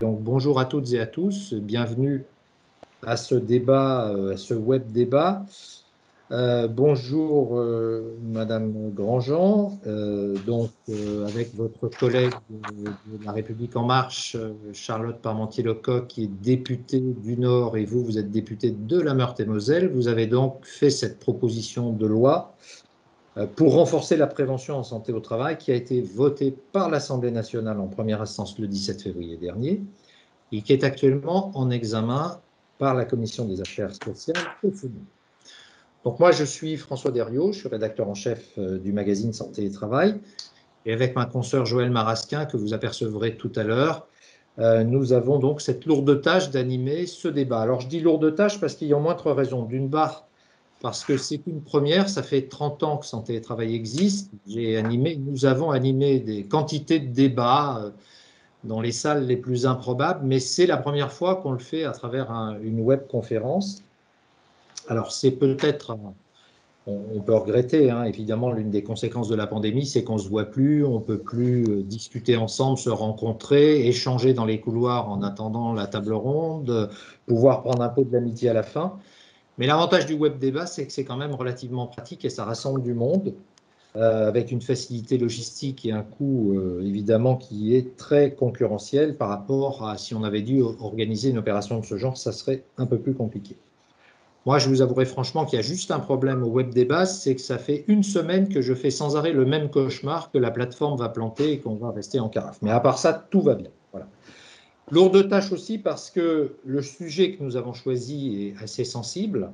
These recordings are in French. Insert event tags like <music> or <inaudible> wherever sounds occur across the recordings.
Donc bonjour à toutes et à tous, bienvenue à ce débat, euh, à ce web débat. Euh, bonjour euh, Madame Grandjean, donc avec votre collègue de, La République En Marche, Charlotte Parmentier-Lecoq, qui est députée du Nord et vous, vous êtes députée de la Meurthe-et-Moselle. Vous avez donc fait cette proposition de loi pour renforcer la prévention en santé au travail qui a été votée par l'Assemblée nationale en première instance le 17 février dernier et qui est actuellement en examen par la Commission des affaires sociales au Donc moi, je suis François Derriot, je suis rédacteur en chef euh, du magazine Santé et Travail, et avec ma consoeur Joël Marasquin, que vous apercevrez tout à l'heure, euh, nous avons donc cette lourde tâche d'animer ce débat. Alors je dis lourde tâche parce qu'il y a au moins trois raisons. D'une part, parce que c'est une première, ça fait 30 ans que Santé et Travail existe. J'ai animé, nous avons animé des quantités de débats euh, dans les salles les plus improbables, mais c'est la première fois qu'on le fait à travers une web conférence. Alors c'est peut-être, on, peut regretter, hein, évidemment, l'une des conséquences de la pandémie, c'est qu'on ne se voit plus, on ne peut plus euh, discuter ensemble, se rencontrer, échanger dans les couloirs en attendant la table ronde, pouvoir prendre un peu de l'amitié à la fin. Mais l'avantage du web débat, c'est que c'est quand même relativement pratique et ça rassemble du monde euh, avec une facilité logistique et un coût euh, évidemment qui est très concurrentiel par rapport à si on avait dû organiser une opération de ce genre, ça serait un peu plus compliqué. Moi, je vous avouerai franchement qu'il y a juste un problème au web débat, c'est que ça fait une semaine que je fais sans arrêt le même cauchemar que la plateforme va planter et qu'on va rester en carafe. Mais à part ça, tout va bien. Voilà. Lourde tâche aussi parce que le sujet que nous avons choisi est assez sensible.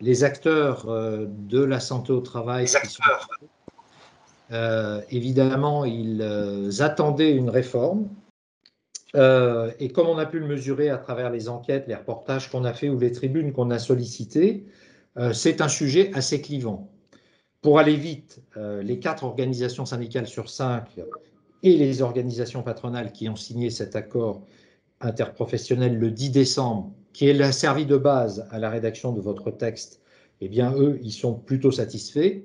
Les acteurs euh, de la santé au travail, euh, évidemment, ils euh, attendaient une réforme. et comme on a pu le mesurer à travers les enquêtes, les reportages qu'on a fait ou les tribunes qu'on a sollicitées, c'est un sujet assez clivant. Pour aller vite, les quatre organisations syndicales sur cinq et les organisations patronales qui ont signé cet accord interprofessionnel le 10 décembre, qui est servi de base à la rédaction de votre texte, eh bien, eux, ils sont plutôt satisfaits.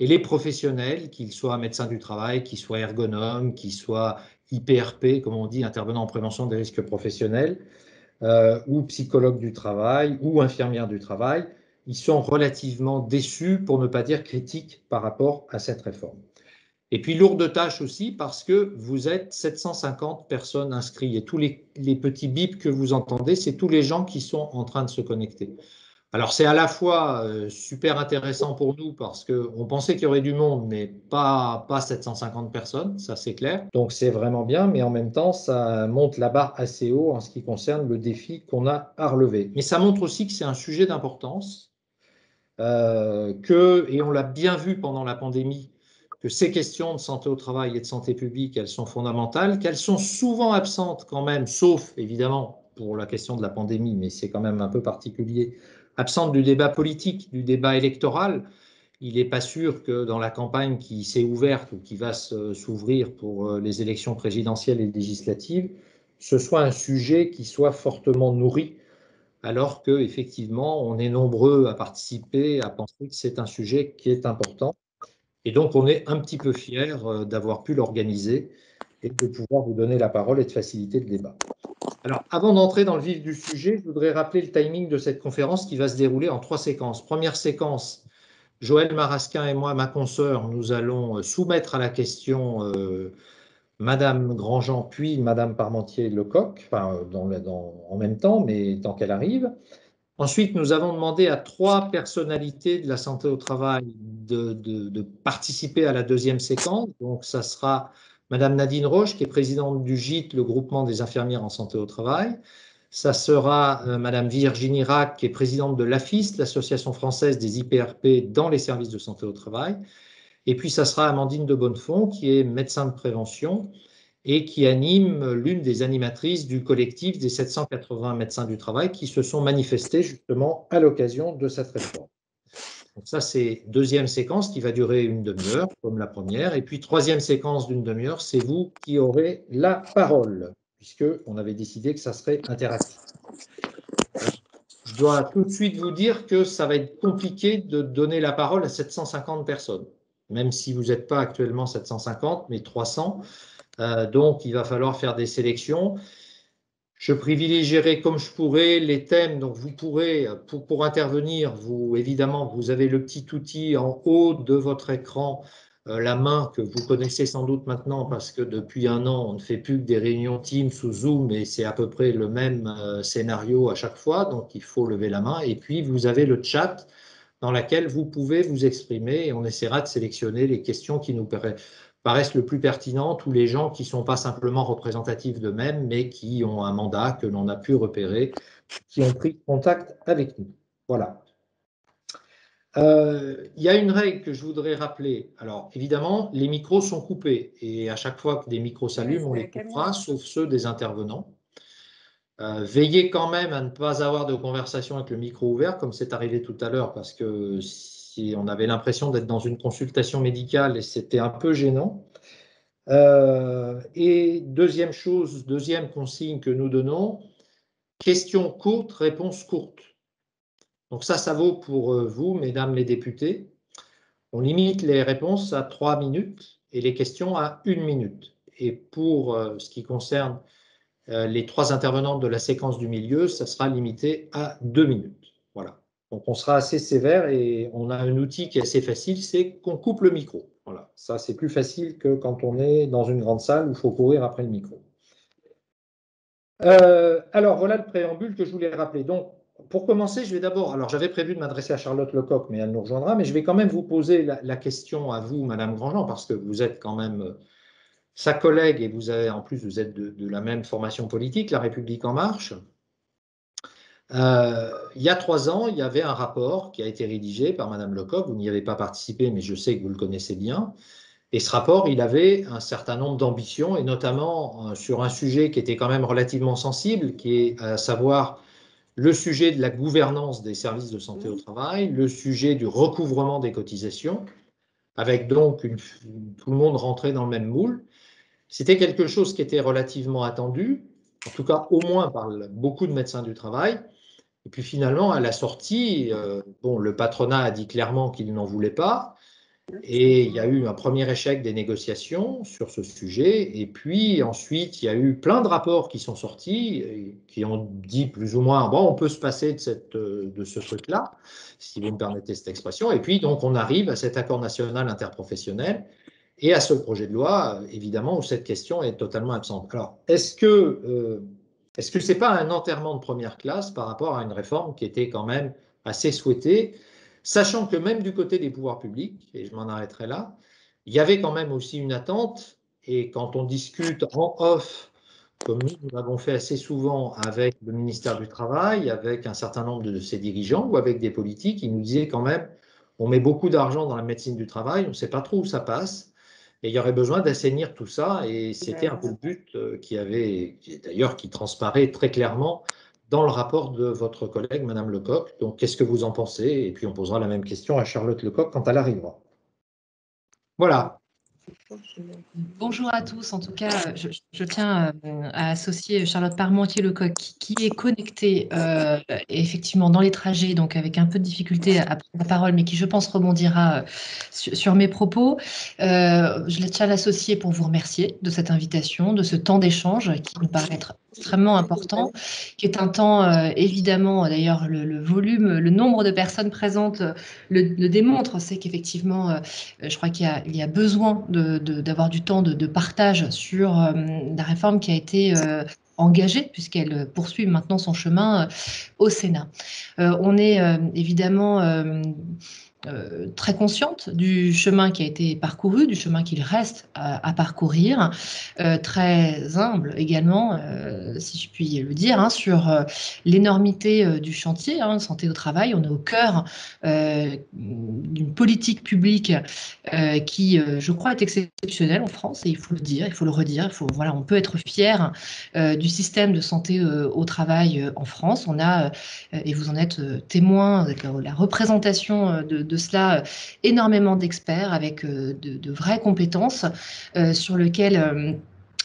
Et les professionnels, qu'ils soient médecins du travail, qu'ils soient ergonomes, qu'ils soient IPRP, comme on dit, intervenants en prévention des risques professionnels, euh, ou psychologues du travail, ou infirmières du travail, ils sont relativement déçus, pour ne pas dire critiques, par rapport à cette réforme. Et puis lourde tâche aussi parce que vous êtes 750 personnes inscrites et tous les, petits bips que vous entendez, c'est tous les gens qui sont en train de se connecter. Alors c'est à la fois euh, super intéressant pour nous parce qu'on pensait qu'il y aurait du monde, mais pas, pas 750 personnes, ça c'est clair. Donc c'est vraiment bien, mais en même temps ça monte la barre assez haut en ce qui concerne le défi qu'on a à relever. Mais ça montre aussi que c'est un sujet d'importance, euh, que, et on l'a bien vu pendant la pandémie, que ces questions de santé au travail et de santé publique, elles sont fondamentales, qu'elles sont souvent absentes quand même, sauf évidemment pour la question de la pandémie, mais c'est quand même un peu particulier, absentes du débat politique, du débat électoral. Il n'est pas sûr que dans la campagne qui s'est ouverte ou qui va s'ouvrir pour euh, les élections présidentielles et législatives, ce soit un sujet qui soit fortement nourri, alors qu'effectivement, on est nombreux à participer, à penser que c'est un sujet qui est important. Et donc, on est un petit peu fiers euh, d'avoir pu l'organiser et de pouvoir vous donner la parole et de faciliter le débat. Alors, avant d'entrer dans le vif du sujet, je voudrais rappeler le timing de cette conférence qui va se dérouler en trois séquences. Première séquence, Joël Marasquin et moi, ma consoeur, nous allons euh, soumettre à la question euh, Madame Grandjean puis Madame Parmentier-Lecoq, enfin, en même temps, mais tant qu'elle arrive. Ensuite, nous avons demandé à trois personnalités de la santé au travail de, participer à la deuxième séquence. Donc, ça sera Madame Nadine Roche, qui est présidente du GIT, le groupement des infirmières en santé au travail. Ça sera euh, Madame Virginie Rack, qui est présidente de l'AFIS, l'Association française des IPRP dans les services de santé au travail. Et puis, ça sera Amandine de Bonnefond, qui est médecin de prévention et qui anime l'une des animatrices du collectif des 780 médecins du travail qui se sont manifestés justement à l'occasion de cette réforme. Donc ça, c'est deuxième séquence qui va durer une demi-heure, comme la première. Et puis troisième séquence d'une demi-heure, c'est vous qui aurez la parole, puisqu'on avait décidé que ça serait interactif. Je dois tout de suite vous dire que ça va être compliqué de donner la parole à 750 personnes, même si vous n'êtes pas actuellement 750, mais 300. Euh, donc, il va falloir faire des sélections. Je privilégierai comme je pourrai les thèmes, donc vous pourrez, pour, intervenir, vous évidemment, vous avez le petit outil en haut de votre écran, euh, la main que vous connaissez sans doute maintenant parce que depuis un an, on ne fait plus que des réunions Teams ou Zoom et c'est à peu près le même euh, scénario à chaque fois, donc il faut lever la main. Et puis, vous avez le chat dans lequel vous pouvez vous exprimer et on essaiera de sélectionner les questions qui nous paraissent le plus pertinentes ou les gens qui ne sont pas simplement représentatifs d'eux-mêmes, mais qui ont un mandat que l'on a pu repérer, qui ont pris contact avec nous. Voilà. Euh, il y a une règle que je voudrais rappeler. Alors, évidemment, les micros sont coupés et à chaque fois que des micros s'allument, on les coupera, sauf ceux des intervenants. Euh, veillez quand même à ne pas avoir de conversation avec le micro ouvert, comme c'est arrivé tout à l'heure, parce que si on avait l'impression d'être dans une consultation médicale et c'était un peu gênant. Euh, et deuxième chose, deuxième consigne que nous donnons, question courte, réponse courte. Donc ça, ça vaut pour euh, vous, mesdames les députés. On limite les réponses à trois minutes et les questions à une minute. Et pour euh, ce qui concerne les trois intervenantes de la séquence du milieu, ça sera limité à deux minutes. Donc on sera assez sévère et on a un outil qui est assez facile, c'est qu'on coupe le micro. Voilà. Ça, c'est plus facile que quand on est dans une grande salle où il faut courir après le micro. alors voilà le préambule que je voulais rappeler. Donc pour commencer, je vais d'abord, alors j'avais prévu de m'adresser à Charlotte Lecoq, mais elle nous rejoindra, mais je vais quand même vous poser la, question à vous, Madame Grandjean, parce que vous êtes quand même euh, sa collègue et vous avez en plus vous êtes de, la même formation politique, La République en marche. Euh, il y a trois ans, il y avait un rapport qui a été rédigé par Madame Lecoq. Vous n'y avez pas participé, mais je sais que vous le connaissez bien. Et ce rapport, il avait un certain nombre d'ambitions, et notamment euh, sur un sujet qui était quand même relativement sensible, qui est à savoir le sujet de la gouvernance des services de santé au travail, le sujet du recouvrement des cotisations, avec donc tout le monde rentré dans le même moule. C'était quelque chose qui était relativement attendu, en tout cas au moins par beaucoup de médecins du travail. Et puis finalement, à la sortie, euh, bon, le patronat a dit clairement qu'il n'en voulait pas. Et il y a eu un premier échec des négociations sur ce sujet. Et puis ensuite, il y a eu plein de rapports qui sont sortis qui ont dit plus ou moins, bon, on peut se passer de, cette, de ce truc-là, si vous me permettez cette expression. Et puis, donc, on arrive à cet accord national interprofessionnel et à ce projet de loi, évidemment, où cette question est totalement absente. Alors, est-ce que euh, est-ce que ce n'est pas un enterrement de première classe par rapport à une réforme qui était quand même assez souhaitée Sachant que même du côté des pouvoirs publics, et je m'en arrêterai là, il y avait quand même aussi une attente, et quand on discute en off, comme nous, l'avons fait assez souvent avec le ministère du Travail, avec un certain nombre de ses dirigeants ou avec des politiques, ils nous disaient quand même, on met beaucoup d'argent dans la médecine du travail, on ne sait pas trop où ça passe, et il y aurait besoin d'assainir tout ça, et c'était un peu le but euh, qui avait, d'ailleurs, qui transparaît très clairement dans le rapport de votre collègue, Madame Lecoq. Donc, qu'est-ce que vous en pensez? Et puis, on posera la même question à Charlotte Lecoq quand elle arrivera. Voilà. Bonjour à tous. En tout cas, je, tiens euh, à associer Charlotte Parmentier-Lecoq qui, est connectée euh, effectivement dans les trajets, donc avec un peu de difficulté à prendre la parole, mais qui, je pense, rebondira euh, sur, mes propos. je tiens à l'associer pour vous remercier de cette invitation, de ce temps d'échange qui nous paraît être extrêmement important, qui est un temps, euh, évidemment, d'ailleurs, le, volume, le nombre de personnes présentes le, démontre, c'est qu'effectivement, euh, je crois qu'il y, a besoin d'avoir du temps de, partage sur euh, la réforme qui a été engagée, puisqu'elle poursuit maintenant son chemin au Sénat. on est évidemment euh, très consciente du chemin qui a été parcouru, du chemin qu'il reste à, parcourir, euh, très humble également, euh, si je puis le dire, hein, sur l'énormité du chantier, hein, santé au travail. On est au cœur d'une politique publique qui, je crois, est exceptionnelle en France, et il faut le dire, il faut le redire. Voilà, on peut être fier du système de santé au travail en France. On a, et vous en êtes témoin, la représentation de cela euh, énormément d'experts avec euh, de, vraies compétences euh, sur lesquelles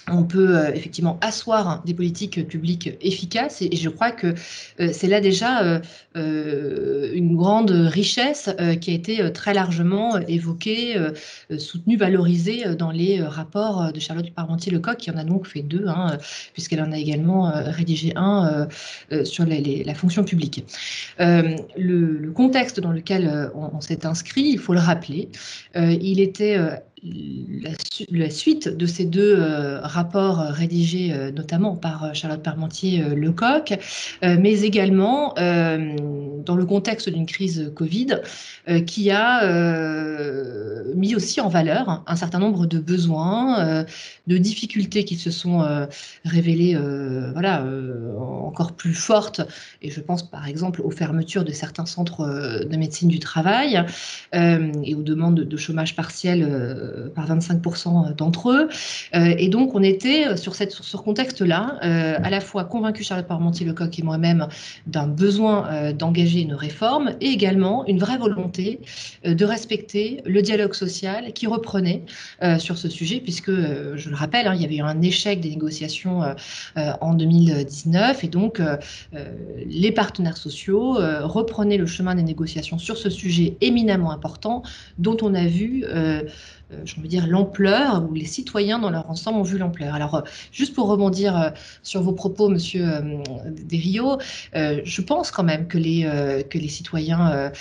on peut euh, effectivement asseoir des politiques publiques efficaces et, je crois que euh, c'est là déjà euh, une grande richesse qui a été très largement évoquée, soutenue, valorisée dans les rapports de Charlotte Parmentier-Lecoq, qui en a donc fait deux, hein, puisqu'elle en a également rédigé un sur la fonction publique. Le, contexte dans lequel on, on s'est inscrit, il faut le rappeler, il était la, suite de ces deux euh, rapports euh, rédigés euh, notamment par Charlotte Parmentier-Lecoq, mais également dans le contexte d'une crise Covid qui a mis aussi en valeur un certain nombre de besoins, de difficultés qui se sont révélées voilà, encore plus fortes. Et je pense par exemple aux fermetures de certains centres de médecine du travail et aux demandes de chômage partiel euh, par 25% d'entre eux. Euh, et donc, on était euh, sur, ce contexte-là, à la fois convaincu Charlotte Parmentier-Lecoq et moi-même d'un besoin d'engager une réforme et également une vraie volonté de respecter le dialogue social qui reprenait sur ce sujet, puisque, je le rappelle, hein, il y avait eu un échec des négociations en 2019 et donc les partenaires sociaux reprenaient le chemin des négociations sur ce sujet éminemment important dont on a vu euh, je veux dire, l'ampleur, où les citoyens dans leur ensemble ont vu l'ampleur. Alors, euh, juste pour rebondir euh, sur vos propos, Monsieur Desrio, je pense quand même que les, que les citoyens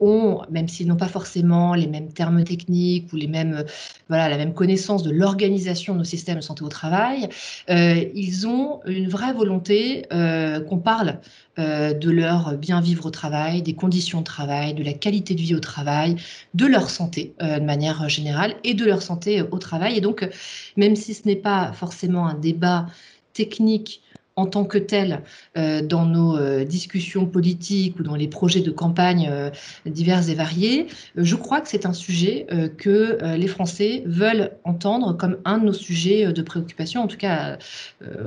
ont, même s'ils n'ont pas forcément les mêmes termes techniques ou les mêmes, voilà, la même connaissance de l'organisation de nos systèmes de santé au travail, ils ont une vraie volonté qu'on parle euh, de leur bien vivre au travail, des conditions de travail, de la qualité de vie au travail, de leur santé euh, de manière générale et de leur santé au travail. Et donc, même si ce n'est pas forcément un débat technique en tant que tel euh, dans nos euh, discussions politiques ou dans les projets de campagne euh, divers et variés, je crois que c'est un sujet que les Français veulent entendre comme un de nos sujets de préoccupation. En tout cas,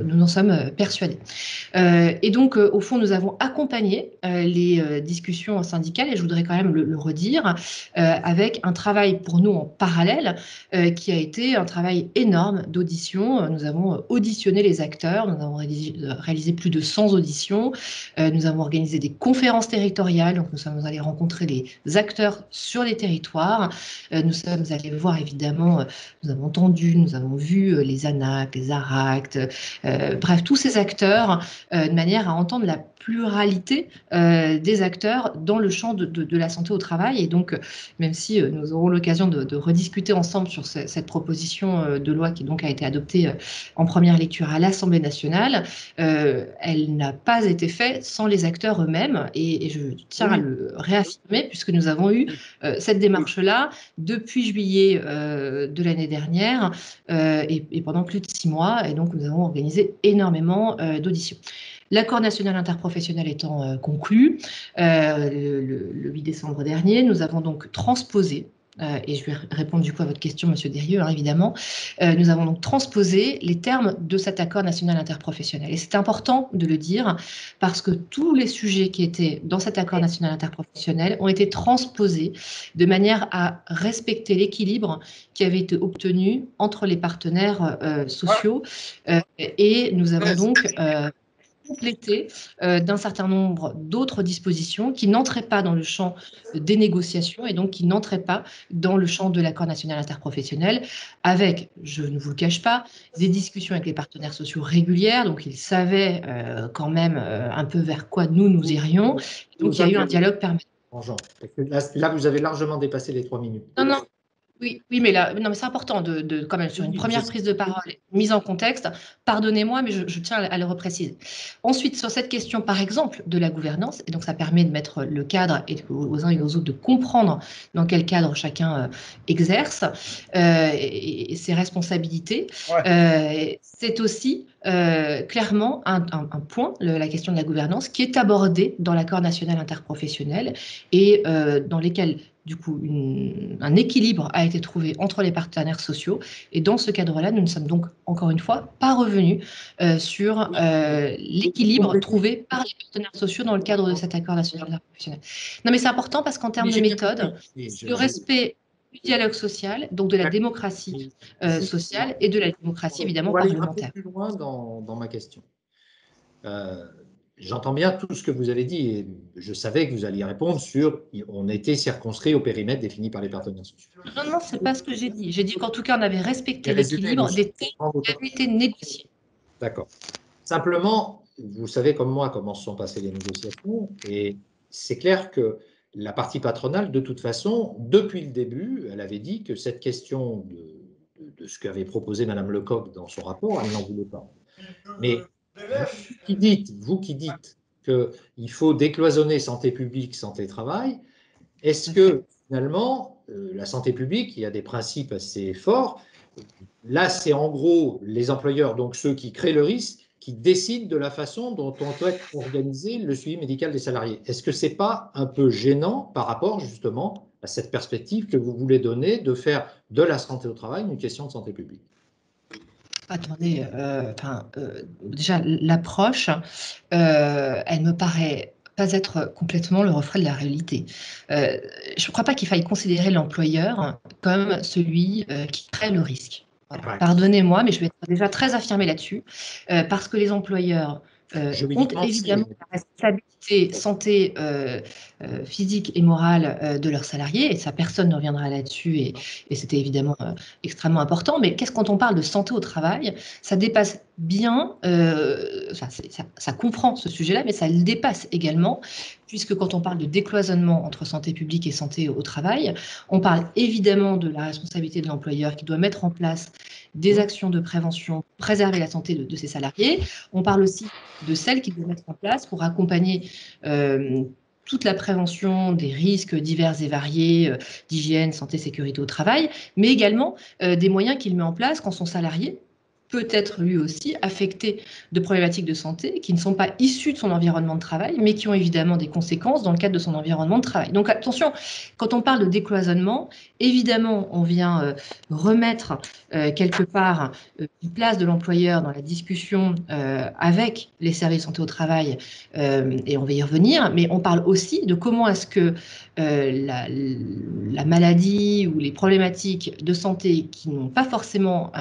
nous en sommes persuadés. et donc, au fond, nous avons accompagné les discussions syndicales, et je voudrais quand même le, redire, avec un travail pour nous en parallèle, qui a été un travail énorme d'audition. Nous avons auditionné les acteurs, nous avons rédigé, réalisé plus de 100 auditions. Euh, nous avons organisé des conférences territoriales, donc nous sommes allés rencontrer les acteurs sur les territoires. Euh, nous sommes allés voir évidemment, euh, nous avons entendu, nous avons vu les ANAC, les ARACT, bref, tous ces acteurs, de manière à entendre la pluralité euh, des acteurs dans le champ de, la santé au travail. Et donc, même si euh, nous aurons l'occasion de, rediscuter ensemble sur cette proposition euh, de loi qui donc a été adoptée en première lecture à l'Assemblée nationale, elle n'a pas été faite sans les acteurs eux-mêmes. Et, je tiens à le réaffirmer puisque nous avons eu cette démarche-là depuis juillet de l'année dernière et, et, pendant plus de six mois. Et donc, nous avons organisé énormément d'auditions. L'accord national interprofessionnel étant euh, conclu euh, le, 8 décembre dernier, nous avons donc transposé euh, et je vais répondre du coup à votre question, Monsieur Derieux, hein, évidemment. nous avons donc transposé les termes de cet accord national interprofessionnel. Et c'est important de le dire parce que tous les sujets qui étaient dans cet accord national interprofessionnel ont été transposés de manière à respecter l'équilibre qui avait été obtenu entre les partenaires sociaux. et nous avons donc complété euh, d'un certain nombre d'autres dispositions qui n'entraient pas dans le champ des négociations et donc qui n'entraient pas dans le champ de l'accord national interprofessionnel, avec, je ne vous le cache pas, des discussions avec les partenaires sociaux régulières, donc ils savaient euh, quand même euh, un peu vers quoi nous nous irions. Donc il y a eu un dialogue permanent. Là, là, vous avez largement dépassé les trois minutes. Non, non, oui, oui, mais là, non, mais c'est important de, quand même sur une première prise de parole, mise en contexte. Pardonnez-moi, mais je, tiens à, le repréciser. Ensuite, sur cette question, par exemple, de la gouvernance, et donc ça permet de mettre le cadre et aux uns et aux autres de comprendre dans quel cadre chacun euh, exerce euh, et, ses responsabilités. Euh, c'est aussi clairement un, point, la question de la gouvernance, qui est abordé dans l'accord national interprofessionnel et dans lesquels du coup, un équilibre a été trouvé entre les partenaires sociaux. Et dans ce cadre-là, nous ne sommes donc, encore une fois, pas revenus euh, sur euh, l'équilibre trouvé par les partenaires sociaux dans le cadre de cet accord national interprofessionnel. Non, mais c'est important parce qu'en termes de méthode, le respect du dialogue social, donc de la démocratie euh, sociale et de la démocratie évidemment Pour aller parlementaire. un peu plus loin dans, dans ma question. Euh, J'entends bien tout ce que vous avez dit et je savais que vous alliez répondre sur on était circonscrit au périmètre défini par les partenaires sociaux. Non, non, ce n'est pas ce que j'ai dit. J'ai dit qu'en tout cas, on avait respecté l'équilibre des thèmes qui avaient été négociés. D'accord. Simplement, vous savez comme moi comment se sont passées les négociations et c'est clair que la partie patronale, de toute façon, depuis le début, elle avait dit que cette question de, de, de ce qu'avait proposé Madame Lecoq dans son rapport, elle n'en voulait pas. Mais vous qui dites, vous qui dites qu'il faut décloisonner santé publique, santé travail, est-ce que finalement, euh, la santé publique, il y a des principes assez forts. Là, c'est en gros les employeurs, donc ceux qui créent le risque, qui décident de la façon dont on doit organiser le suivi médical des salariés. Est-ce que ce n'est pas un peu gênant par rapport justement à cette perspective que vous voulez donner de faire de la santé au travail une question de santé publique? Attendez, euh, enfin, euh, déjà l'approche, euh, elle me paraît pas être complètement le reflet de la réalité. Euh, je ne crois pas qu'il faille considérer l'employeur comme celui euh, qui crée le risque. Voilà. Pardonnez-moi, mais je vais être déjà très affirmée là-dessus, euh, parce que les employeurs ont évidemment la responsabilité santé euh, euh, physique et morale euh, de leurs salariés, et ça personne ne reviendra là-dessus, et, et c'était évidemment extrêmement important. Mais qu'est-ce quand on parle de santé au travail? Ça dépasse bien, ça, ça, ça, comprend ce sujet-là, mais ça le dépasse également, puisque quand on parle de décloisonnement entre santé publique et santé au travail, on parle évidemment de la responsabilité de l'employeur qui doit mettre en place des actions de prévention, préserver la santé de, de ses salariés. On parle aussi de celles qu'il doit mettre en place pour accompagner euh, toute la prévention des risques divers et variés euh, d'hygiène, santé, sécurité au travail, mais également euh, des moyens qu'il met en place quand son salarié peut être lui aussi affecté de problématiques de santé qui ne sont pas issues de son environnement de travail, mais qui ont évidemment des conséquences dans le cadre de son environnement de travail. Donc attention, quand on parle de décloisonnement, évidemment, on vient euh, remettre euh, quelque part euh, une place de l'employeur dans la discussion avec les services santé au travail, et on va y revenir, mais on parle aussi de comment est-ce que la, la, maladie ou les problématiques de santé qui n'ont pas forcément,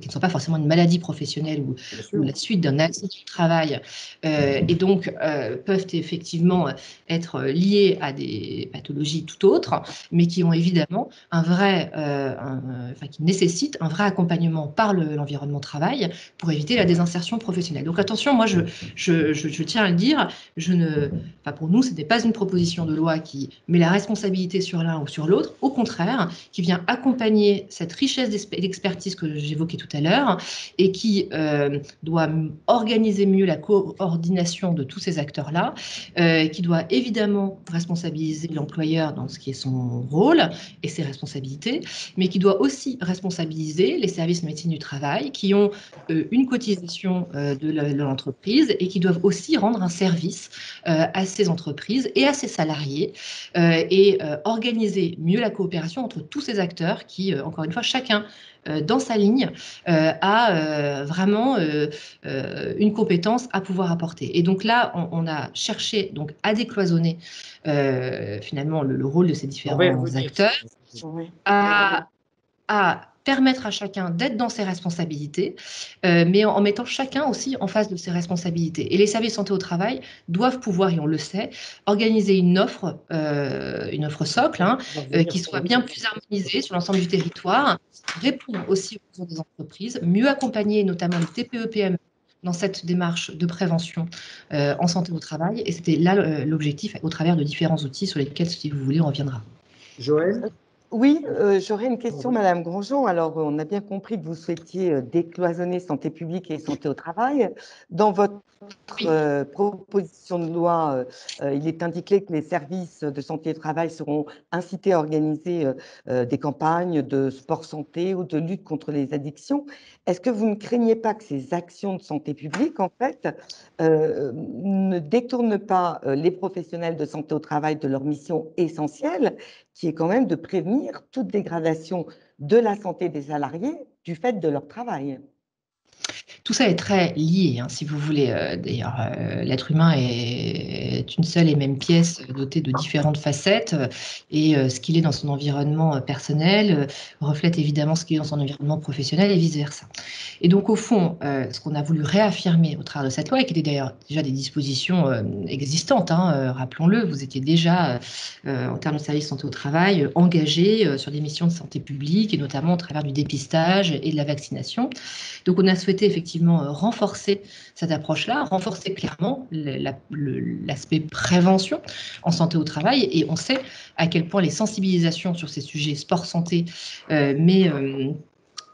qui ne sont pas forcément une maladie professionnelle ou, ou la suite d'un accident du travail, euh, et donc euh, peuvent effectivement être liées à des pathologies tout autres, mais qui ont évidemment un vrai, euh, un, enfin, qui nécessitent un vrai accompagnement par l'environnement le, travail pour éviter la désinsertion professionnelle. Donc attention, moi je, je, je, je tiens à le dire, je ne, enfin, pour nous, ce n'est pas une proposition de loi qui met la responsabilité sur l'un ou sur l'autre, au contraire, qui vient accompagner cette richesse d'expertise que j'évoquais tout à l'heure et qui euh, doit organiser mieux la coordination de tous ces acteurs-là, euh, qui doit évidemment responsabiliser l'employeur dans ce qui est son rôle et ses responsabilités, mais qui doit aussi responsabiliser les services de médecine du travail qui ont euh, une cotisation de l'entreprise et qui doivent aussi rendre un service à ces entreprises et à ces salariés et organiser mieux la coopération entre tous ces acteurs qui, encore une fois, chacun dans sa ligne euh, a euh, vraiment une compétence à pouvoir apporter. Et donc là, on, on a cherché donc à décloisonner finalement le, le, rôle de ces différents acteurs, à, à permettre à chacun d'être dans ses responsabilités, euh, mais en, en, mettant chacun aussi en face de ses responsabilités. Et les services santé au travail doivent pouvoir, et on le sait, organiser une offre, euh, une offre socle, hein, euh, qui soit bien plus harmonisée sur l'ensemble du territoire, répondre aussi aux besoins des entreprises, mieux accompagner notamment les TPE-PME dans cette démarche de prévention en santé au travail. Et c'était là l'objectif au travers de différents outils sur lesquels, si vous voulez, on reviendra. Joël? Oui, euh, j'aurais une question, Madame Grandjean. Alors, on a bien compris que vous souhaitiez euh, décloisonner santé publique et santé au travail. Dans votre euh, proposition de loi, euh, il est indiqué que les services de santé et de travail seront incités à organiser des campagnes de sport santé ou de lutte contre les addictions. Est-ce que vous ne craignez pas que ces actions de santé publique, en fait, ne détournent pas les professionnels de santé au travail de leur mission essentielle, qui est quand même de prévenir toute dégradation de la santé des salariés du fait de leur travail tout ça est très lié, hein, si vous voulez. D'ailleurs, l'être humain est une seule et même pièce dotée de différentes facettes et ce qu'il est dans son environnement personnel reflète évidemment ce qu'il est dans son environnement professionnel et vice-versa. Et donc, au fond, ce qu'on a voulu réaffirmer au travers de cette loi, et qui était d'ailleurs déjà des dispositions existantes, hein, rappelons-le, vous étiez déjà, en termes de services santé au travail, engagé sur des missions de santé publique, et notamment au travers du dépistage et de la vaccination. Donc, on a souhaité effectivement renforcer cette approche-là, renforcer clairement l'aspect prévention en santé au travail, et on sait à quel point les sensibilisations sur ces sujets sport-santé, euh, mais, euh,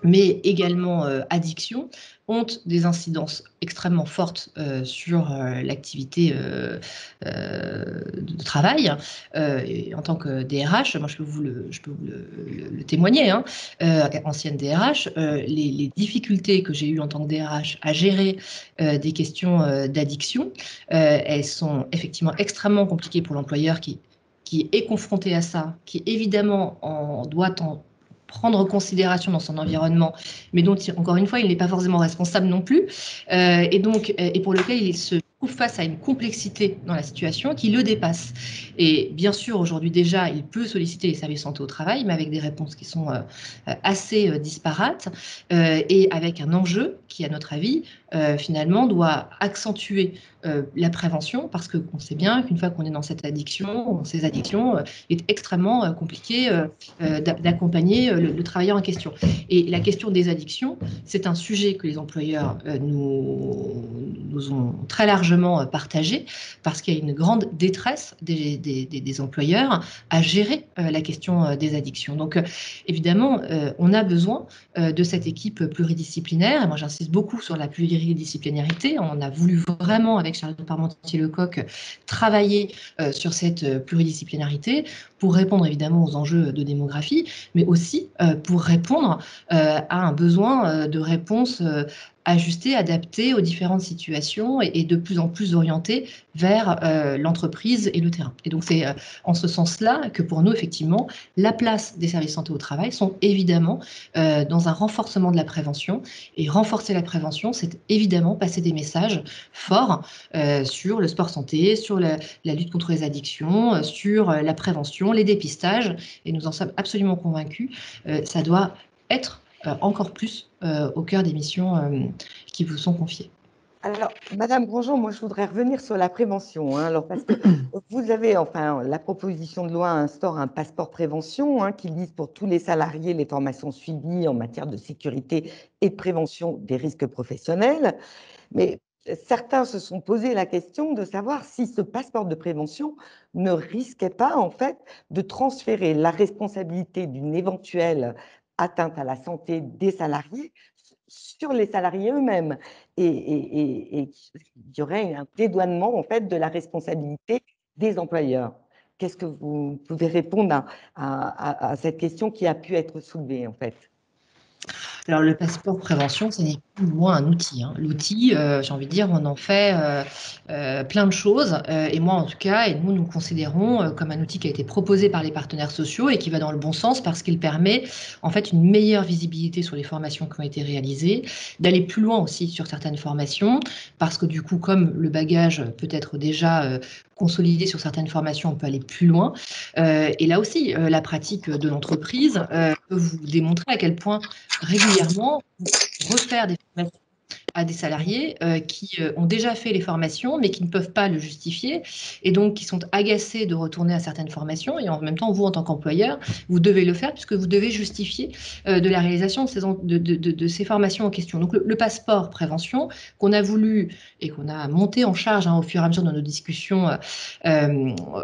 mais également euh, addiction, ont des incidences extrêmement fortes euh, sur euh, l'activité de travail. en tant que DRH, moi je peux vous le, témoigner, hein, ancienne DRH, les, les, difficultés que j'ai eues en tant que DRH à gérer des questions d'addiction, elles sont effectivement extrêmement compliquées pour l'employeur qui qui est confronté à ça, qui évidemment en, doit en prendre en considération dans son environnement, mais dont, encore une fois, il n'est pas forcément responsable non plus, euh, et donc, euh, et pour lequel il se trouve face à une complexité dans la situation qui le dépasse. Et bien sûr, aujourd'hui déjà, il peut solliciter les services santé au travail, mais avec des réponses qui sont euh, assez disparates et avec un enjeu qui, à notre avis, finalement, doit accentuer euh, la prévention, parce qu'on sait bien qu'une fois qu'on est dans cette addiction, ces addictions, euh, il est extrêmement euh, compliqué d'accompagner le, travailleur en question. Et la question des addictions, c'est un sujet que les employeurs nous, ont très largement partagé, parce qu'il y a une grande détresse des, employeurs à gérer la question des addictions. Donc, évidemment, on a besoin de cette équipe pluridisciplinaire. Moi, j'insiste beaucoup sur la pluridisciplinarité. On a voulu vraiment, avec Charles Parmentier-Lecoq, travailler euh, sur cette euh, pluridisciplinarité pour répondre évidemment aux enjeux de démographie, mais aussi euh, pour répondre à un besoin de réponse ajusté, adapté aux différentes situations et, de plus en plus orienté vers euh, l'entreprise et le terrain. Et donc c'est euh, en ce sens-là que pour nous, effectivement, la place des services santé au travail sont évidemment euh, dans un renforcement de la prévention. Et renforcer la prévention, c'est évidemment passer des messages forts sur le sport santé, sur la, lutte contre les addictions, sur la prévention, les dépistages. Et nous en sommes absolument convaincus. ça doit être encore plus euh, au cœur des missions euh, qui vous sont confiées. Alors, Madame Grandjean, moi je voudrais revenir sur la prévention. Hein. alors, parce que <clears throat> vous avez, enfin, la proposition de loi instaure un passeport prévention hein, qui liste pour tous les salariés les formations suivies en matière de sécurité et de prévention des risques professionnels. Mais certains se sont posé la question de savoir si ce passeport de prévention ne risquait pas, en fait, de transférer la responsabilité d'une éventuelle atteinte à la santé des salariés sur les salariés eux-mêmes et, il y aurait un dédouanement en fait de la responsabilité des employeurs. Qu'est-ce que vous pouvez répondre à, à, cette question qui a pu être soulevée en fait? Alors, le passeport prévention, ce n'est plus moins un outil. Hein. L'outil, euh, j'ai envie de dire, on en fait euh, euh, plein de choses. et moi, en tout cas, et nous, nous considérons comme un outil qui a été proposé par les partenaires sociaux et qui va dans le bon sens parce qu'il permet, en fait, une meilleure visibilité sur les formations qui ont été réalisées, d'aller plus loin aussi sur certaines formations, parce que du coup, comme le bagage peut être déjà consolidé sur certaines formations, on peut aller plus loin. et là aussi, la pratique de l'entreprise peut vous démontrer à quel point régulièrement refaire des formations à des salariés euh, qui euh, ont déjà fait les formations, mais qui ne peuvent pas le justifier, et donc qui sont agacés de retourner à certaines formations. Et en même temps, vous, en tant qu'employeur, vous devez le faire puisque vous devez justifier euh, de la réalisation de ces, de, de, ces, formations en question. Donc, le, passeport prévention qu'on a voulu et qu'on a monté en charge hein, au fur et à mesure de nos discussions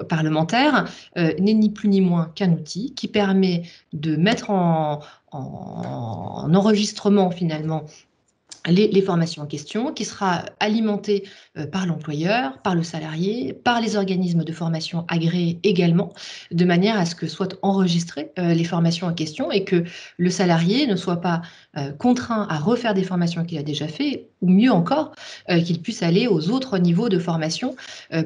parlementaires n'est ni plus ni moins qu'un outil qui permet de mettre en, en enregistrement finalement les, formations en question, qui sera alimentée euh, par l'employeur, par le salarié, par les organismes de formation agréés également, de manière à ce que soient enregistrées euh, les formations en question et que le salarié ne soit pas euh, contraint à refaire des formations qu'il a déjà fait, ou mieux encore, qu'il puisse aller aux autres niveaux de formation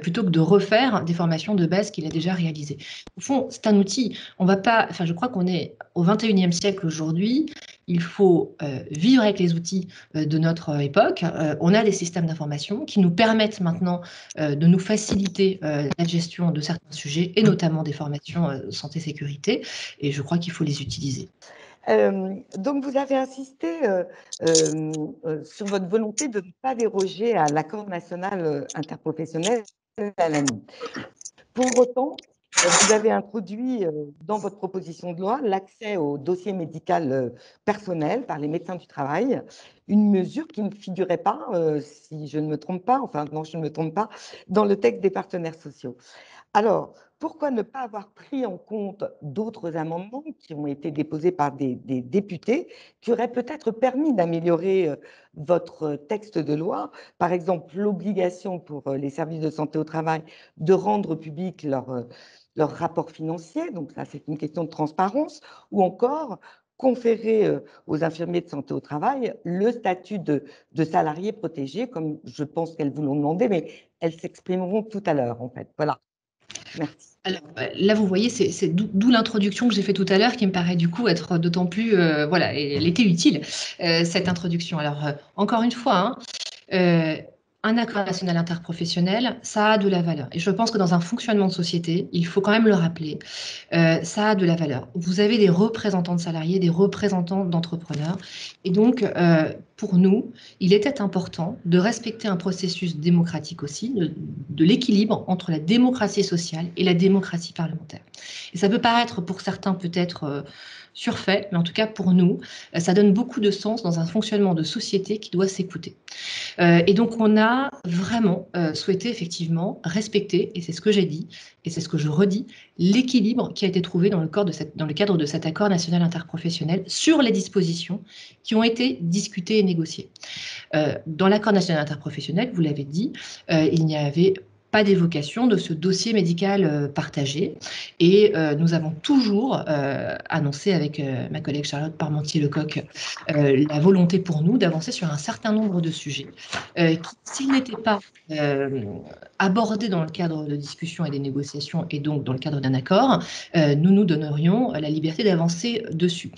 plutôt que de refaire des formations de base qu'il a déjà réalisées. Au fond, c'est un outil. On va pas, enfin, je crois qu'on est au 21e siècle aujourd'hui il faut vivre avec les outils de notre époque. on a des systèmes d'information qui nous permettent maintenant de nous faciliter la gestion de certains sujets et notamment des formations santé-sécurité. Et je crois qu'il faut les utiliser. Donc, vous avez insisté sur votre volonté de ne pas déroger à l'accord national interprofessionnel à l'année. Pour autant, vous avez introduit dans votre proposition de loi l'accès au dossier médical personnel par les médecins du travail, une mesure qui ne figurait pas, si je ne me trompe pas, enfin non, je ne me trompe pas, dans le texte des partenaires sociaux. Alors, pourquoi ne pas avoir pris en compte d'autres amendements qui ont été déposés par des, députés qui auraient peut-être permis d'améliorer euh, votre texte de loi? Par exemple, l'obligation pour euh, les services de santé au travail de rendre public leur, euh, leur rapport financier, donc ça c'est une question de transparence, ou encore conférer aux infirmiers de santé au travail le statut de, de salarié comme je pense qu'elles vous l'ont demandé, mais elles s'exprimeront tout à l'heure en fait. Voilà. Alors, euh, là, vous voyez, c'est d'où l'introduction que j'ai fait tout à l'heure qui me paraît du coup être d'autant plus, euh, voilà, elle était utile, euh, cette introduction. Alors, encore une fois, hein, un accord national interprofessionnel, ça a de la valeur. Et je pense que dans un fonctionnement de société, il faut quand même le rappeler, euh, ça a de la valeur. Vous avez des représentants de salariés, des représentants d'entrepreneurs. Et donc, euh, pour nous, il était important de respecter un processus démocratique aussi, de, l'équilibre entre la démocratie sociale et la démocratie parlementaire. Et ça peut paraître pour certains peut-être... Euh, surfait, mais en tout cas pour nous, euh, ça donne beaucoup de sens dans un fonctionnement de société qui doit s'écouter. Euh, et donc on a vraiment euh, souhaité effectivement respecter, et c'est ce que j'ai dit, et c'est ce que je redis, l'équilibre qui a été trouvé dans le, cadre de cet accord national interprofessionnel sur les dispositions qui ont été discutées et négociées. dans l'accord national interprofessionnel, vous l'avez dit, il n'y avait pas d'évocation de ce dossier médical euh, partagé. Et euh, nous avons toujours euh, annoncé avec ma collègue Charlotte Parmentier-Lecoq la volonté pour nous d'avancer sur un certain nombre de sujets qui, s'ils n'étaient pas abordés dans le cadre de discussions et des négociations et donc dans le cadre d'un accord, nous nous donnerions la liberté d'avancer dessus.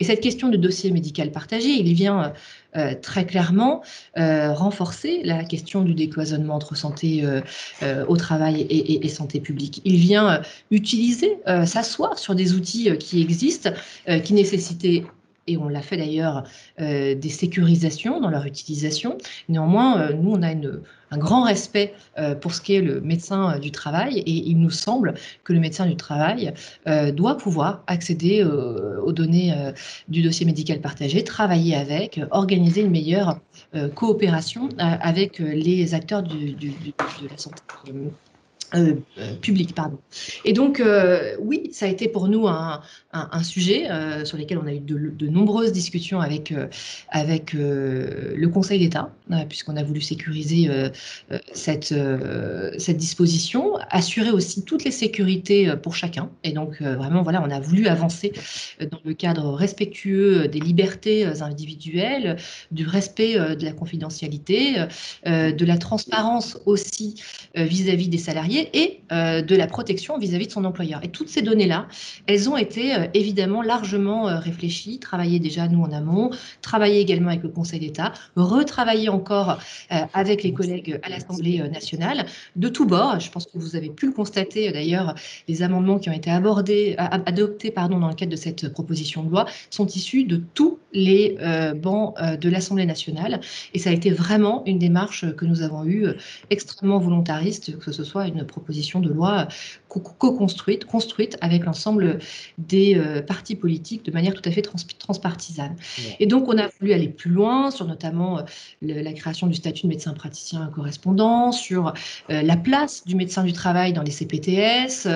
Et cette question de dossier médical partagé, il vient euh, très clairement euh, renforcer la question du décloisonnement entre santé euh, au travail et, santé publique. Il vient utiliser, s'asseoir sur des outils qui existent, qui nécessitaient et on l'a fait d'ailleurs, des sécurisations dans leur utilisation. Néanmoins, nous, on a un grand respect euh, pour ce qui est le médecin euh, du travail et il nous semble que le médecin du travail euh, doit pouvoir accéder aux données du dossier médical partagé, travailler avec, organiser une meilleure coopération avec les acteurs de la santé. Euh, public. Pardon. Et donc, oui, ça a été pour nous un, sujet sur lequel on a eu de, de nombreuses discussions avec, avec le Conseil d'État, puisqu'on a voulu sécuriser cette, cette disposition, assurer aussi toutes les sécurités pour chacun. Et donc, vraiment, voilà, on a voulu avancer dans le cadre respectueux des libertés individuelles, du respect de la confidentialité, de la transparence aussi vis-à-vis -vis des salariés et euh, de la protection vis-à-vis de son employeur. Et toutes ces données-là, elles ont été euh, évidemment largement euh, réfléchies, travaillées déjà nous en amont, travaillées également avec le Conseil d'État, retravaillées encore avec les collègues à l'Assemblée nationale, de tous bords. Je pense que vous avez pu le constater d'ailleurs, les amendements qui ont été abordés, adoptés pardon, dans le cadre de cette proposition de loi sont issus de tous les bancs de l'Assemblée nationale. Et ça a été vraiment une démarche que nous avons eue extrêmement volontariste, que ce soit une proposition de loi co-construite, construite avec l'ensemble des euh, partis politiques de manière tout à fait transpartisane. Et donc, on a voulu aller plus loin sur notamment euh, la création du statut de médecin praticien correspondant, sur euh, la place du médecin du travail dans les CPTS,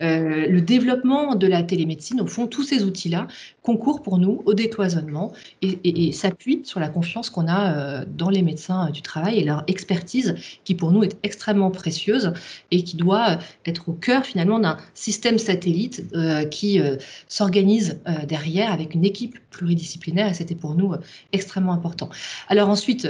le développement de la télémédecine. Au fond, tous ces outils-là concourent pour nous au décloisonnement et, s'appuient sur la confiance qu'on a dans les médecins du travail et leur expertise qui pour nous est extrêmement précieuse et qui doit être au cœur finalement d'un système satellite euh, qui euh, s'organise euh, derrière avec une équipe pluridisciplinaire et c'était pour nous extrêmement important. Alors ensuite,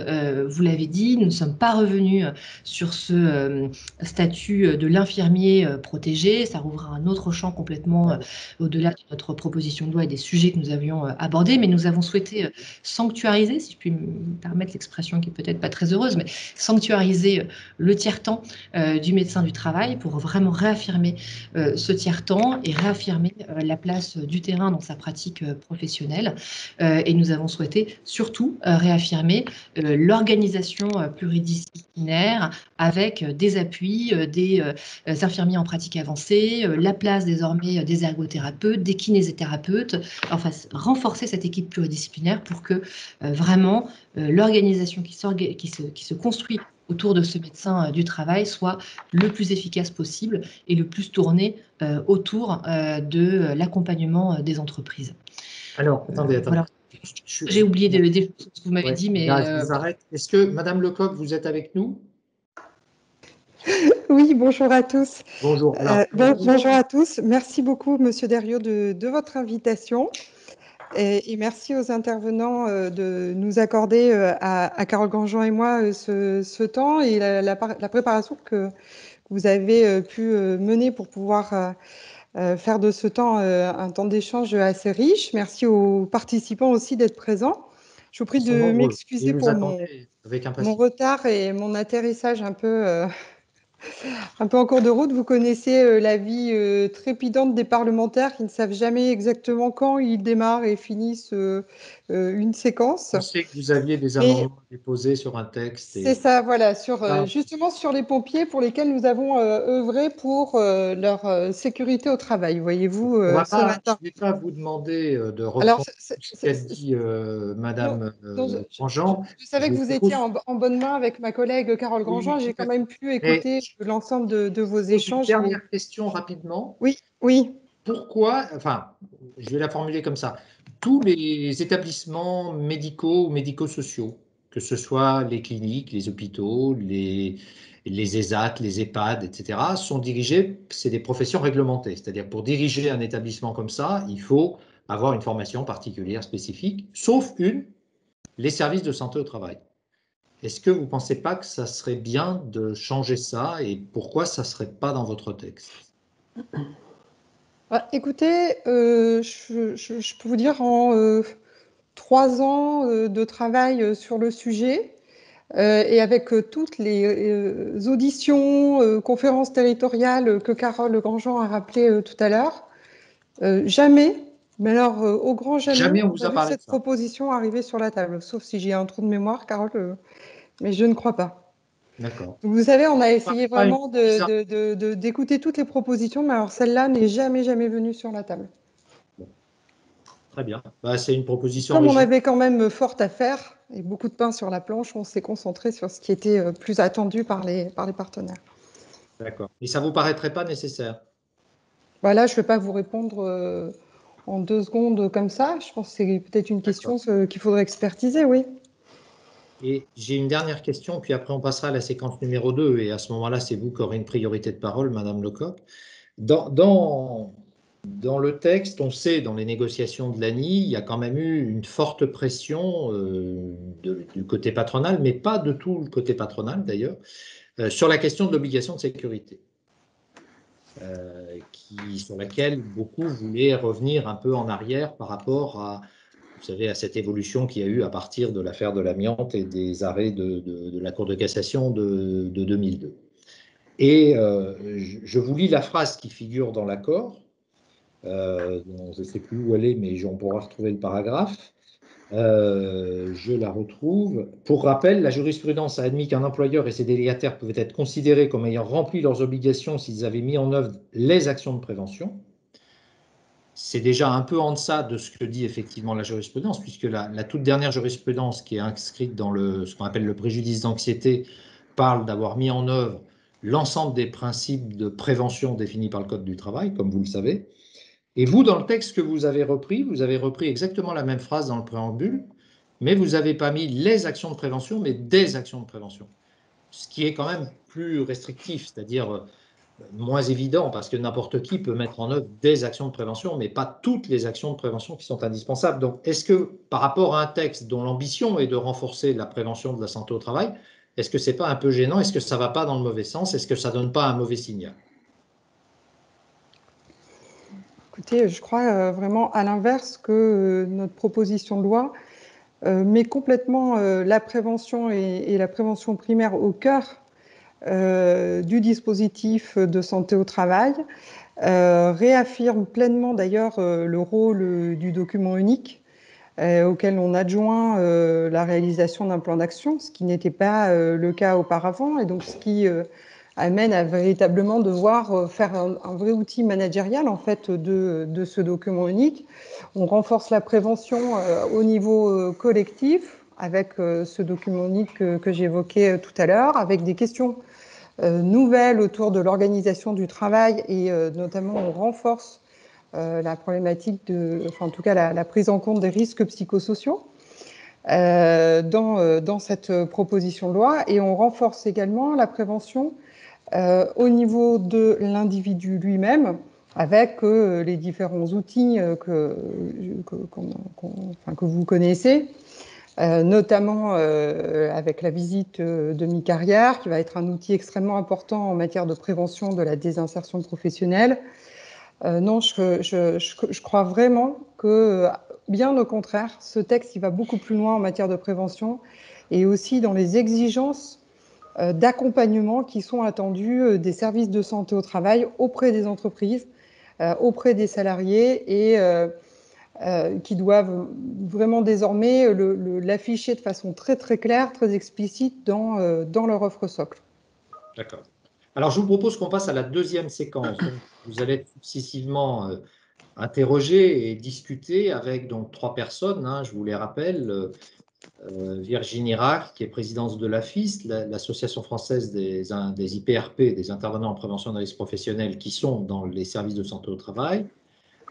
vous l'avez dit, nous ne sommes pas revenus sur ce statut de l'infirmier protégé, ça rouvrira un autre champ complètement au-delà de notre proposition de loi et des sujets que nous avions abordés, mais nous avons souhaité sanctuariser, si je puis me permettre l'expression qui est peut-être pas très heureuse, mais sanctuariser le tiers-temps du médecin du travail pour vraiment réaffirmer ce tiers-temps et réaffirmer la place du terrain dans sa pratique professionnelle. et nous avons souhaité surtout réaffirmer l'organisation pluridisciplinaire avec des appuis, des infirmiers en pratique avancée, la place désormais des ergothérapeutes, des kinésithérapeutes, renforcer cette équipe pluridisciplinaire pour que euh, vraiment euh, l'organisation qui, qui, se, qui se construit autour de ce médecin euh, du travail soit le plus efficace possible et le plus tourné autour de l'accompagnement des entreprises. Alors, attendez, attendez. J'ai oublié des, choses que vous m'avez dit, mais. Est-ce que, Madame Lecoq, vous êtes avec nous? Oui, bonjour à tous. Bonjour. Euh, bonjour à tous. Merci beaucoup, Monsieur Derriot, de, votre invitation. Et, merci aux intervenants euh, de nous accorder euh, à, Carole Grandjean et moi ce, temps et la, préparation que vous avez pu mener pour pouvoir faire de ce temps un temps d'échange assez riche. Merci aux participants aussi d'être présents. Je vous prie de m'excuser pour mon, mon, retard et mon atterrissage un peu <laughs> un peu en cours de route, vous connaissez euh, la vie euh, trépidante des parlementaires qui ne savent jamais exactement quand ils démarrent et finissent euh, une séquence. Je sais que vous aviez des amendements déposés sur un texte. C'est ça, voilà, sur, ah. justement sur les pompiers pour lesquels nous avons œuvré pour leur sécurité au travail, voyez-vous. ce matin. Je ne vais pas vous demander de reprendre ce qu'a dit Madame Grandjean. Je, savais que vous étiez en, bonne main avec ma collègue Carole Grandjean. J'ai quand même pu écouter l'ensemble de, vos échanges. Une dernière question rapidement. Oui, oui. Pourquoi, enfin, je vais la formuler comme ça, tous les établissements médicaux ou médico-sociaux, que ce soit les cliniques, les hôpitaux, les, les ESAT, les EHPAD, etc., sont dirigés, c'est des professions réglementées. C'est-à-dire pour diriger un établissement comme ça, il faut avoir une formation particulière, spécifique, sauf une, les services de santé au travail. Est-ce que vous ne pensez pas que ça serait bien de changer ça et pourquoi ça ne serait pas dans votre texte? Bah, Écoutez, euh, je, peux vous dire en euh, trois ans euh, de travail sur le sujet et avec toutes les auditions, conférences territoriales que Carole Grandjean a rappelées tout à l'heure, jamais mais alors, au grand jamais, jamais on vous a, parlé cette proposition arriver sur la table, sauf si j'ai un trou de mémoire, Carole mais je ne crois pas. D'accord. Vous savez, on a essayé vraiment d'écouter toutes les propositions, mais alors celle-là n'est jamais, jamais venue sur la table. Très bien. Bah, c'est une proposition. Comme on avait quand même fort à faire et beaucoup de pain sur la planche, on s'est concentré sur ce qui était euh, plus attendu par les, par les partenaires. D'accord. Et ça ne vous paraîtrait pas nécessaire? Voilà, bah, Je ne vais pas vous répondre euh, en deux secondes comme ça. Je pense que c'est peut-être une question qu'il faudrait expertiser, oui. Et j'ai une dernière question, puis après on passera à la séquence numéro 2, et à ce moment-là, c'est vous qui aurez une priorité de parole, Madame Lecoq. Dans, dans, dans, le texte, on sait, dans les négociations de l'ANI, il y a quand même eu une forte pression euh, du côté patronal, mais pas de tout le côté patronal d'ailleurs, euh, sur la question de l'obligation de sécurité. Euh, sur laquelle beaucoup voulaient revenir un peu en arrière par rapport à vous savez, à cette évolution qu'il y a eu à partir de l'affaire de l'amiante et des arrêts de, la Cour de cassation de, 2002. Et euh, je, vous lis la phrase qui figure dans l'accord. Euh, je ne sais plus où elle est, mais on pourra retrouver le paragraphe. Euh, je la retrouve. Pour rappel, la jurisprudence a admis qu'un employeur et ses délégataires pouvaient être considérés comme ayant rempli leurs obligations s'ils avaient mis en œuvre les actions de prévention c'est déjà un peu en deçà de ce que dit effectivement la jurisprudence, puisque la, toute dernière jurisprudence qui est inscrite dans le, ce qu'on appelle le préjudice d'anxiété parle d'avoir mis en œuvre l'ensemble des principes de prévention définis par le Code du travail, comme vous le savez. Et vous, dans le texte que vous avez repris, vous avez repris exactement la même phrase dans le préambule, mais vous n'avez pas mis les actions de prévention, mais des actions de prévention. Ce qui est quand même plus restrictif, c'est-à-dire moins évident parce que n'importe qui peut mettre en œuvre des actions de prévention, mais pas toutes les actions de prévention qui sont indispensables. Donc, est-ce que par rapport à un texte dont l'ambition est de renforcer la prévention de la santé au travail, est-ce que c'est pas un peu gênant? Est-ce que ça va pas dans le mauvais sens? Est-ce que ça donne pas un mauvais signal? Écoutez, je crois vraiment à l'inverse que notre proposition de loi met complètement la prévention et, la prévention primaire au cœur du dispositif de santé au travail, réaffirme pleinement d'ailleurs le rôle du document unique auquel on adjoint la réalisation d'un plan d'action, ce qui n'était pas le cas auparavant, et donc ce qui amène à véritablement devoir euh, faire un, vrai outil managérial en fait de, de, ce document unique. On renforce la prévention euh, au niveau euh, collectif avec ce document unique que, j'évoquais tout à l'heure, avec des questions nouvelles autour de l'organisation du travail et notamment on renforce la problématique de, en tout cas la, prise en compte des risques psychosociaux. Dans, dans, cette proposition de loi et on renforce également la prévention euh, au niveau de l'individu lui-même, avec euh, les différents outils euh, que, vous connaissez, notamment avec la visite de mi-carrière, qui va être un outil extrêmement important en matière de prévention de la désinsertion professionnelle. non, je, je, crois vraiment que, bien au contraire, ce texte il va beaucoup plus loin en matière de prévention et aussi dans les exigences d'accompagnement qui sont attendus euh, des services de santé au travail auprès des entreprises, euh, auprès des salariés et qui doivent vraiment désormais l'afficher de façon très très claire, très explicite dans, dans leur offre socle. D'accord. Alors je vous propose qu'on passe à la deuxième séquence. vous allez successivement interroger et discuter avec donc trois personnes, hein, je vous les rappelle, euh, Virginie Rack, qui est présidente de l'AFIS, l'Association française des, IPRP, des intervenants en prévention des risques professionnels, qui sont dans les services de santé au travail.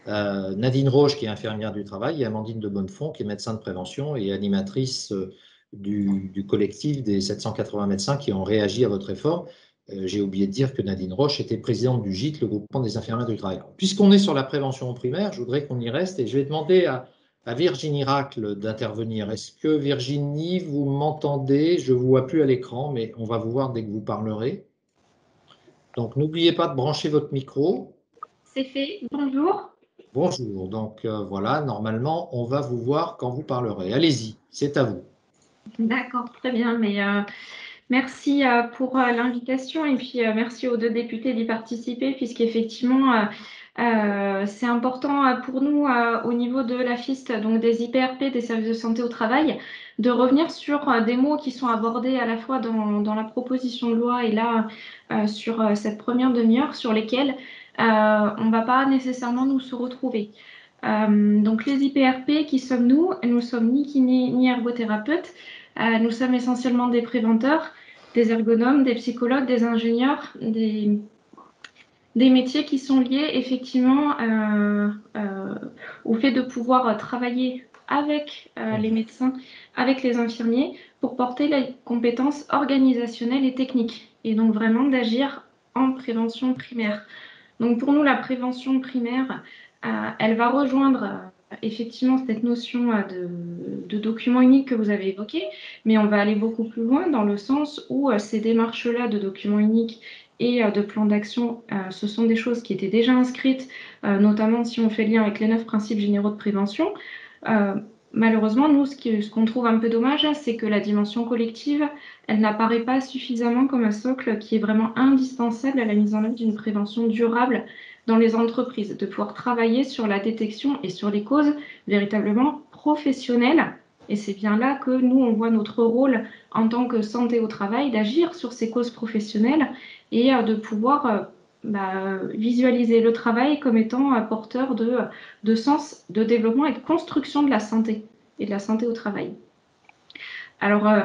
Euh, Nadine Roche, qui est infirmière du travail, et Amandine de Bonnefond, qui est médecin de prévention et animatrice euh, du, collectif des 780 médecins qui ont réagi à votre réforme. J'ai oublié de dire que Nadine Roche était présidente du GIT, le groupement des infirmières du travail. Puisqu'on est sur la prévention primaire, je voudrais qu'on y reste et je vais demander à, à Virginie Racle d'intervenir. Est-ce que Virginie, vous m'entendez? Je ne vous vois plus à l'écran, mais on va vous voir dès que vous parlerez. Donc, n'oubliez pas de brancher votre micro. C'est fait. Bonjour. Bonjour. Donc, euh, voilà, normalement, on va vous voir quand vous parlerez. Allez-y, c'est à vous. D'accord, très bien. Mais euh, merci euh, pour l'invitation et puis merci aux deux députés d'y participer, puisqu'effectivement, euh, c'est important euh, pour nous euh, au niveau de la FIST, donc des IPRP, des services de santé au travail, de revenir sur des mots qui sont abordés à la fois dans, la proposition de loi et là sur cette première demi-heure sur lesquels on ne va pas nécessairement nous se retrouver. donc les IPRP, qui sommes-nous? Nous sommes ni kiné ni ergothérapeutes, nous sommes essentiellement des préventeurs, des ergonomes, des psychologues, des ingénieurs, des des métiers qui sont liés effectivement euh, euh, au fait de pouvoir travailler avec euh, les médecins, avec les infirmiers, pour porter les compétences organisationnelles et techniques, et donc vraiment d'agir en prévention primaire. Donc pour nous, la prévention primaire, elle va rejoindre effectivement cette notion de, de, document unique que vous avez évoqué, mais on va aller beaucoup plus loin dans le sens où ces démarches-là de document unique et euh, de plan d'action, euh, ce sont des choses qui étaient déjà inscrites, euh, notamment si on fait lien avec les neuf principes généraux de prévention. malheureusement, nous, ce qu'on trouve un peu dommage, c'est que la dimension collective, elle n'apparaît pas suffisamment comme un socle qui est vraiment indispensable à la mise en œuvre d'une prévention durable dans les entreprises, de pouvoir travailler sur la détection et sur les causes véritablement professionnelles. Et c'est bien là que nous, on voit notre rôle en tant que santé au travail, d'agir sur ces causes professionnelles et euh, de pouvoir euh, bah, visualiser le travail comme étant porteur de, de sens, de développement et de construction de la santé et de la santé au travail. Alors, euh,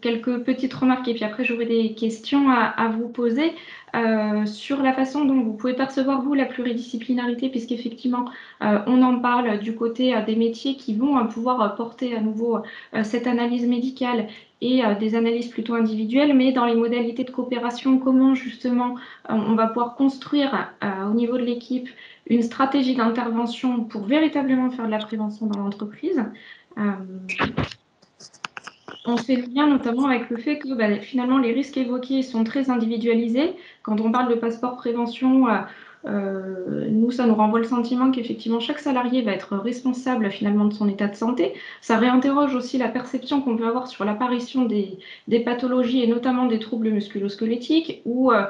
quelques petites remarques et puis après j'aurai des questions à, vous poser euh, sur la façon dont vous pouvez percevoir vous la pluridisciplinarité puisqu'effectivement euh, on en parle du côté euh, des métiers qui vont pouvoir porter à nouveau cette analyse médicale et des analyses plutôt individuelles. Mais dans les modalités de coopération comment justement on va pouvoir construire au niveau de l'équipe une stratégie d'intervention pour véritablement faire de la prévention dans l'entreprise on fait le lien notamment avec le fait que bah, finalement les risques évoqués sont très individualisés. Quand on parle de passeport prévention, euh, euh, nous, ça nous renvoie le sentiment qu'effectivement, chaque salarié va être responsable finalement de son état de santé. Ça réinterroge aussi la perception qu'on peut avoir sur l'apparition des, pathologies et notamment des troubles musculosquelettiques, où euh,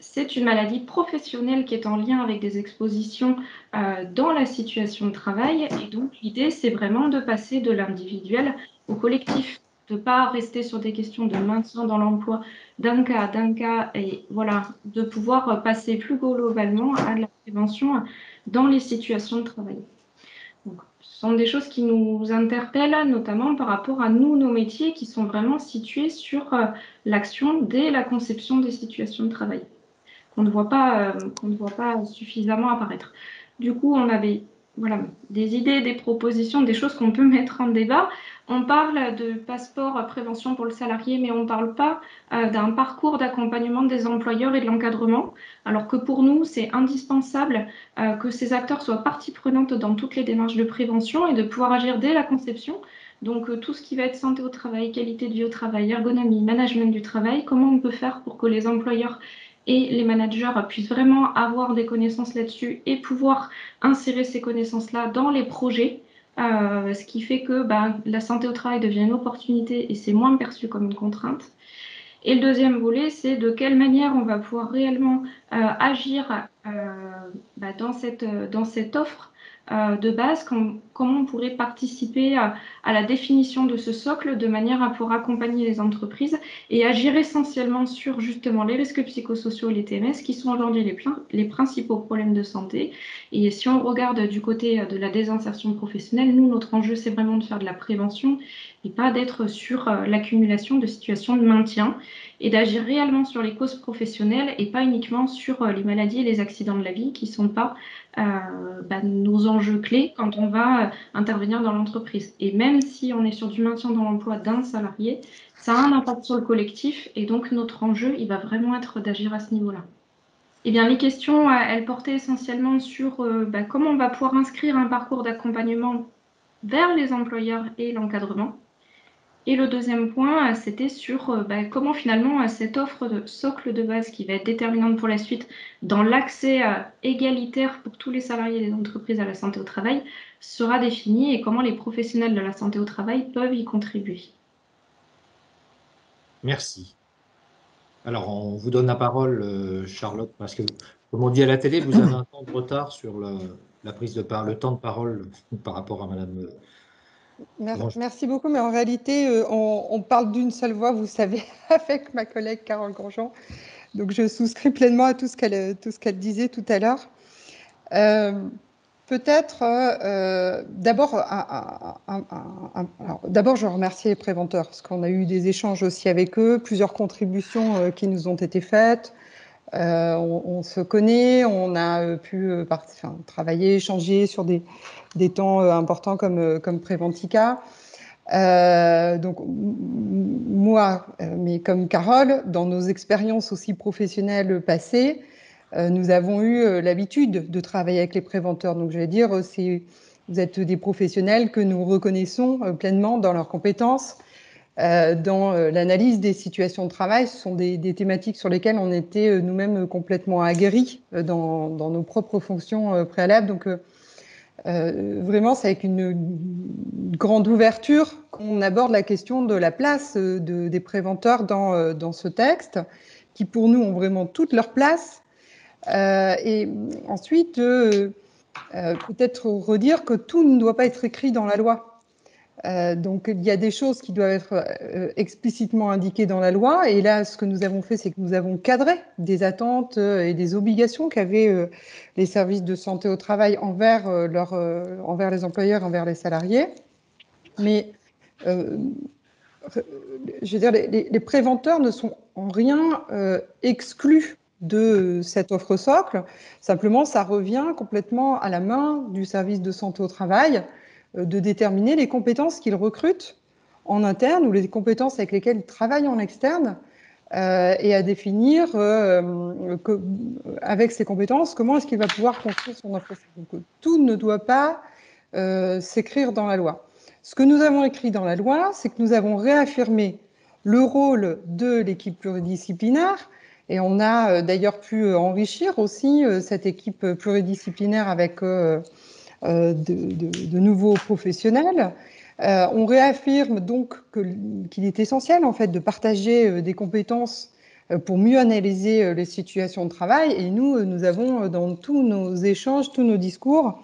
c'est une maladie professionnelle qui est en lien avec des expositions euh, dans la situation de travail. Et donc, l'idée, c'est vraiment de passer de l'individuel au collectif de ne pas rester sur des questions de maintien dans l'emploi d'un cas, d'un cas, et voilà, de pouvoir passer plus globalement à la prévention dans les situations de travail. ce sont des choses qui nous interpellent, notamment par rapport à nous, nos métiers, qui sont vraiment situés sur euh, l'action dès la conception des situations de travail, qu'on ne voit pas, euh, ne voit pas suffisamment apparaître. Du coup, on avait voilà, des idées, des propositions, des choses qu'on peut mettre en débat. On parle de passeport prévention pour le salarié, mais on ne parle pas euh, d'un parcours d'accompagnement des employeurs et de l'encadrement, alors que pour nous, c'est indispensable euh, que ces acteurs soient partie prenante dans toutes les démarches de prévention et de pouvoir agir dès la conception. Donc, euh, tout ce qui va être santé au travail, qualité de vie au travail, ergonomie, management du travail, comment on peut faire pour que les employeurs et les managers puissent vraiment avoir des connaissances là-dessus et pouvoir insérer ces connaissances-là dans les projets euh, ce qui fait que bah, la santé au travail devient une opportunité et c'est moins perçu comme une contrainte. Et le deuxième volet, c'est de quelle manière on va pouvoir réellement euh, agir euh, bah, dans, cette, offre de base, comment on pourrait participer à, la définition de ce socle de manière à pouvoir accompagner les entreprises et agir essentiellement sur justement les risques psychosociaux et les TMS qui sont aujourd'hui les, les principaux problèmes de santé. Et si on regarde du côté de la désinsertion professionnelle, nous, notre enjeu, c'est vraiment de faire de la prévention et pas d'être sur euh, l'accumulation de situations de maintien et d'agir réellement sur les causes professionnelles et pas uniquement sur euh, les maladies et les accidents de la vie qui ne sont pas euh, bah, nos enjeux clés quand on va intervenir dans l'entreprise. Et même si on est sur du maintien dans l'emploi d'un salarié, ça a un impact sur le collectif et donc notre enjeu, il va vraiment être d'agir à ce niveau-là. Eh bien, les questions, elles portaient essentiellement sur bah, comment on va pouvoir inscrire un parcours d'accompagnement vers les employeurs et l'encadrement. Et le deuxième point, euh, c'était sur euh, bah, comment finalement euh, cette offre de socle de base qui va être déterminante pour la suite dans l'accès égalitaire pour tous les salariés des entreprises à la santé au travail sera définie et comment les professionnels de la santé au travail peuvent y contribuer. Merci. Alors, on vous donne la parole, Charlotte, parce que, comme on dit à la télé, vous avez un temps de retard sur la prise de le temps de parole par rapport à Madame Merci, beaucoup, mais en réalité, euh, on, parle d'une seule voix, vous savez, <laughs> avec ma collègue Carole Grandjean. Donc, je souscris pleinement à tout ce qu'elle qu'elle disait tout à l'heure. Euh, peut-être, euh, d'abord, d'abord, je remercie les préventeurs, parce qu'on a eu des échanges aussi avec eux, plusieurs contributions qui nous ont été faites. On, se connaît, on a pu travailler, échanger sur des, temps euh, importants comme, euh, comme Préventica. Euh, donc moi, mais comme Carole, dans nos expériences aussi professionnelles passées, nous avons eu l'habitude de travailler avec les préventeurs. Donc je vais dire, vous êtes des professionnels que nous reconnaissons pleinement dans leurs compétences, dans l'analyse des situations de travail. Ce sont des, thématiques sur lesquelles on était nous-mêmes complètement aguerris dans, nos propres fonctions préalables. Donc euh, vraiment, c'est avec une, grande ouverture qu'on aborde la question de la place euh, des préventeurs euh, dans, ce texte, qui pour nous ont vraiment toute leur place. et ensuite, peut-être redire que tout ne doit pas être écrit dans la loi. Euh, donc il y a des choses qui doivent être euh, explicitement indiquées dans la loi. Et là, ce que nous avons fait, c'est que nous avons cadré des attentes euh, et des obligations qu'avaient les services de santé au travail envers, envers les employeurs, envers les salariés. Mais je veux dire, les, les, préventeurs ne sont en rien exclus de cette offre socle. Simplement, ça revient complètement à la main du service de santé au travail de déterminer les compétences qu'ils recrutent en interne ou les compétences avec lesquelles ils travaillent en externe euh, et à définir euh, avec ces compétences comment est-ce qu'il va pouvoir construire son entreprise. tout ne doit pas s'écrire dans la loi. Ce que nous avons écrit dans la loi, c'est que nous avons réaffirmé le rôle de l'équipe pluridisciplinaire Et on a d'ailleurs pu enrichir aussi cette équipe pluridisciplinaire avec de, de, nouveaux professionnels. on réaffirme donc qu'il est essentiel en fait de partager des compétences pour mieux analyser les situations de travail. Et nous, nous avons dans tous nos échanges, tous nos discours,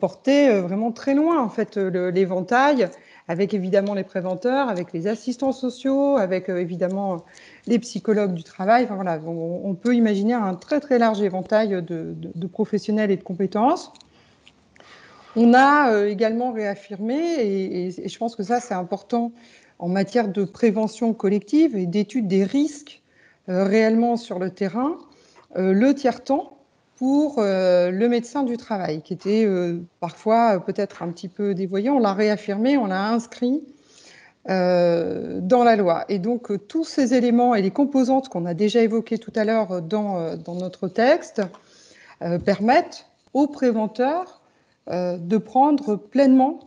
porté vraiment très loin en fait l'éventail avec évidemment les préventeurs, avec les assistants sociaux, avec euh, évidemment les psychologues du travail. Voilà, on, peut imaginer un très très large éventail de, professionnels et de compétences. On a euh, également réaffirmé, et, je pense que ça c'est important en matière de prévention collective et d'étude des risques euh, réellement sur le terrain, le tiers-temps pour euh, le médecin du travail, qui était euh, parfois euh, peut-être un petit peu dévoyant. On l'a réaffirmé, on l'a inscrit dans la loi. Et donc, tous ces éléments et les composantes qu'on a déjà évoquées tout à l'heure dans, notre texte permettent aux préventeurs de prendre pleinement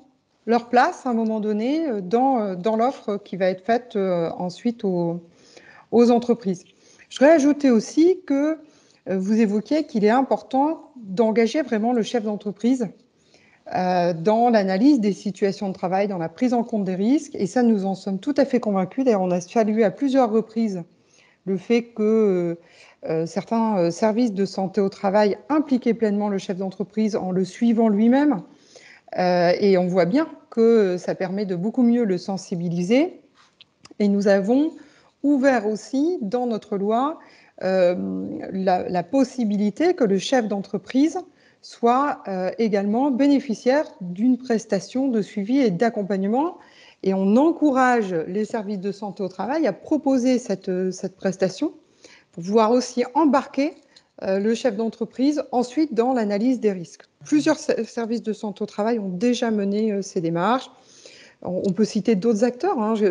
leur place à un moment donné dans, dans l'offre qui va être faite ensuite aux, aux entreprises. Je voudrais ajouter aussi que euh, vous évoquiez qu'il est important d'engager vraiment le chef d'entreprise euh, dans l'analyse des situations de travail, dans la prise en compte des risques. Et ça, nous en sommes tout à fait convaincus. D'ailleurs, on a salué à plusieurs reprises le fait que euh, certains services de santé au travail impliquaient pleinement le chef d'entreprise en le suivant lui-même. et on voit bien que ça permet de beaucoup mieux le sensibiliser. Et nous avons ouvert aussi dans notre loi euh, la, possibilité que le chef d'entreprise soit euh, également bénéficiaire d'une prestation de suivi et d'accompagnement. Et on encourage les services de santé au travail à proposer cette prestation pour pouvoir aussi embarquer euh, le chef d'entreprise ensuite dans l'analyse des risques. Plusieurs services de santé au travail ont déjà mené ces démarches. On peut citer d'autres acteurs hein, je,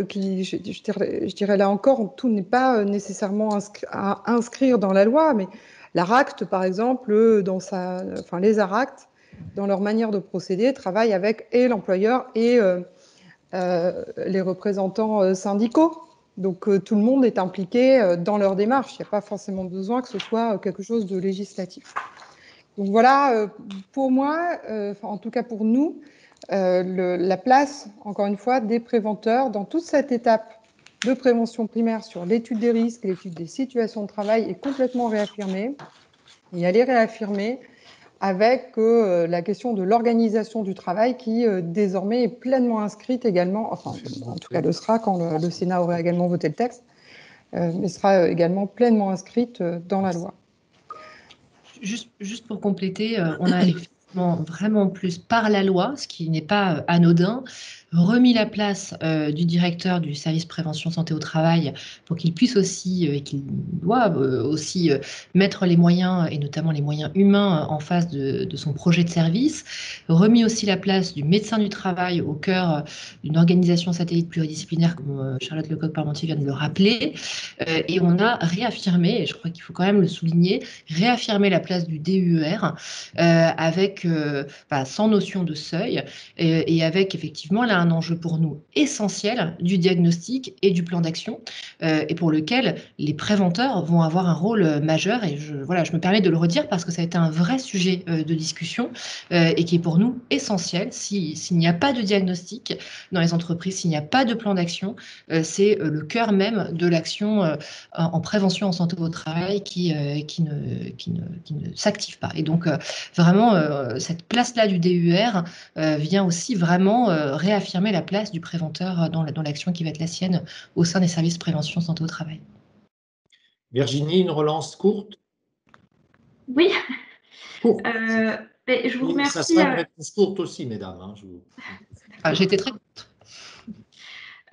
dirais, là encore, tout n'est pas euh, nécessairement à inscrire dans la loi, mais la RACT, par exemple, dans sa, enfin les ARACT, dans leur manière de procéder, travaillent avec et l'employeur et euh, euh, les représentants syndicaux. Donc tout le monde est impliqué dans leur démarche. Il n'y a pas forcément besoin que ce soit quelque chose de législatif. Donc voilà, pour moi, en tout cas pour nous, euh, la place, encore une fois, des préventeurs dans toute cette étape de prévention primaire sur l'étude des risques, l'étude des situations de travail est complètement réaffirmée. Et elle est réaffirmée avec euh, la question de l'organisation du travail qui euh, désormais est pleinement inscrite également, enfin en tout cas le sera quand le, Sénat aura également voté le texte, mais sera également pleinement inscrite dans la loi. Juste, juste pour compléter, on a vraiment plus par la loi, ce qui n'est pas euh, anodin, remis la place euh, du directeur du service prévention santé au travail pour qu'il puisse aussi euh, et qu'il doit aussi mettre les moyens et notamment les moyens humains en face de, son projet de service, remis aussi la place du médecin du travail au cœur d'une organisation satellite pluridisciplinaire comme Charlotte Lecoq-Parmentier vient de le rappeler, et on a réaffirmé, et je crois qu'il faut quand même le souligner, réaffirmé la place du DUER avec bah, sans notion de seuil et, avec effectivement là un enjeu pour nous essentiel du diagnostic et du plan d'action euh, et pour lequel les préventeurs vont avoir un rôle euh, majeur et je, voilà, je me permets de le redire parce que ça a été un vrai sujet euh, de discussion et qui est pour nous essentiel. S'il n'y a pas de diagnostic dans les entreprises, s'il n'y a pas de plan d'action, c'est le cœur même de l'action en prévention en santé au travail qui, qui ne, qui ne, qui ne s'active pas. Et donc, vraiment, cette place-là du DUR vient aussi vraiment euh, réaffirmer la place du préventeur dans, l'action qui va être la sienne au sein des services de prévention santé au travail. Virginie, une relance courte? Oui. Euh, je vous remercie. Ça sera une réponse courte aussi, mesdames. Hein, ah, J'ai été très courte.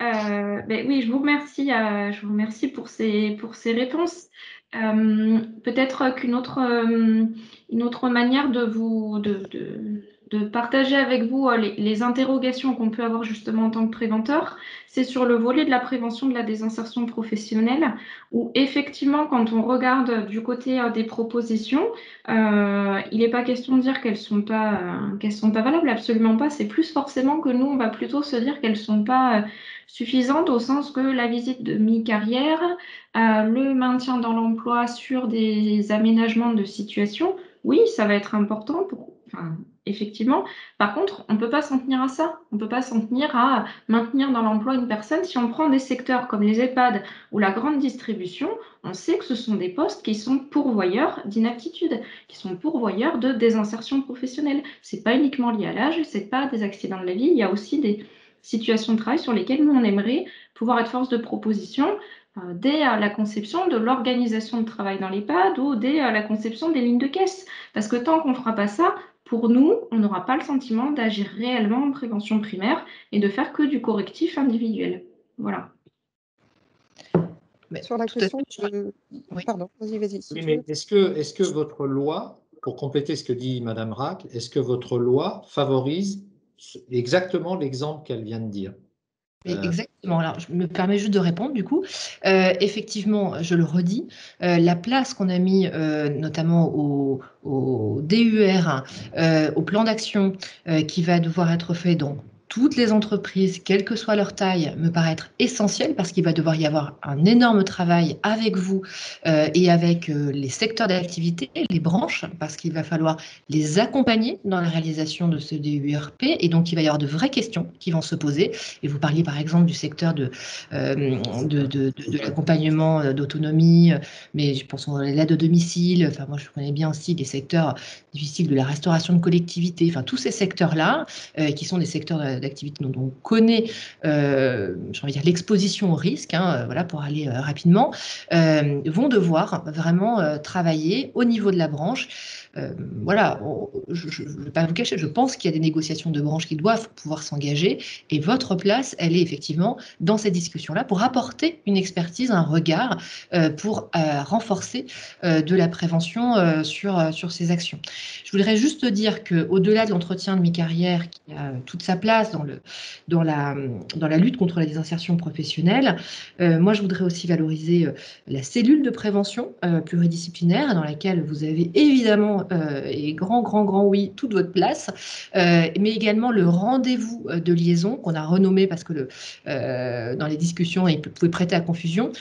oui, je vous remercie. je vous remercie pour ces, pour ces réponses. Peut-être qu'une autre, une autre manière de vous, de, de partager avec vous les, les interrogations qu'on peut avoir justement en tant que préventeur, c'est sur le volet de la prévention de la désinsertion professionnelle, où effectivement, quand on regarde du côté des propositions, euh, il n'est pas question de dire qu'elles sont, pas, qu'elles sont pas valables, absolument pas. C'est plus forcément que nous, on va plutôt se dire qu'elles ne sont pas suffisantes au sens que la visite de mi-carrière, euh, le maintien dans l'emploi sur des aménagements de situation, oui, ça va être important pour, effectivement. Par contre, on ne peut pas s'en tenir à ça. On ne peut pas s'en tenir à maintenir dans l'emploi une personne. Si on prend des secteurs comme les EHPAD ou la grande distribution, on sait que ce sont des postes qui sont pourvoyeurs d'inaptitude, qui sont pourvoyeurs de désinsertion professionnelle. Ce n'est pas uniquement lié à l'âge, ce n'est pas des accidents de la vie, il y a aussi des situations de travail sur lesquelles nous, on aimerait pouvoir être force de proposition euh, dès la conception de l'organisation de travail dans l'EHPAD ou dès la conception des lignes de caisse. Parce que tant qu'on ne fera pas ça, pour nous, on n'aura pas le sentiment d'agir réellement en prévention primaire et de faire que du correctif individuel. Voilà. Mais Sur la question, pardon, vas-y, vas-y. oui, mais est-ce que, est que votre loi, pour compléter ce que dit Madame Rack, est-ce que votre loi favorise exactement l'exemple qu'elle vient de dire? Euh, exactement. Alors, je me permets juste de répondre du coup. Euh, effectivement, je le redis, euh, la place qu'on a mis notamment au, au DUR, au plan d'action qui va devoir être fait donc toutes les entreprises, quelle que soit leur taille, me paraît être essentiel parce qu'il va devoir y avoir un énorme travail avec vous euh, et avec euh, les secteurs d'activité, les branches, parce qu'il va falloir les accompagner dans la réalisation de ce DURP et donc il va y avoir de vraies questions qui vont se poser. Et vous parliez par exemple du secteur de, euh, de, l'accompagnement d'autonomie, mais je pense à l'aide au domicile, enfin moi je connais bien aussi des secteurs difficiles de la restauration de collectivité, enfin tous ces secteurs-là qui sont des secteurs d'activité dont on connaît, euh, l'exposition au risque, hein, euh, voilà, pour aller euh, rapidement, vont devoir vraiment travailler au niveau de la branche voilà, je ne vais pas vous cacher, je pense qu'il y a des négociations de branches qui doivent pouvoir s'engager et votre place, elle est effectivement dans ces discussions-là pour apporter une expertise, un regard pour renforcer de la prévention sur, sur ces actions. Je voudrais juste dire qu'au-delà de l'entretien de mi-carrière qui a toute sa place dans, le, dans, la, dans la lutte contre la désinsertion professionnelle, moi je voudrais aussi valoriser la cellule de prévention pluridisciplinaire dans laquelle vous avez évidemment euh, et grand, grand, grand oui, toute votre place, euh, mais également le rendez-vous euh, de liaison qu'on a renommé parce que dans les discussions, il pouvait prêter à confusion.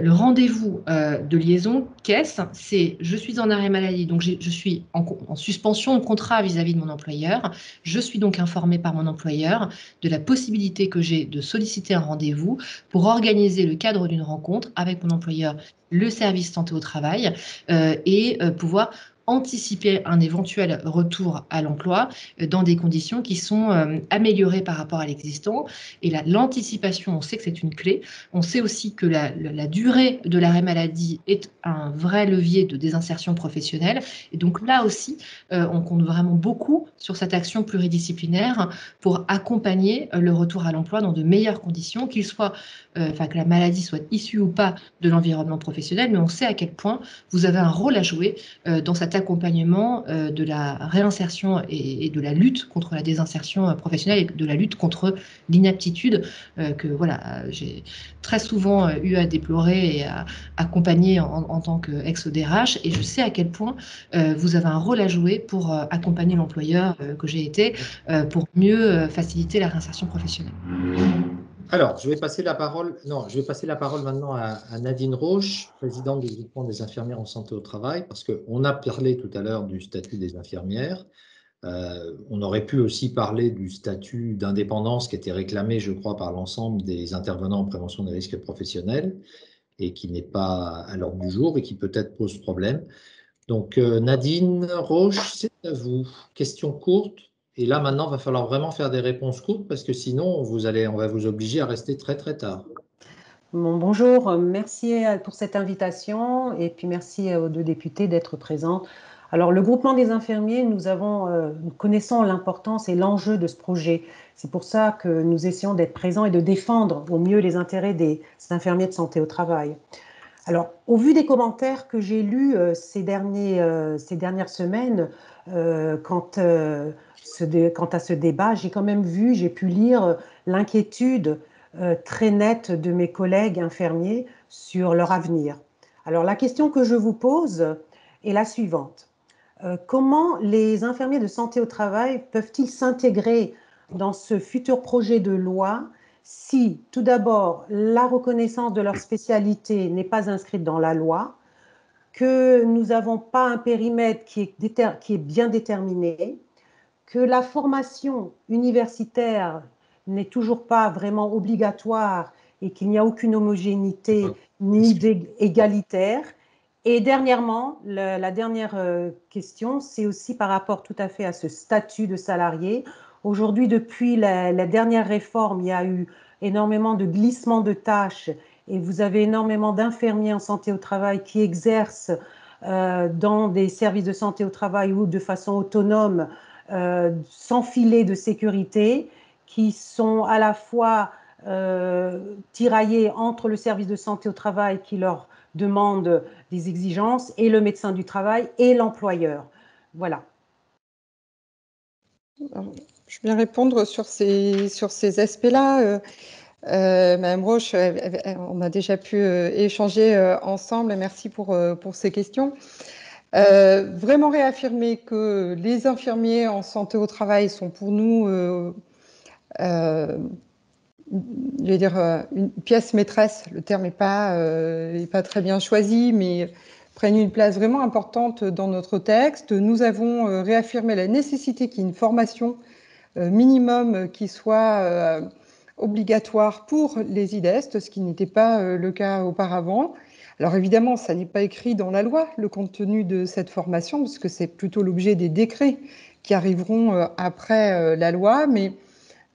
Le rendez-vous de liaison, qu'est-ce? C'est je suis en arrêt maladie, donc je suis en, en, suspension de contrat vis-à-vis -vis de mon employeur. Je suis donc informé par mon employeur de la possibilité que j'ai de solliciter un rendez-vous pour organiser le cadre d'une rencontre avec mon employeur, le service santé au travail, et pouvoir anticiper un éventuel retour à l'emploi euh, dans des conditions qui sont euh, améliorées par rapport à l'existant. Et l'anticipation, on sait que c'est une clé. On sait aussi que la, durée de l'arrêt maladie est un vrai levier de désinsertion professionnelle. Et donc là aussi, euh, on compte vraiment beaucoup sur cette action pluridisciplinaire pour accompagner le retour à l'emploi dans de meilleures conditions, qu'il soit, enfin que la maladie soit issue ou pas de l'environnement professionnel, mais on sait à quel point vous avez un rôle à jouer dans cette accompagnement euh, de la réinsertion et, de la lutte contre la désinsertion euh, professionnelle et de la lutte contre l'inaptitude euh, que voilà, j'ai très souvent eu à déplorer et à accompagner en, tant qu'ex-ODRH et je sais à quel point vous avez un rôle à jouer pour accompagner l'employeur que j'ai été pour mieux faciliter la réinsertion professionnelle. Alors, je vais passer la parole. Non, je vais passer la parole maintenant à, Nadine Roche, présidente du groupement des infirmières en santé au travail, parce qu'on a parlé tout à l'heure du statut des infirmières. Euh, on aurait pu aussi parler du statut d'indépendance qui était réclamé, je crois, par l'ensemble des intervenants en prévention des risques professionnels et qui n'est pas à l'ordre du jour et qui peut-être pose problème. Donc, euh, Nadine Roche, c'est à vous. Question courte. Et là, maintenant, il va falloir vraiment faire des réponses courtes parce que sinon, on va vous obliger à rester très, très tard. bonjour, merci pour cette invitation et puis merci aux deux députés d'être présents. Alors, le groupement des infirmiers, nous, avons, euh, connaissons l'importance et l'enjeu de ce projet. C'est pour ça que nous essayons d'être présents et de défendre au mieux les intérêts des infirmiers de santé au travail. Alors, au vu des commentaires que j'ai lus euh, ces, derniers, euh, ces dernières semaines, quant, à ce débat, j'ai quand même vu, j'ai pu lire l'inquiétude très nette de mes collègues infirmiers sur leur avenir. Alors la question que je vous pose est la suivante. comment les infirmiers de santé au travail peuvent-ils s'intégrer dans ce futur projet de loi si, tout d'abord, la reconnaissance de leur spécialité n'est pas inscrite dans la loi, que nous n'avons pas un périmètre qui est, bien déterminé, que la formation universitaire n'est toujours pas vraiment obligatoire et qu'il n'y a aucune homogénéité ni égalitaire. Et dernièrement, la dernière euh, question, c'est aussi par rapport tout à fait à ce statut de salarié. Aujourd'hui, depuis la, dernière réforme, il y a eu énormément de glissements de tâches et vous avez énormément d'infirmiers en santé au travail qui exercent euh, dans des services de santé au travail ou de façon autonome, sans filet de sécurité, qui sont à la fois euh, tiraillés entre le service de santé au travail qui leur demande des exigences et le médecin du travail et l'employeur. Voilà. Je vais répondre sur ces, sur ces aspects-là. Euh, euh, Madame Roche, on a déjà pu euh, échanger ensemble. Merci pour, pour ces questions. Vraiment réaffirmer que les infirmiers en santé au travail sont pour nous, je vais dire, une pièce maîtresse. Le terme n'est pas, pas très bien choisi, mais prennent une place vraiment importante dans notre texte. Nous avons réaffirmé la nécessité qu'il y ait une formation euh, minimum qui soit euh, obligatoire pour les IDEST, ce qui n'était pas euh, le cas auparavant. Alors évidemment, ça n'est pas écrit dans la loi, le contenu de cette formation, parce que c'est plutôt l'objet des décrets qui arriveront après la loi, mais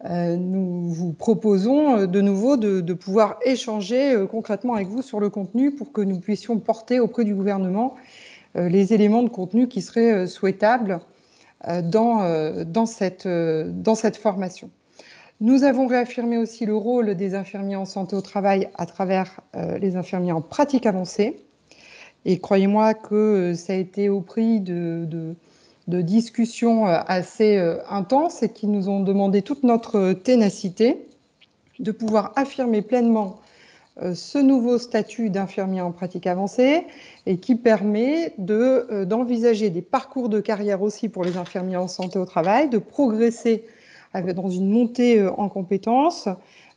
nous vous proposons de nouveau de, pouvoir échanger concrètement avec vous sur le contenu pour que nous puissions porter auprès du gouvernement les éléments de contenu qui seraient souhaitables euh, euh, euh, dans cette formation. Nous avons réaffirmé aussi le rôle des infirmiers en santé au travail à travers les infirmiers en pratique avancée. Et croyez-moi que ça a été au prix de, discussions assez intenses et qui nous ont demandé toute notre ténacité de pouvoir affirmer pleinement euh, ce nouveau statut d'infirmier en pratique avancée et qui permet euh, d'envisager des parcours de carrière aussi pour les infirmiers en santé au travail, de progresser dans une montée euh, en compétences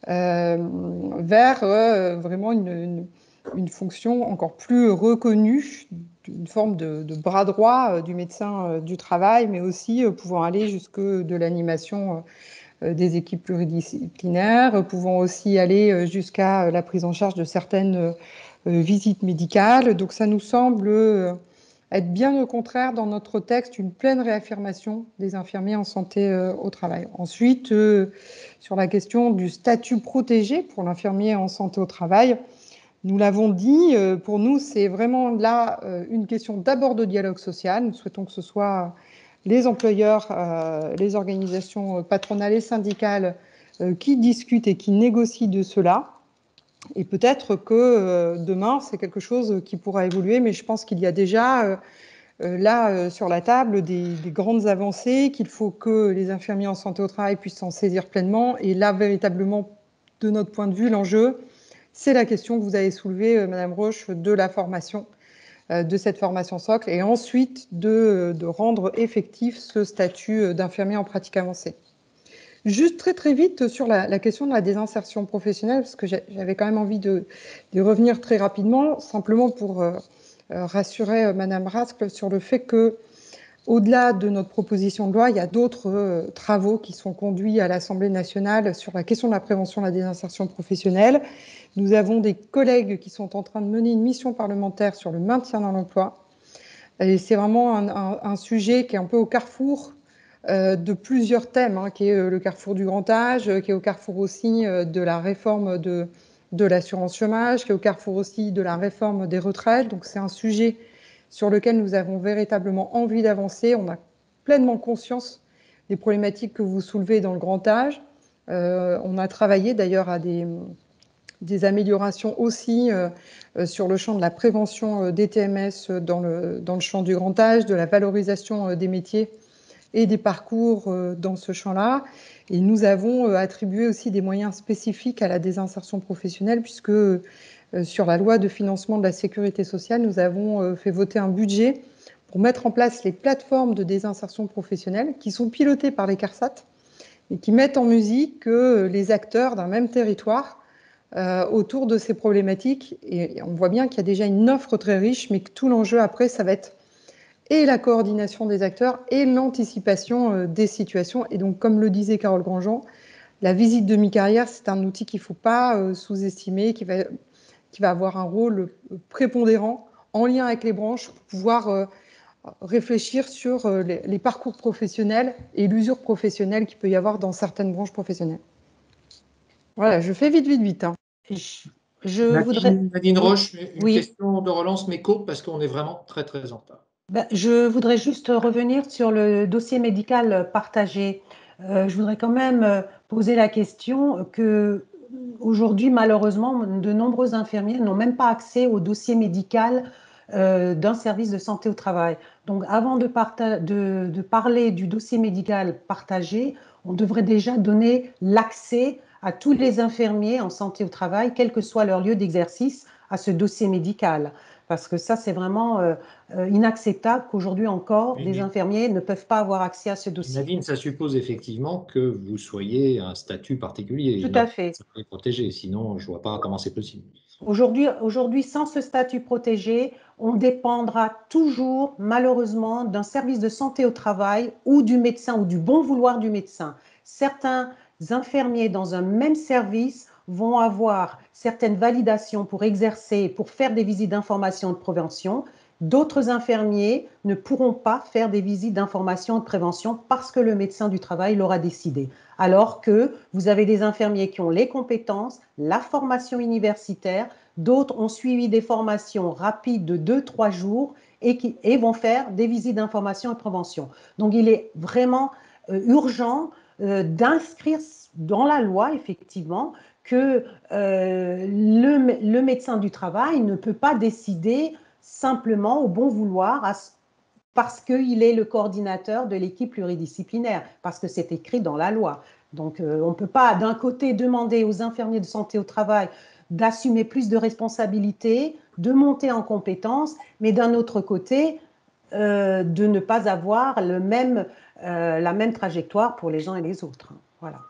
vers vraiment une, fonction encore plus reconnue, une forme de, de bras droit du médecin du travail, mais aussi pouvant aller jusque de l'animation euh, des équipes pluridisciplinaires, pouvant aussi aller euh, jusqu'à la prise en charge de certaines euh, visites médicales. Donc ça nous semble être bien au contraire dans notre texte une pleine réaffirmation des infirmiers en santé au travail. Ensuite, sur la question du statut protégé pour l'infirmier en santé au travail, nous l'avons dit, pour nous, c'est vraiment là une question d'abord de dialogue social. Nous souhaitons que ce soit les employeurs, euh, les organisations patronales et syndicales euh, qui discutent et qui négocient de cela. Et peut-être que euh, demain, c'est quelque chose qui pourra évoluer, mais je pense qu'il y a déjà là sur la table des, grandes avancées, qu'il faut que les infirmiers en santé au travail puissent s'en saisir pleinement. Et là, véritablement, de notre point de vue, l'enjeu, c'est la question que vous avez soulevée, Madame Roche, de la formation euh, de cette formation socle et ensuite de, rendre effectif ce statut euh, d'infirmier en pratique avancée. Juste très très vite sur la, question de la désinsertion professionnelle, parce que j'avais quand même envie de, revenir très rapidement, simplement pour euh, rassurer Madame Rascle sur le fait que, au-delà de notre proposition de loi, il y a d'autres travaux qui sont conduits à l'Assemblée nationale sur la question de la prévention de la désinsertion professionnelle. Nous avons des collègues qui sont en train de mener une mission parlementaire sur le maintien dans l'emploi. Et c'est vraiment un, sujet qui est un peu au carrefour euh, de plusieurs thèmes, hein, qui est euh, le carrefour du grand âge, qui est au carrefour aussi euh, de la réforme de, de l'assurance chômage, qui est au carrefour aussi de la réforme des retraites. Donc c'est un sujet sur lequel nous avons véritablement envie d'avancer. On a pleinement conscience des problématiques que vous soulevez dans le grand âge. on a travaillé d'ailleurs à des, des améliorations aussi sur le champ de la prévention des TMS dans le, dans le champ du grand âge, de la valorisation des métiers et des parcours dans ce champ-là. Et nous avons attribué aussi des moyens spécifiques à la désinsertion professionnelle, puisque sur la loi de financement de la sécurité sociale, nous avons fait voter un budget pour mettre en place les plateformes de désinsertion professionnelle qui sont pilotées par les CARSAT et qui mettent en musique que les acteurs d'un même territoire euh, autour de ces problématiques. Et on voit bien qu'il y a déjà une offre très riche, mais que tout l'enjeu après, ça va être et la coordination des acteurs et l'anticipation euh, des situations. Et donc, comme le disait Carole Grandjean, la visite de mi-carrière, c'est un outil qu'il ne faut pas euh, sous-estimer, qui va, qui va avoir un rôle prépondérant en lien avec les branches pour pouvoir réfléchir sur euh, les, parcours professionnels et l'usure professionnelle qu'il peut y avoir dans certaines branches professionnelles. Voilà, je fais vite, vite, vite. Hein. Je, voudrais. Nadine Roche, une question de relance, mais courte, parce qu'on est vraiment très, très en retard. Ben, je voudrais juste revenir sur le dossier médical partagé. Euh, je voudrais quand même euh, poser la question que aujourd'hui, malheureusement, de nombreux infirmiers n'ont même pas accès au dossier médical euh, d'un service de santé au travail. Donc, avant de, de, parler du dossier médical partagé, on devrait déjà donner l'accès à tous les infirmiers en santé au travail, quel que soit leur lieu d'exercice, à ce dossier médical. Parce que ça, c'est vraiment euh, euh, inacceptable qu'aujourd'hui encore, des infirmiers ne peuvent pas avoir accès à ce dossier. Nadine, ça suppose effectivement que vous soyez un statut particulier. Tout à fait. Protégé, sinon je ne vois pas comment c'est possible. Aujourd'hui, aujourd'hui, sans ce statut protégé, on dépendra toujours, malheureusement, d'un service de santé au travail ou du médecin ou du bon vouloir du médecin. Certains infirmiers dans un même service vont avoir certaines validations pour exercer, pour faire des visites d'information et de prévention. D'autres infirmiers ne pourront pas faire des visites d'information et de prévention parce que le médecin du travail l'aura décidé. Alors que vous avez des infirmiers qui ont les compétences, la formation universitaire, d'autres ont suivi des formations rapides de 2-3 jours et, qui, vont faire des visites d'information et de prévention. Donc il est vraiment euh, urgent euh, d'inscrire dans la loi, effectivement, que euh, le, médecin du travail ne peut pas décider simplement au bon vouloir parce qu'il est le coordinateur de l'équipe pluridisciplinaire, parce que c'est écrit dans la loi. Donc euh, on ne peut pas d'un côté demander aux infirmiers de santé au travail d'assumer plus de responsabilités, de monter en compétences, mais d'un autre côté, euh, de ne pas avoir le même, la même trajectoire pour les uns et les autres. Voilà.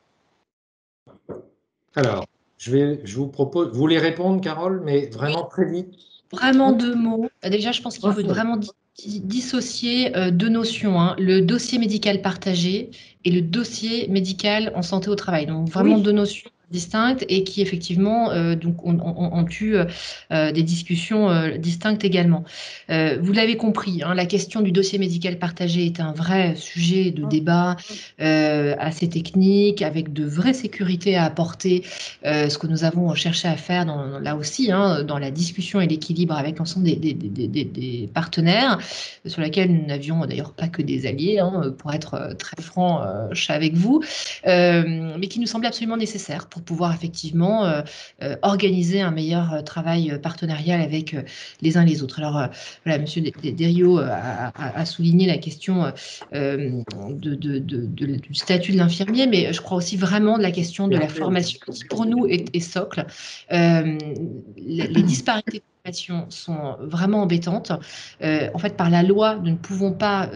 Alors, je, vais, je vous propose, vous voulez répondre, Carole, mais vraiment très vite. Vraiment deux mots. Déjà, je pense qu'il faut vraiment dissocier euh, deux notions, hein. le dossier médical partagé et le dossier médical en santé au travail. Donc vraiment deux notions distinctes et qui effectivement euh, donc ont, on, eu euh, des discussions euh, distinctes également. vous l'avez compris, hein, la question du dossier médical partagé est un vrai sujet de débat assez technique, avec de vraies sécurités à apporter, ce que nous avons cherché à faire dans, là aussi, hein, dans la discussion et l'équilibre avec l'ensemble des, des, des, des, partenaires, sur laquelle nous n'avions d'ailleurs pas que des alliés, hein, pour être très franc avec vous, mais qui nous semblait absolument nécessaire pour pouvoir effectivement euh, euh, organiser un meilleur euh, travail partenarial avec les uns les autres. Alors voilà, Monsieur Derio a, souligné la question de, du statut de l'infirmier, mais je crois aussi vraiment de la question de la formation qui pour nous est, socle. les, disparités sont vraiment embêtantes. en fait, par la loi, nous ne pouvons pas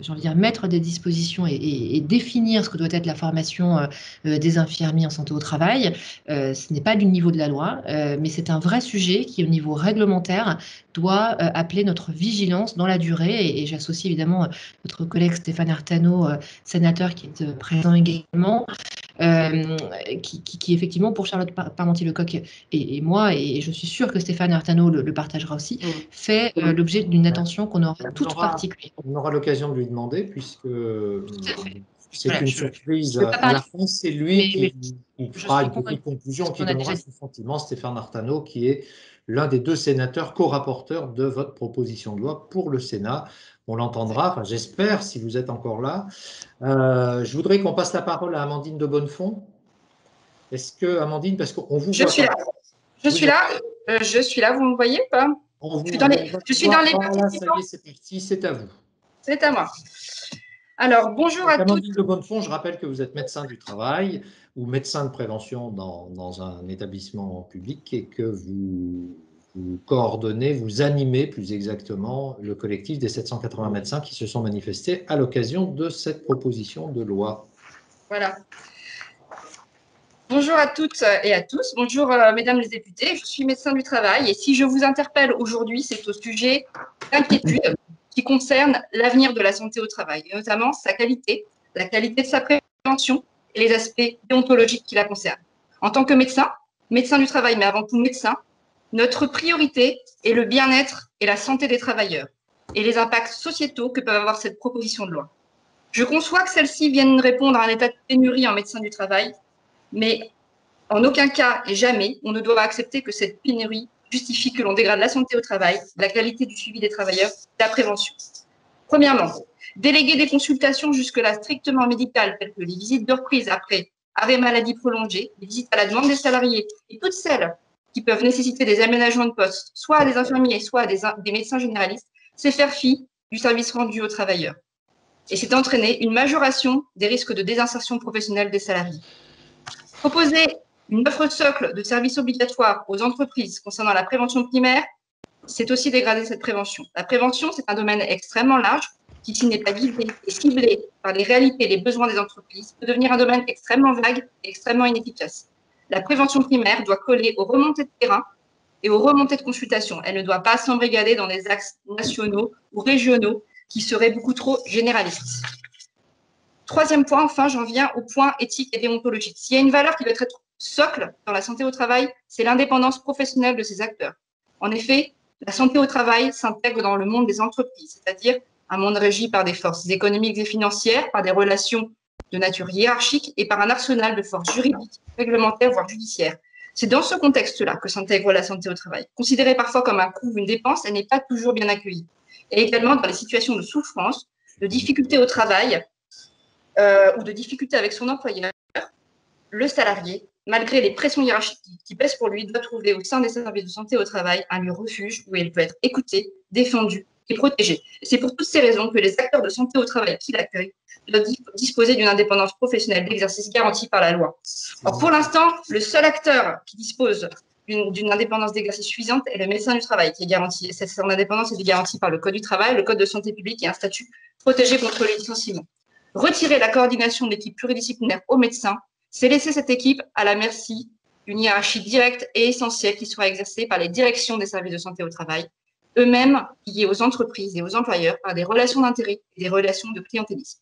j'ai envie de dire, mettre des dispositions et, définir ce que doit être la formation euh, euh, des infirmiers en santé au travail. Euh, ce n'est pas du niveau de la loi, mais c'est un vrai sujet qui, au niveau réglementaire, doit appeler notre vigilance dans la durée. Et, j'associe évidemment notre collègue Stéphane Artano, sénateur, qui est présent également. qui, effectivement pour Charlotte Parmentier-Lecoq et, moi, et je suis sûre que Stéphane Artano le, partagera aussi, mmh. fait l'objet d'une attention qu'on aura toute particulière. On aura l'occasion de lui demander, puisque c'est une surprise. À la fin, c'est lui qui, fera une petite conclusion, qui donnera son sentiment, Stéphane Artano, qui est l'un des deux sénateurs co-rapporteurs de votre proposition de loi pour le Sénat. On l'entendra, enfin, j'espère, si vous êtes encore là. Euh, je voudrais qu'on passe la parole à Amandine de Bonnefond. Est-ce que, Amandine, parce qu'on vous Je suis là. Je suis là. Euh, je suis là. Vous me voyez pas? Je suis dans les, je suis dans les c'est parti, c'est à vous. C'est à moi. Alors, bonjour à tous. Amandine Le Bonnefond, je rappelle que vous êtes médecin du travail ou médecin de prévention dans, dans un établissement public et que vous, vous, coordonnez, vous animez plus exactement le collectif des 780 médecins qui se sont manifestés à l'occasion de cette proposition de loi. Voilà. Bonjour à toutes et à tous. Bonjour, euh, mesdames les députés. Je suis médecin du travail et si je vous interpelle aujourd'hui, c'est au sujet d'inquiétudes qui concernent l'avenir de la santé au travail, et notamment sa qualité, la qualité de sa prévention et les aspects déontologiques qui la concernent. En tant que médecin, médecin du travail, mais avant tout médecin, notre priorité est le bien-être et la santé des travailleurs et les impacts sociétaux que peuvent avoir cette proposition de loi. Je conçois que celle-ci vienne répondre à un état de pénurie en médecin du travail mais en aucun cas et jamais, on ne doit accepter que cette pénurie justifie que l'on dégrade la santé au travail, la qualité du suivi des travailleurs, la prévention. Premièrement, déléguer des consultations jusque-là strictement médicales, telles que les visites de reprise après arrêt maladie prolongé, les visites à la demande des salariés et toutes celles qui peuvent nécessiter des aménagements de poste, soit à des infirmiers, soit à des, des médecins généralistes, c'est faire fi du service rendu aux travailleurs. Et c'est entraîner une majoration des risques de désinsertion professionnelle des salariés. Proposer une offre socle de services obligatoires aux entreprises concernant la prévention primaire, c'est aussi dégrader cette prévention. La prévention, c'est un domaine extrêmement large qui, s'il n'est pas guidé et ciblé par les réalités et les besoins des entreprises, peut devenir un domaine extrêmement vague et extrêmement inefficace. La prévention primaire doit coller aux remontées de terrain et aux remontées de consultation. Elle ne doit pas s'embrigader dans des axes nationaux ou régionaux qui seraient beaucoup trop généralistes. Troisième point, enfin, j'en viens au point éthique et déontologique. S'il y a une valeur qui doit être socle dans la santé au travail, c'est l'indépendance professionnelle de ces acteurs. En effet, la santé au travail s'intègre dans le monde des entreprises, c'est-à-dire un monde régi par des forces économiques et financières, par des relations de nature hiérarchique et par un arsenal de forces juridiques, réglementaires, voire judiciaires. C'est dans ce contexte-là que s'intègre la santé au travail. Considérée parfois comme un coût ou une dépense, elle n'est pas toujours bien accueillie. Et également dans les situations de souffrance, de difficulté au travail, euh, ou de difficultés avec son employeur, le salarié, malgré les pressions hiérarchiques qui pèsent pour lui, doit trouver au sein des services de santé au travail un lieu refuge où il peut être écouté, défendu et protégé. C'est pour toutes ces raisons que les acteurs de santé au travail qui l'accueillent doivent disposer d'une indépendance professionnelle d'exercice garantie par la loi. Pour l'instant, le seul acteur qui dispose d'une indépendance d'exercice suffisante est le médecin du travail qui est garanti. Cette indépendance est garantie par le Code du travail, le Code de santé publique et un statut protégé contre le licenciement. Retirer la coordination de l'équipe pluridisciplinaire aux médecins, c'est laisser cette équipe à la merci d'une hiérarchie directe et essentielle qui sera exercée par les directions des services de santé au travail, eux-mêmes liés aux entreprises et aux employeurs par des relations d'intérêt et des relations de clientélisme.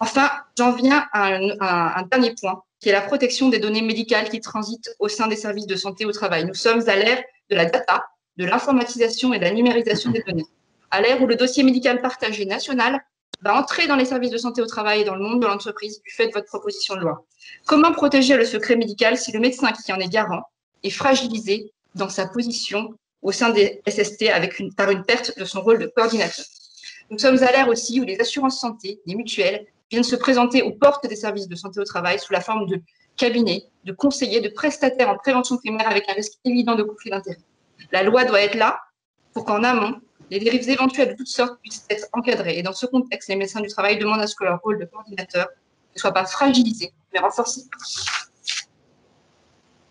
Enfin, j'en viens à un, dernier point, qui est la protection des données médicales qui transitent au sein des services de santé au travail. Nous sommes à l'ère de la data, de l'informatisation et de la numérisation des données. À l'ère où le dossier médical partagé national entrer dans les services de santé au travail et dans le monde de l'entreprise du fait de votre proposition de loi. Comment protéger le secret médical si le médecin qui en est garant est fragilisé dans sa position au sein des SST avec une, par une perte de son rôle de coordinateur? Nous sommes à l'ère aussi où les assurances santé, les mutuelles, viennent se présenter aux portes des services de santé au travail sous la forme de cabinets, de conseillers, de prestataires en prévention primaire avec un risque évident de conflit d'intérêts. La loi doit être là pour qu'en amont, les dérives éventuelles de toutes sortes puissent être encadrées. Et dans ce contexte, les médecins du travail demandent à ce que leur rôle de coordinateur ne soit pas fragilisé, mais renforcé.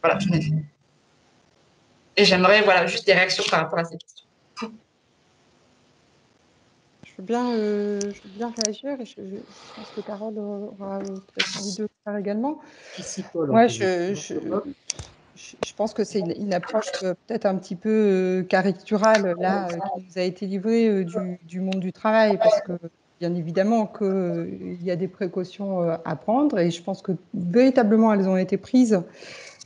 Voilà, j'en ai fait. Et j'aimerais voilà, juste des réactions par rapport à ces questions. Je veux bien, euh, je veux bien réagir et je, pense que Carole aura peut-être envie de faire également. Moi, je, je pense que c'est une, approche euh, peut-être un petit peu euh, caricaturale là euh, qui nous a été livrée du, monde du travail parce que bien évidemment qu'il y a des précautions à prendre et je pense que véritablement elles ont été prises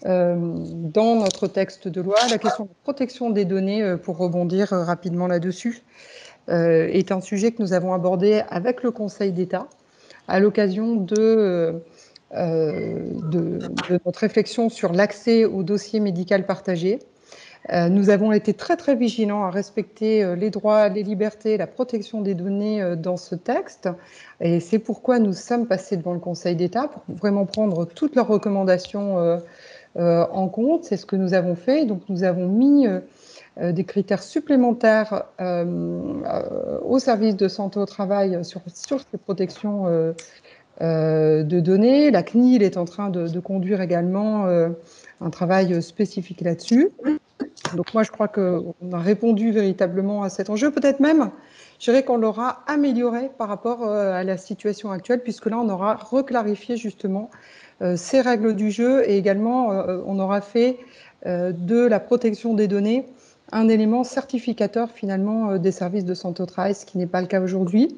dans notre texte de loi. La question de protection des données, pour rebondir rapidement là-dessus, est un sujet que nous avons abordé avec le Conseil d'État à l'occasion de euh, de, notre réflexion sur l'accès au dossier médical partagé. nous avons été très très vigilants à respecter les droits, les libertés, la protection des données dans ce texte. Et c'est pourquoi nous sommes passés devant le Conseil d'État pour vraiment prendre toutes leurs recommandations en compte. C'est ce que nous avons fait. Donc nous avons mis euh, des critères supplémentaires euh, euh, au service de santé au travail sur ces protections de données. La CNIL est en train de, conduire également un travail spécifique là-dessus. Donc moi, je crois qu'on a répondu véritablement à cet enjeu. Peut-être même, je dirais qu'on l'aura amélioré par rapport à la situation actuelle, puisque là, on aura reclarifié justement ces règles du jeu et également, on aura fait de la protection des données un élément certificateur finalement euh, des services de santé au travail, ce qui n'est pas le cas aujourd'hui.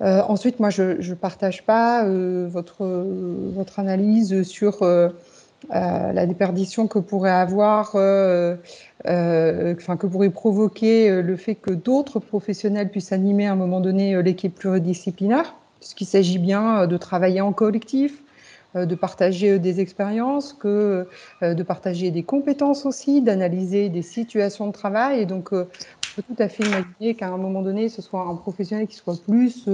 Euh, ensuite, moi, je ne partage pas euh, votre, votre analyse sur la déperdition que pourrait avoir, enfin, que pourrait provoquer le fait que d'autres professionnels puissent animer à un moment donné l'équipe pluridisciplinaire, puisqu'il s'agit bien de travailler en collectif, euh, de partager euh, des expériences, que euh, de partager des compétences aussi, d'analyser des situations de travail. Et donc, tout à fait imaginer qu'à un moment donné, ce soit un professionnel qui soit plus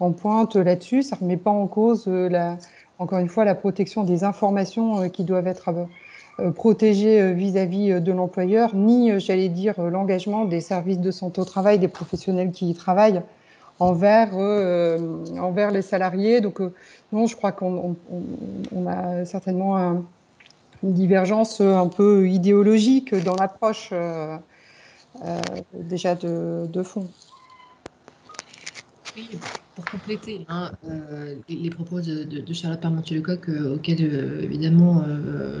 en pointe là-dessus. Ça ne remet pas en cause, la, encore une fois, la protection des informations qui doivent être protégées vis-à-vis de l'employeur, ni, j'allais dire, l'engagement des services de santé au travail, des professionnels qui y travaillent envers, envers les salariés. Donc, non, je crois qu'on a certainement une divergence un peu idéologique dans l'approche euh, euh, déjà de, fond. Oui, pour compléter hein, euh, les, propos de, Charlotte Parmentier-Lecoq, auxquels évidemment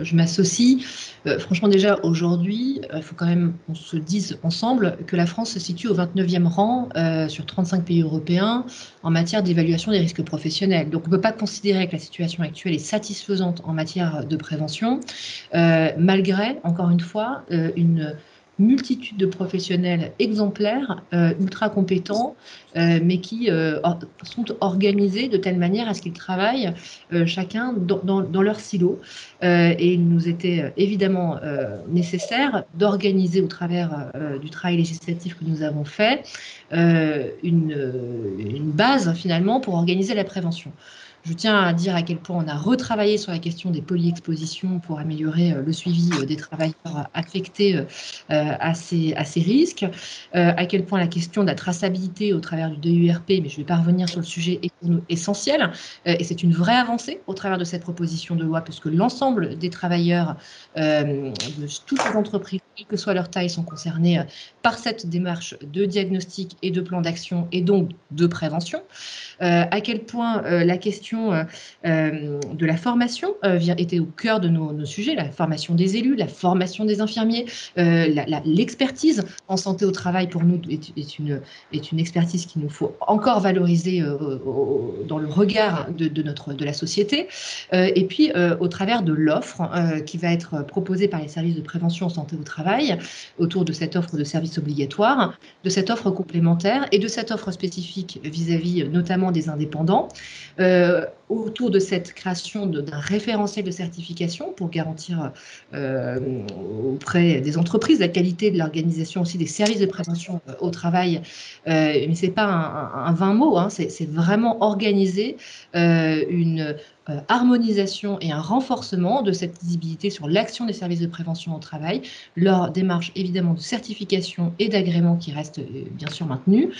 je m'associe, franchement déjà aujourd'hui, il faut quand même qu'on se dise ensemble que la France se situe au 29e rang sur 35 pays européens en matière d'évaluation des risques professionnels. Donc on ne peut pas considérer que la situation actuelle est satisfaisante en matière de prévention, malgré, encore une fois, une multitude de professionnels exemplaires, euh, ultra compétents, euh, mais qui euh, sont organisés de telle manière à ce qu'ils travaillent chacun dans, leur silo. et il nous était évidemment nécessaire d'organiser au travers du travail législatif que nous avons fait une, une base finalement pour organiser la prévention. Je tiens à dire à quel point on a retravaillé sur la question des polyexpositions pour améliorer euh, le suivi euh, des travailleurs affectés euh, à ces, risques, à quel point la question de la traçabilité au travers du DURP, mais je ne vais pas revenir sur le sujet, est pour nous essentiel. Et c'est une vraie avancée au travers de cette proposition de loi, puisque l'ensemble des travailleurs de toutes les entreprises, quelle que soit leur taille, sont concernés par cette démarche de diagnostic et de plan d'action et donc de prévention. à quel point la question euh, euh, de la formation euh, était au cœur de nos, sujets, la formation des élus, la formation des infirmiers, l'expertise en santé au travail pour nous est, une, est une expertise qu'il nous faut encore valoriser dans le regard de, notre, de la société. et puis, au travers de l'offre qui va être proposée par les services de prévention en santé au travail autour de cette offre de services obligatoires, de cette offre complémentaire et de cette offre spécifique vis-à-vis notamment des indépendants. Euh, autour de cette création d'un référentiel de certification pour garantir euh, auprès des entreprises la qualité de l'organisation aussi des services de prévention euh, au travail. mais ce n'est pas un, vain mot, hein, c'est vraiment organiser une harmonisation et un renforcement de cette visibilité sur l'action des services de prévention au travail, leur démarche évidemment de certification et d'agrément qui reste bien sûr maintenue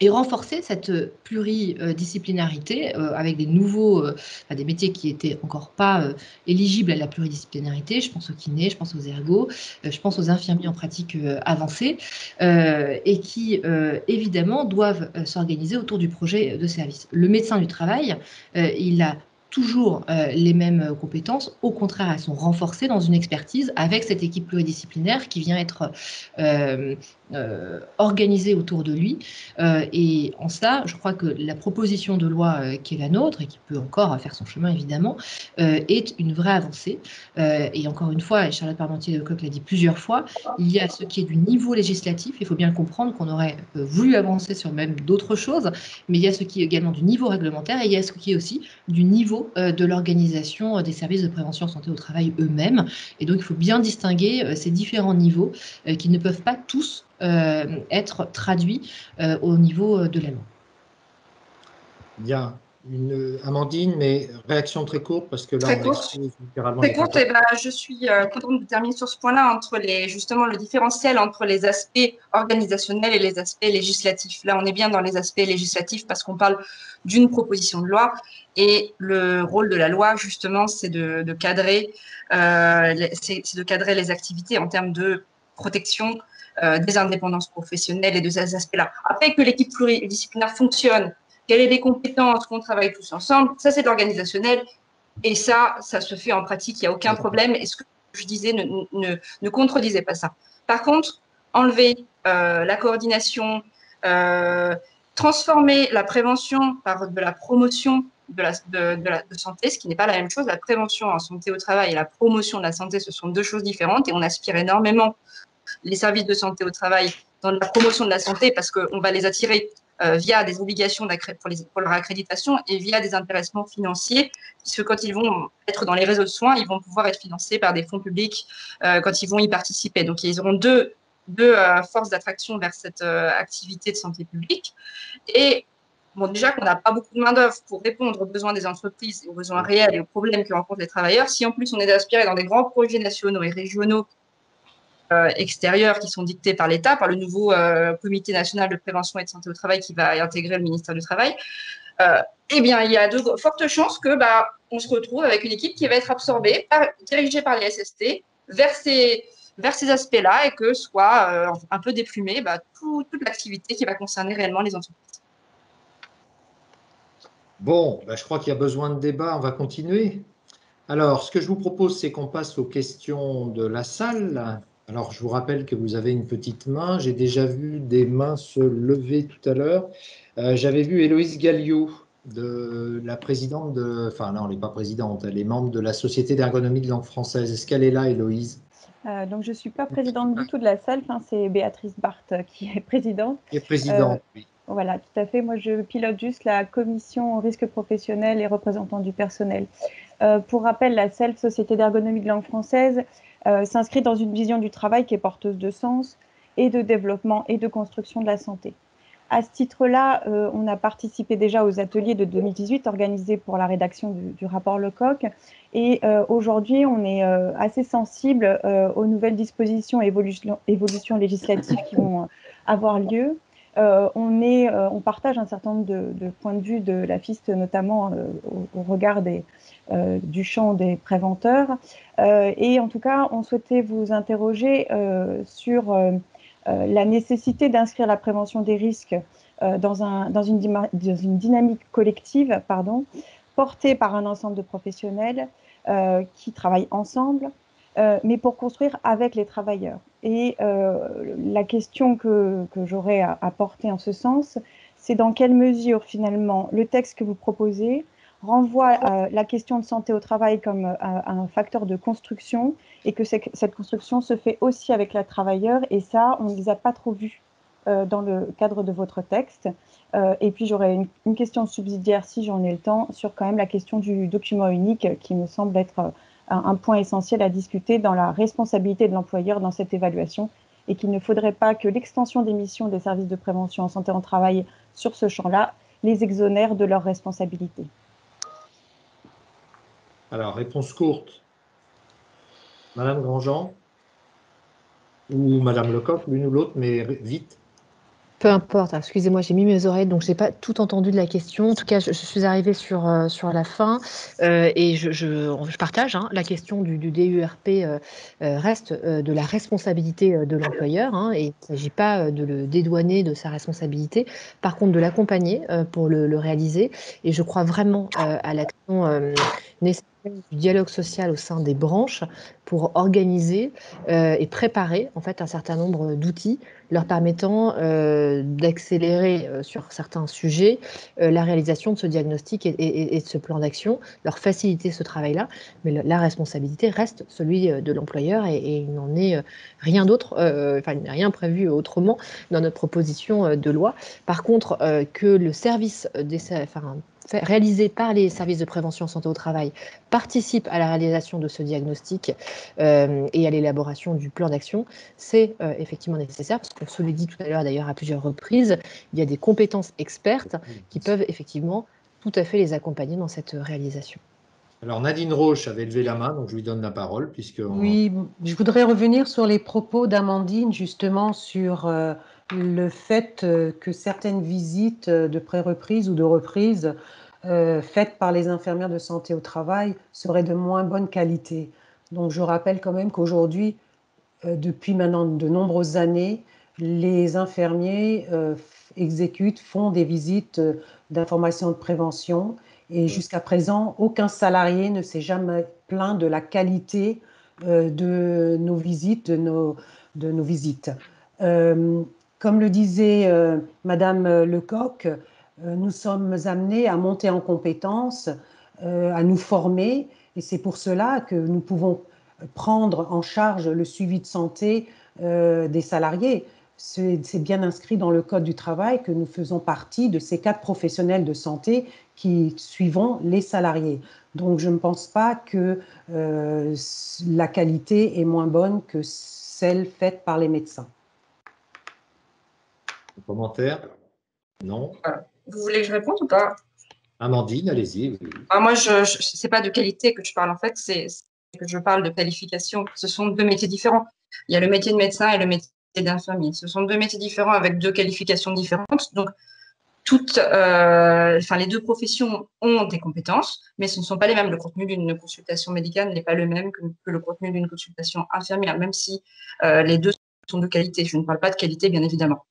et renforcer cette pluridisciplinarité euh, avec des nouveaux, euh, des métiers qui étaient encore pas euh, éligibles à la pluridisciplinarité. Je pense aux kinés, je pense aux ergots, je pense aux infirmiers en pratique avancée et qui évidemment doivent s'organiser autour du projet de service. Le médecin du travail, il a toujours euh, les mêmes compétences, au contraire, elles sont renforcées dans une expertise avec cette équipe pluridisciplinaire qui vient être euh, euh, organisée autour de lui. et en cela, je crois que la proposition de loi qui est la nôtre, et qui peut encore faire son chemin évidemment, est une vraie avancée. et encore une fois, et Charlotte Parmentier-Lecoq l'a dit plusieurs fois, il y a ce qui est du niveau législatif, il faut bien comprendre qu'on aurait voulu avancer sur même d'autres choses, mais il y a ce qui est également du niveau réglementaire et il y a ce qui est aussi du niveau niveau de l'organisation des services de prévention santé au travail eux-mêmes. Et donc, il faut bien distinguer ces différents niveaux qui ne peuvent pas tous être traduits au niveau de l'AMA. Bien une Amandine, mais réaction très courte parce que là, très courte. Très courte, et eh ben, je suis euh, contente de terminer sur ce point-là entre les justement le différentiel entre les aspects organisationnels et les aspects législatifs. Là, on est bien dans les aspects législatifs parce qu'on parle d'une proposition de loi et le rôle de la loi justement, c'est de, de, cadrer, euh, c'est de cadrer les activités en termes de protection euh, des indépendances professionnelles et de ces aspects-là. Après que l'équipe pluridisciplinaire fonctionne quelles sont les compétences, qu'on travaille tous ensemble. Ça, c'est de l'organisationnel. Et ça, ça se fait en pratique, il n'y a aucun problème. Et ce que je disais ne, ne, ne contredisait pas ça. Par contre, enlever euh, la coordination, euh, transformer la prévention par de la promotion de la, de, la de santé, ce qui n'est pas la même chose. La prévention en santé au travail et la promotion de la santé, ce sont deux choses différentes et on aspire énormément les services de santé au travail dans la promotion de la santé parce qu'on va les attirer via des obligations pour, leur accréditation et via des intéressements financiers, puisque quand ils vont être dans les réseaux de soins, ils vont pouvoir être financés par des fonds publics euh, quand ils vont y participer. Donc, ils auront deux, deux euh, forces d'attraction vers cette activité de santé publique. Et Bon, déjà qu'on n'a pas beaucoup de main-d'œuvre pour répondre aux besoins des entreprises, aux besoins réels et aux problèmes que rencontrent les travailleurs, si en plus on est aspiré dans des grands projets nationaux et régionaux euh, extérieures qui sont dictées par l'État, par le nouveau euh, Comité national de prévention et de santé au travail qui va intégrer le ministère du Travail, euh, eh bien, il y a de fortes chances que bah, on se retrouve avec une équipe qui va être absorbée, dirigée par les SST, vers ces, vers ces aspects-là et que soit un peu déplumée bah, toute l'activité qui va concerner réellement les entreprises. Bon, bah, je crois qu'il y a besoin de débat, on va continuer. Alors, ce que je vous propose, c'est qu'on passe aux questions de la salle. Alors, je vous rappelle que vous avez une petite main. J'ai déjà vu des mains se lever tout à l'heure. Euh, j'avais vu Héloïse Galliot, de la présidente de. Enfin, non, elle n'est pas présidente, elle est membre de la Société d'ergonomie de langue française. Est-ce qu'elle est là, Héloïse? Euh, donc, je ne suis pas présidente du tout de la salle, enfin, c'est Béatrice Barthes qui est présidente. Qui est présidente, euh, oui. Voilà, tout à fait. Moi, je pilote juste la commission risque professionnel et représentant du personnel. pour rappel, la SELF, Société d'ergonomie de langue française, euh, s'inscrit dans une vision du travail qui est porteuse de sens et de développement et de construction de la santé. À ce titre-là, euh, on a participé déjà aux ateliers de 2018 organisés pour la rédaction du, rapport Lecoq. Et euh, aujourd'hui, on est assez sensible aux nouvelles dispositions et évolutions, évolutions législatives qui vont avoir lieu. On, est, on partage un certain nombre de, points de vue de la FIST, notamment au, regard euh, du champ des préventeurs. Euh, et en tout cas, on souhaitait vous interroger euh, sur la nécessité d'inscrire la prévention des risques dans, un, dans, une, une, dynamique collective pardon, portée par un ensemble de professionnels qui travaillent ensemble, mais pour construire avec les travailleurs. Et la question que, que j'aurais porter en ce sens, c'est dans quelle mesure finalement le texte que vous proposez renvoie à la question de santé au travail comme euh, un facteur de construction et que cette construction se fait aussi avec la travailleur. Et ça, on ne les a pas trop vus euh, dans le cadre de votre texte. Euh, et puis j'aurais une, question subsidiaire, si j'en ai le temps, sur quand même la question du document unique qui me semble être un, point essentiel à discuter dans la responsabilité de l'employeur dans cette évaluation et qu'il ne faudrait pas que l'extension des missions des services de prévention en santé au travail sur ce champ-là les exonère de leurs responsabilités. Alors, réponse courte. Madame Grandjean ou Madame Lecoq, l'une ou l'autre, mais vite. Peu importe, excusez-moi, j'ai mis mes oreilles, donc je n'ai pas tout entendu de la question. En tout cas, je, suis arrivée sur, euh, sur la fin euh, et je, je, partage hein, la question du, du DURP euh, reste de la responsabilité de l'employeur hein, et il ne s'agit pas de le dédouaner de sa responsabilité, par contre de l'accompagner pour le, le, réaliser. Et je crois vraiment à l'action nécessaire du dialogue social au sein des branches pour organiser euh, et préparer en fait un certain nombre d'outils leur permettant euh, d'accélérer euh, sur certains sujets la réalisation de ce diagnostic et, de ce plan d'action, leur faciliter ce travail-là, mais la responsabilité reste celui de l'employeur et, il n'en est rien d'autre, enfin il n'y a rien prévu autrement dans notre proposition de loi. Par contre, que le service des, réalisés par les services de prévention santé au travail participent à la réalisation de ce diagnostic euh, et à l'élaboration du plan d'action, c'est euh, effectivement nécessaire, parce qu'on se l'a dit tout à l'heure d'ailleurs à plusieurs reprises, il y a des compétences expertes qui peuvent effectivement tout à fait les accompagner dans cette réalisation. Alors Nadine Roche avait levé la main, donc je lui donne la parole. Puisque Oui, je voudrais revenir sur les propos d'Amandine justement sur euh, le fait que certaines visites de pré-reprise ou de reprise euh, faites par les infirmières de santé au travail seraient de moins bonne qualité. Donc je rappelle quand même qu'aujourd'hui, euh, depuis maintenant de nombreuses années, les infirmiers euh, exécutent, font des visites d'information de prévention et jusqu'à présent, aucun salarié ne s'est jamais plaint de la qualité de nos visites, de nos, visites. comme le disait Madame Lecoq, nous sommes amenés à monter en compétences, euh, à nous former, et c'est pour cela que nous pouvons prendre en charge le suivi de santé euh, des salariés. C'est bien inscrit dans le Code du travail que nous faisons partie de ces quatre professionnels de santé qui suivons les salariés. Donc je ne pense pas que la qualité est moins bonne que celle faite par les médecins. Commentaire? Non? Vous voulez que je réponde ou pas? Amandine, allez-y. Ah, moi, je, je pas de qualité que je parle en fait, c'est que je parle de qualification. Ce sont deux métiers différents. Il y a le métier de médecin et le métier d'infirmier. Ce sont deux métiers différents avec deux qualifications différentes. Donc, toutes, euh, enfin, les deux professions ont des compétences, mais ce ne sont pas les mêmes. Le contenu d'une consultation médicale n'est pas le même que, le contenu d'une consultation infirmière, même si euh, les deux sont de qualité. Je ne parle pas de qualité, bien évidemment.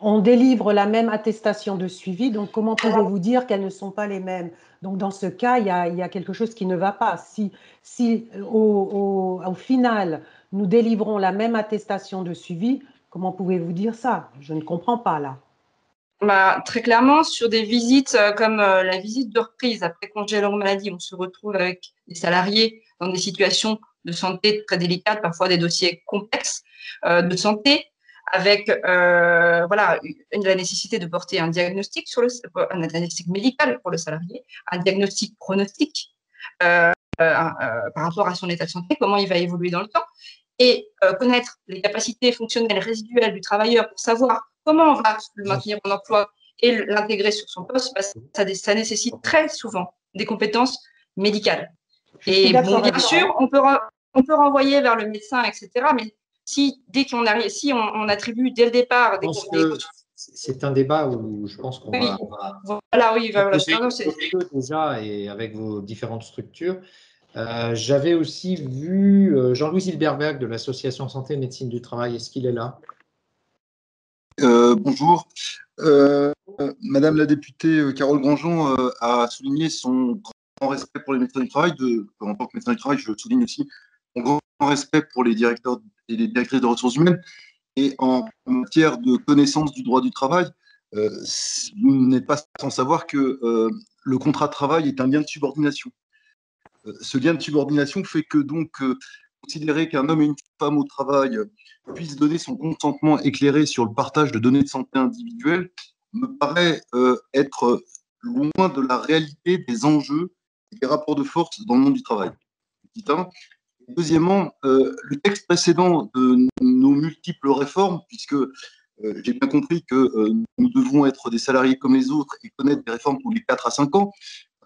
On délivre la même attestation de suivi, donc comment pouvez-vous dire qu'elles ne sont pas les mêmes? Donc dans ce cas, il y, a, quelque chose qui ne va pas. Si, si au, final, nous délivrons la même attestation de suivi, comment pouvez-vous dire ça? Je ne comprends pas là. Bah, très clairement, sur des visites euh, comme euh, la visite de reprise après congé longue maladie, on se retrouve avec des salariés dans des situations de santé très délicates, parfois des dossiers complexes euh, de santé avec euh, voilà, la nécessité de porter un diagnostic, sur le, un diagnostic médical pour le salarié, un diagnostic pronostic euh, euh, par rapport à son état de santé, comment il va évoluer dans le temps, et connaître les capacités fonctionnelles résiduelles du travailleur pour savoir comment on va le maintenir en emploi et l'intégrer sur son poste, ça, ça, nécessite très souvent des compétences médicales. Et bon, bien sûr, on peut, on peut renvoyer vers le médecin, etc., mais si dès qu'on arrive, si on, attribue dès le départ des, c'est un débat où je pense qu'on va, Voilà, oui, voilà. déjà et avec vos différentes structures. Euh, j'avais aussi vu euh, Jean-Louis Hilberberg de l'association Santé et Médecine du Travail. Est-ce qu'il est là? Euh, Bonjour. Madame la députée Carole Grandjean a souligné son grand respect pour les médecins du travail. De, en tant que médecin du travail, je souligne aussi mon grand respect pour les directeurs et les directrices de ressources humaines. Et en matière de connaissance du droit du travail, euh, vous n'êtes pas sans savoir que euh, le contrat de travail est un lien de subordination. Euh, ce lien de subordination fait que donc considérer qu'un homme et une femme au travail puissent donner son consentement éclairé sur le partage de données de santé individuelles me paraît être loin de la réalité des enjeux et des rapports de force dans le monde du travail. Deuxièmement, euh, le texte précédent de nos multiples réformes, puisque euh, j'ai bien compris que euh, nous devons être des salariés comme les autres et connaître des réformes tous les 4 à 5 ans,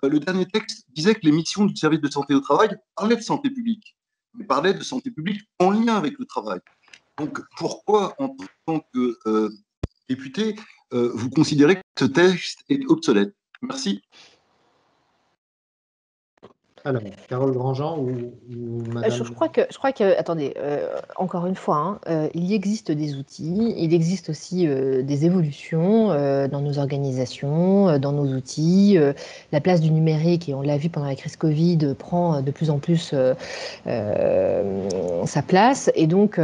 le dernier texte disait que les missions du service de santé au travail parlaient de santé publique, mais parlaient de santé publique en lien avec le travail. Donc pourquoi, en tant que député, vous considérez que ce texte est obsolète? Merci. Alors, Carole Grandjean ou, euh, Madame... Je, crois que, je crois que, attendez, euh, encore une fois, hein, euh, il y existe des outils, il existe aussi des évolutions dans nos organisations, dans nos outils. la place du numérique, et on l'a vu pendant la crise Covid, prend de plus en plus sa place. Et donc,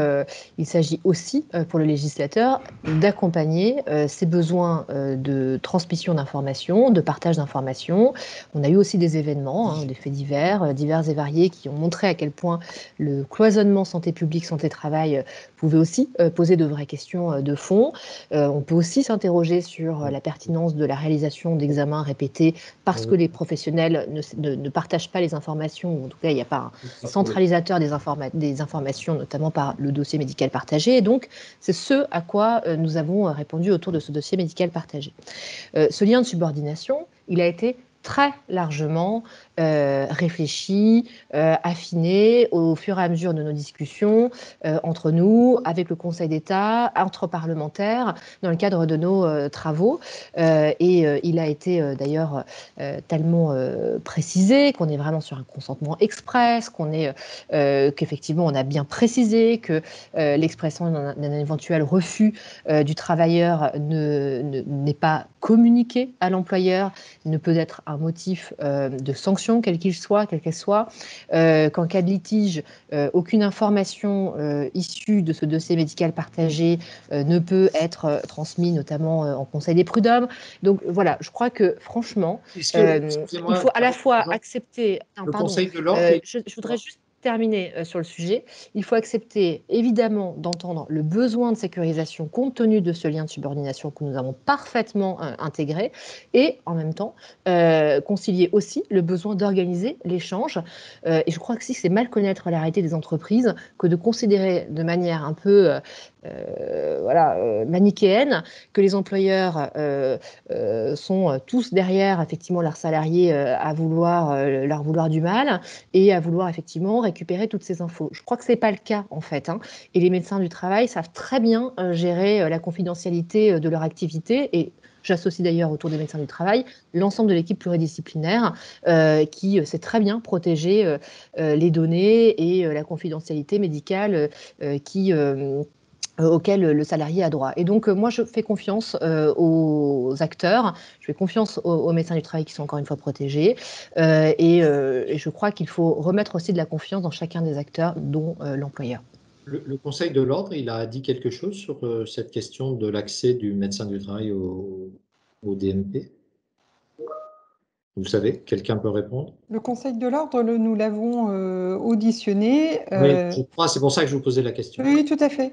il s'agit aussi pour le législateur d'accompagner ces besoins de transmission d'informations, de partage d'informations. On a eu aussi des événements, hein, des faits divers divers, divers et variés, qui ont montré à quel point le cloisonnement santé publique, santé travail pouvait aussi poser de vraies questions de fond. on peut aussi s'interroger sur la pertinence de la réalisation d'examens répétés parce que les professionnels ne, ne, partagent pas les informations, ou en tout cas il n'y a pas un centralisateur des, des informations, notamment par le dossier médical partagé. Et donc c'est ce à quoi nous avons répondu autour de ce dossier médical partagé. ce lien de subordination, il a été très largement euh, réfléchi, euh, affiné au fur et à mesure de nos discussions euh, entre nous, avec le Conseil d'État, entre parlementaires, dans le cadre de nos travaux. et il a été d'ailleurs tellement précisé qu'on est vraiment sur un consentement express, qu'on est qu'effectivement on a bien précisé que l'expression d'un éventuel refus du travailleur n'est ne, pas communiqué à l'employeur, ne peut être un motif de sanction quel qu'il soit, quelle qu'elle soit, euh, qu'en cas de litige, euh, aucune information euh, issue de ce dossier médical partagé ne peut être transmise, notamment en Conseil des prud'hommes. Donc voilà, je crois que franchement, il faut à la fois accepter. le Conseil de l'ordre. je, voudrais juste terminer euh, sur le sujet, il faut accepter évidemment d'entendre le besoin de sécurisation compte tenu de ce lien de subordination que nous avons parfaitement euh, intégré et en même temps euh, concilier aussi le besoin d'organiser l'échange. et je crois que si c'est mal connaître la réalité des entreprises que de considérer de manière un peu euh, voilà, euh, manichéenne, que les employeurs euh, sont tous derrière effectivement leurs salariés à vouloir leur vouloir du mal et à vouloir effectivement récupérer toutes ces infos. Je crois que c'est pas le cas en fait, hein. et les médecins du travail savent très bien gérer la confidentialité de leur activité et J'associe d'ailleurs autour des médecins du travail l'ensemble de l'équipe pluridisciplinaire qui sait très bien protéger les données et la confidentialité médicale qui, auquel le salarié a droit. Et donc, euh, moi, je fais confiance euh, aux acteurs, je fais confiance aux, médecins du travail qui sont encore une fois protégés, et, je crois qu'il faut remettre aussi de la confiance dans chacun des acteurs, dont l'employeur. Le, Conseil de l'ordre, il a dit quelque chose sur cette question de l'accès du médecin du travail au, DMP vous savez, quelqu'un peut répondre? Le Conseil de l'ordre, nous l'avons auditionné. Oui, je crois, c'est pour ça que je vous posais la question. Oui, tout à fait.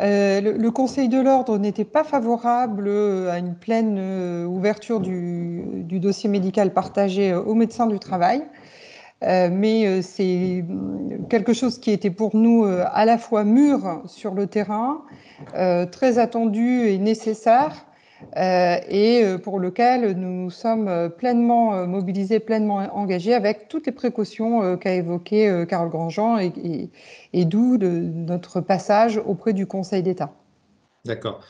Euh, le, Conseil de l'ordre n'était pas favorable à une pleine euh, ouverture du, dossier médical partagé aux médecins du travail, euh, mais c'est quelque chose qui était pour nous à la fois mûr sur le terrain, très attendu et nécessaire, euh, et euh, pour lequel nous sommes euh, pleinement mobilisés, pleinement engagés avec toutes les précautions qu'a évoquées Carole Grandjean et, et, d'où notre passage auprès du Conseil d'État. D'accord.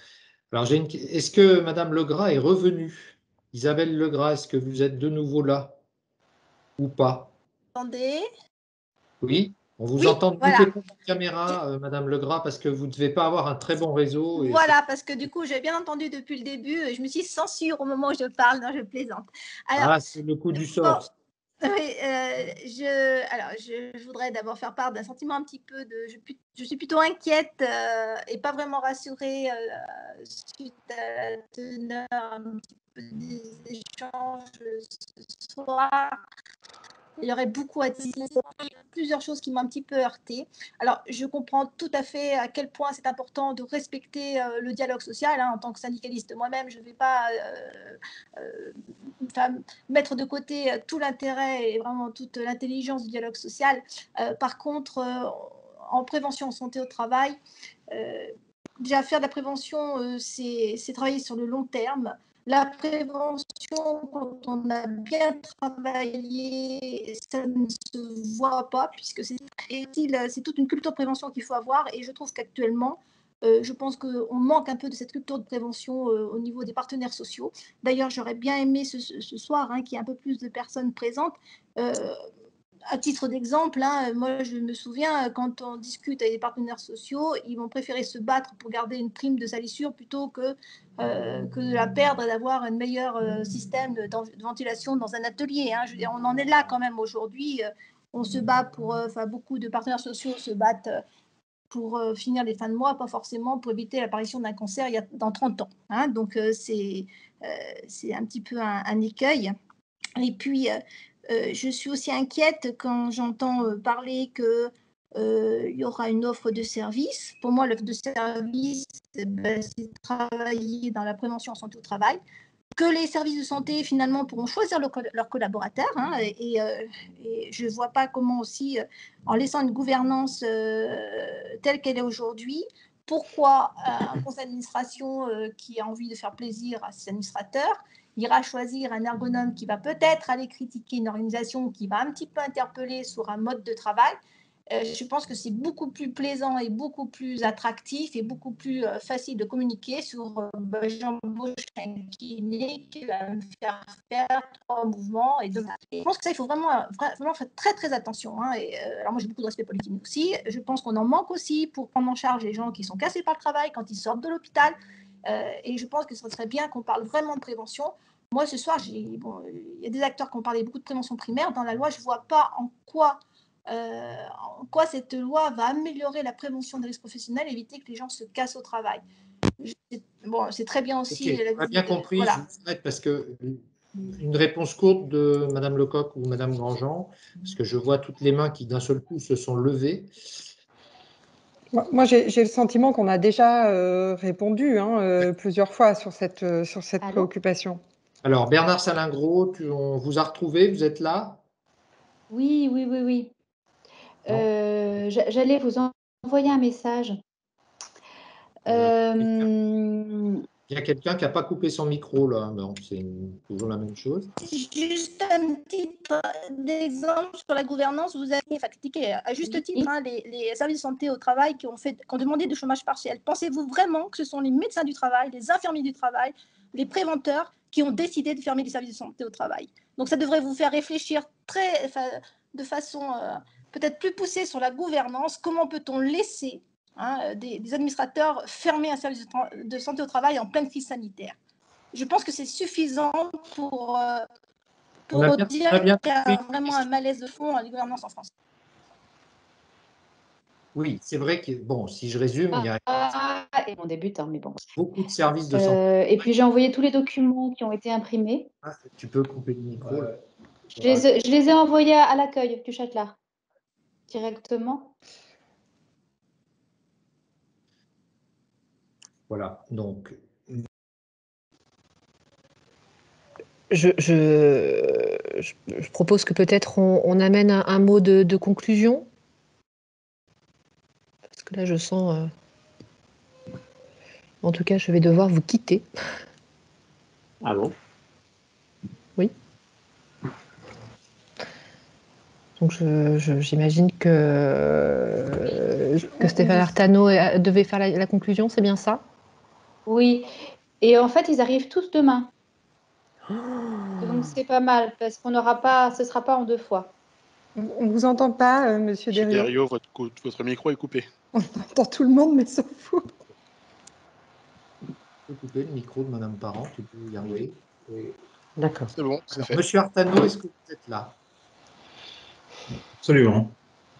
Alors, une... est-ce que Madame Legras est revenue? Isabelle Legras, est-ce que vous êtes de nouveau là? Ou pas? Attendez. Oui. On vous entend voilà. caméra, euh, Madame Legras, parce que vous ne devez pas avoir un très bon réseau. voilà, parce que du coup, j'ai bien entendu depuis le début, je me suis censure au moment où je parle, non, je plaisante. ah, c'est le coup du sort. <laughs> oui, euh, je, alors, je, voudrais d'abord faire part d'un sentiment un petit peu de. Je, suis plutôt inquiète euh, et pas vraiment rassurée suite à la teneur un petit peu des échanges ce soir. Il y aurait beaucoup à dire. Plusieurs choses qui m'ont un petit peu heurté. Alors, je comprends tout à fait à quel point c'est important de respecter euh, le dialogue social. Hein. En tant que syndicaliste moi-même, je ne vais pas euh, euh, mettre de côté tout l'intérêt et vraiment toute l'intelligence du dialogue social. par contre, en prévention en santé au travail, déjà faire de la prévention, c'est travailler sur le long terme. La prévention, quand on a bien travaillé, ça ne se voit pas, puisque c'est toute une culture de prévention qu'il faut avoir. Et je trouve qu'actuellement, euh, je pense qu'on manque un peu de cette culture de prévention euh, au niveau des partenaires sociaux. D'ailleurs, j'aurais bien aimé ce, soir hein, qu'il y ait un peu plus de personnes présentes. Euh, à titre d'exemple, hein, moi je me souviens quand on discute avec des partenaires sociaux, ils vont préférer se battre pour garder une prime de salissure plutôt que, euh, que de la perdre et d'avoir un meilleur euh, système de, ventilation dans un atelier. Hein. Je veux dire, on en est là quand même aujourd'hui. Euh, on se bat pour, enfin beaucoup de partenaires sociaux se battent pour finir les fins de mois, pas forcément pour éviter l'apparition d'un cancer dans 30 ans. Hein. Donc c'est c'est un petit peu un, un écueil. Et puis, je suis aussi inquiète quand j'entends parler que il y aura une offre de service. Pour moi, l'offre de service, ben, c'est travailler dans la prévention en santé au travail que les services de santé finalement pourront choisir leurs collaborateurs. Hein, et, je ne vois pas comment aussi, en laissant une gouvernance telle qu'elle est aujourd'hui, pourquoi un conseil d'administration qui a envie de faire plaisir à ses administrateurs ira choisir un ergonome qui va peut-être aller critiquer une organisation qui va un petit peu interpeller sur un mode de travail euh, je pense que c'est beaucoup plus plaisant et beaucoup plus attractif et beaucoup plus euh, facile de communiquer sur euh, bah, j'embauche un kiné qui va me faire faire trois mouvements et Je pense que ça, il faut vraiment, vraiment faire très très attention. Hein, alors moi, j'ai beaucoup de respect politique aussi. Je pense qu'on en manque aussi pour prendre en charge les gens qui sont cassés par le travail quand ils sortent de l'hôpital. Et je pense que ce serait bien qu'on parle vraiment de prévention. Moi, ce soir, bon, il y a des acteurs qui ont parlé beaucoup de prévention primaire. Dans la loi, je ne vois pas en quoi euh, en quoi cette loi va améliorer la prévention des risques professionnels, éviter que les gens se cassent au travail. Bon, c'est très bien aussi. Okay, on a bien compris, parce que une réponse courte de Madame Lecoq ou Madame Grandjean, parce que je vois toutes les mains qui d'un seul coup se sont levées. Moi, j'ai le sentiment qu'on a déjà euh, répondu hein, euh, plusieurs fois sur cette, sur cette préoccupation. Alors, Bernard Salingro, on vous a retrouvé, vous êtes là? Oui, oui, oui, oui. Euh, j'allais vous envoyer un message. Il y a quelqu'un qui n'a pas coupé son micro, là. C'est toujours la même chose. Juste un petit exemple sur la gouvernance. Vous avez critiqué à juste titre hein, les, services de santé au travail qui ont, fait, qui ont demandé du chômage partiel. Pensez-vous vraiment que ce sont les médecins du travail, les infirmiers du travail, les préventeurs qui ont décidé de fermer les services de santé au travail? Donc ça devrait vous faire réfléchir très, de façon euh, peut-être plus poussé sur la gouvernance. Comment peut-on laisser hein, des, administrateurs fermer un service de, santé au travail en pleine crise sanitaire Je pense que c'est suffisant pour, euh, pour dire qu'il y a vraiment un malaise de fond à la gouvernance en France. Oui, c'est vrai que, bon, si je résume, il y a ah, et mon débutant, mais bon. beaucoup de services de santé. Euh, et puis j'ai envoyé tous les documents qui ont été imprimés. Ah, tu peux couper le micro. Je, les, ai envoyés à, l'accueil du Châtelard directement Voilà, donc. Je, je, propose que peut-être on, amène un, mot de, conclusion. Parce que là, je sens. Euh, en tout cas, je vais devoir vous quitter. Ah bon? Donc j'imagine que, que Stéphane Artano devait faire la, conclusion, c'est bien ça? Oui. Et en fait, ils arrivent tous demain. Donc c'est pas mal parce qu'on n'aura pas, ce sera pas en deux fois. On ne vous entend pas, euh, Monsieur Derriot. votre, votre, micro est coupé. On entend tout le monde, mais sauf vous. Tu peux couper le micro de Madame Parent, tu peux y arriver. D'accord. C'est bon, c'est fait. Monsieur Artano, est-ce que vous êtes là? Absolument.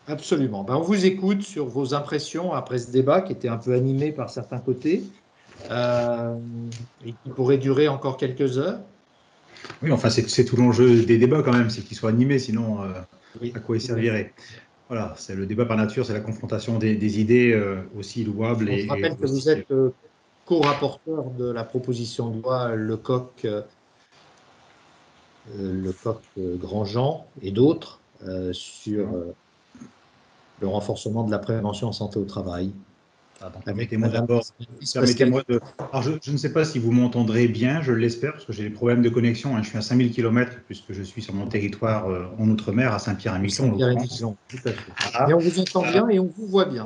Absolument. Ben, on vous écoute sur vos impressions après ce débat qui était un peu animé par certains côtés euh, et qui pourrait durer encore quelques heures. Oui, enfin, c'est tout l'enjeu des débats quand même, c'est qu'ils soient animés, sinon euh, à quoi ils serviraient Voilà, c'est le débat par nature, c'est la confrontation des, idées euh, aussi louables. Je rappelle que vous êtes co-rapporteur de la proposition de loi Lecoq, Lecoq Grandjean et d'autres sur le renforcement de la prévention en santé au travail. Permettez-moi d'abord, permettez-moi de. Alors, je, ne sais pas si vous m'entendrez bien, je l'espère, parce que j'ai des problèmes de connexion. Hein. Je suis à 5000 km, puisque je suis sur mon territoire euh, en Outre-mer, à Saint-Pierre-et-Miquelon. Saint-Pierre-et-Miquelon, tout à fait. Et on vous entend bien et on vous voit bien.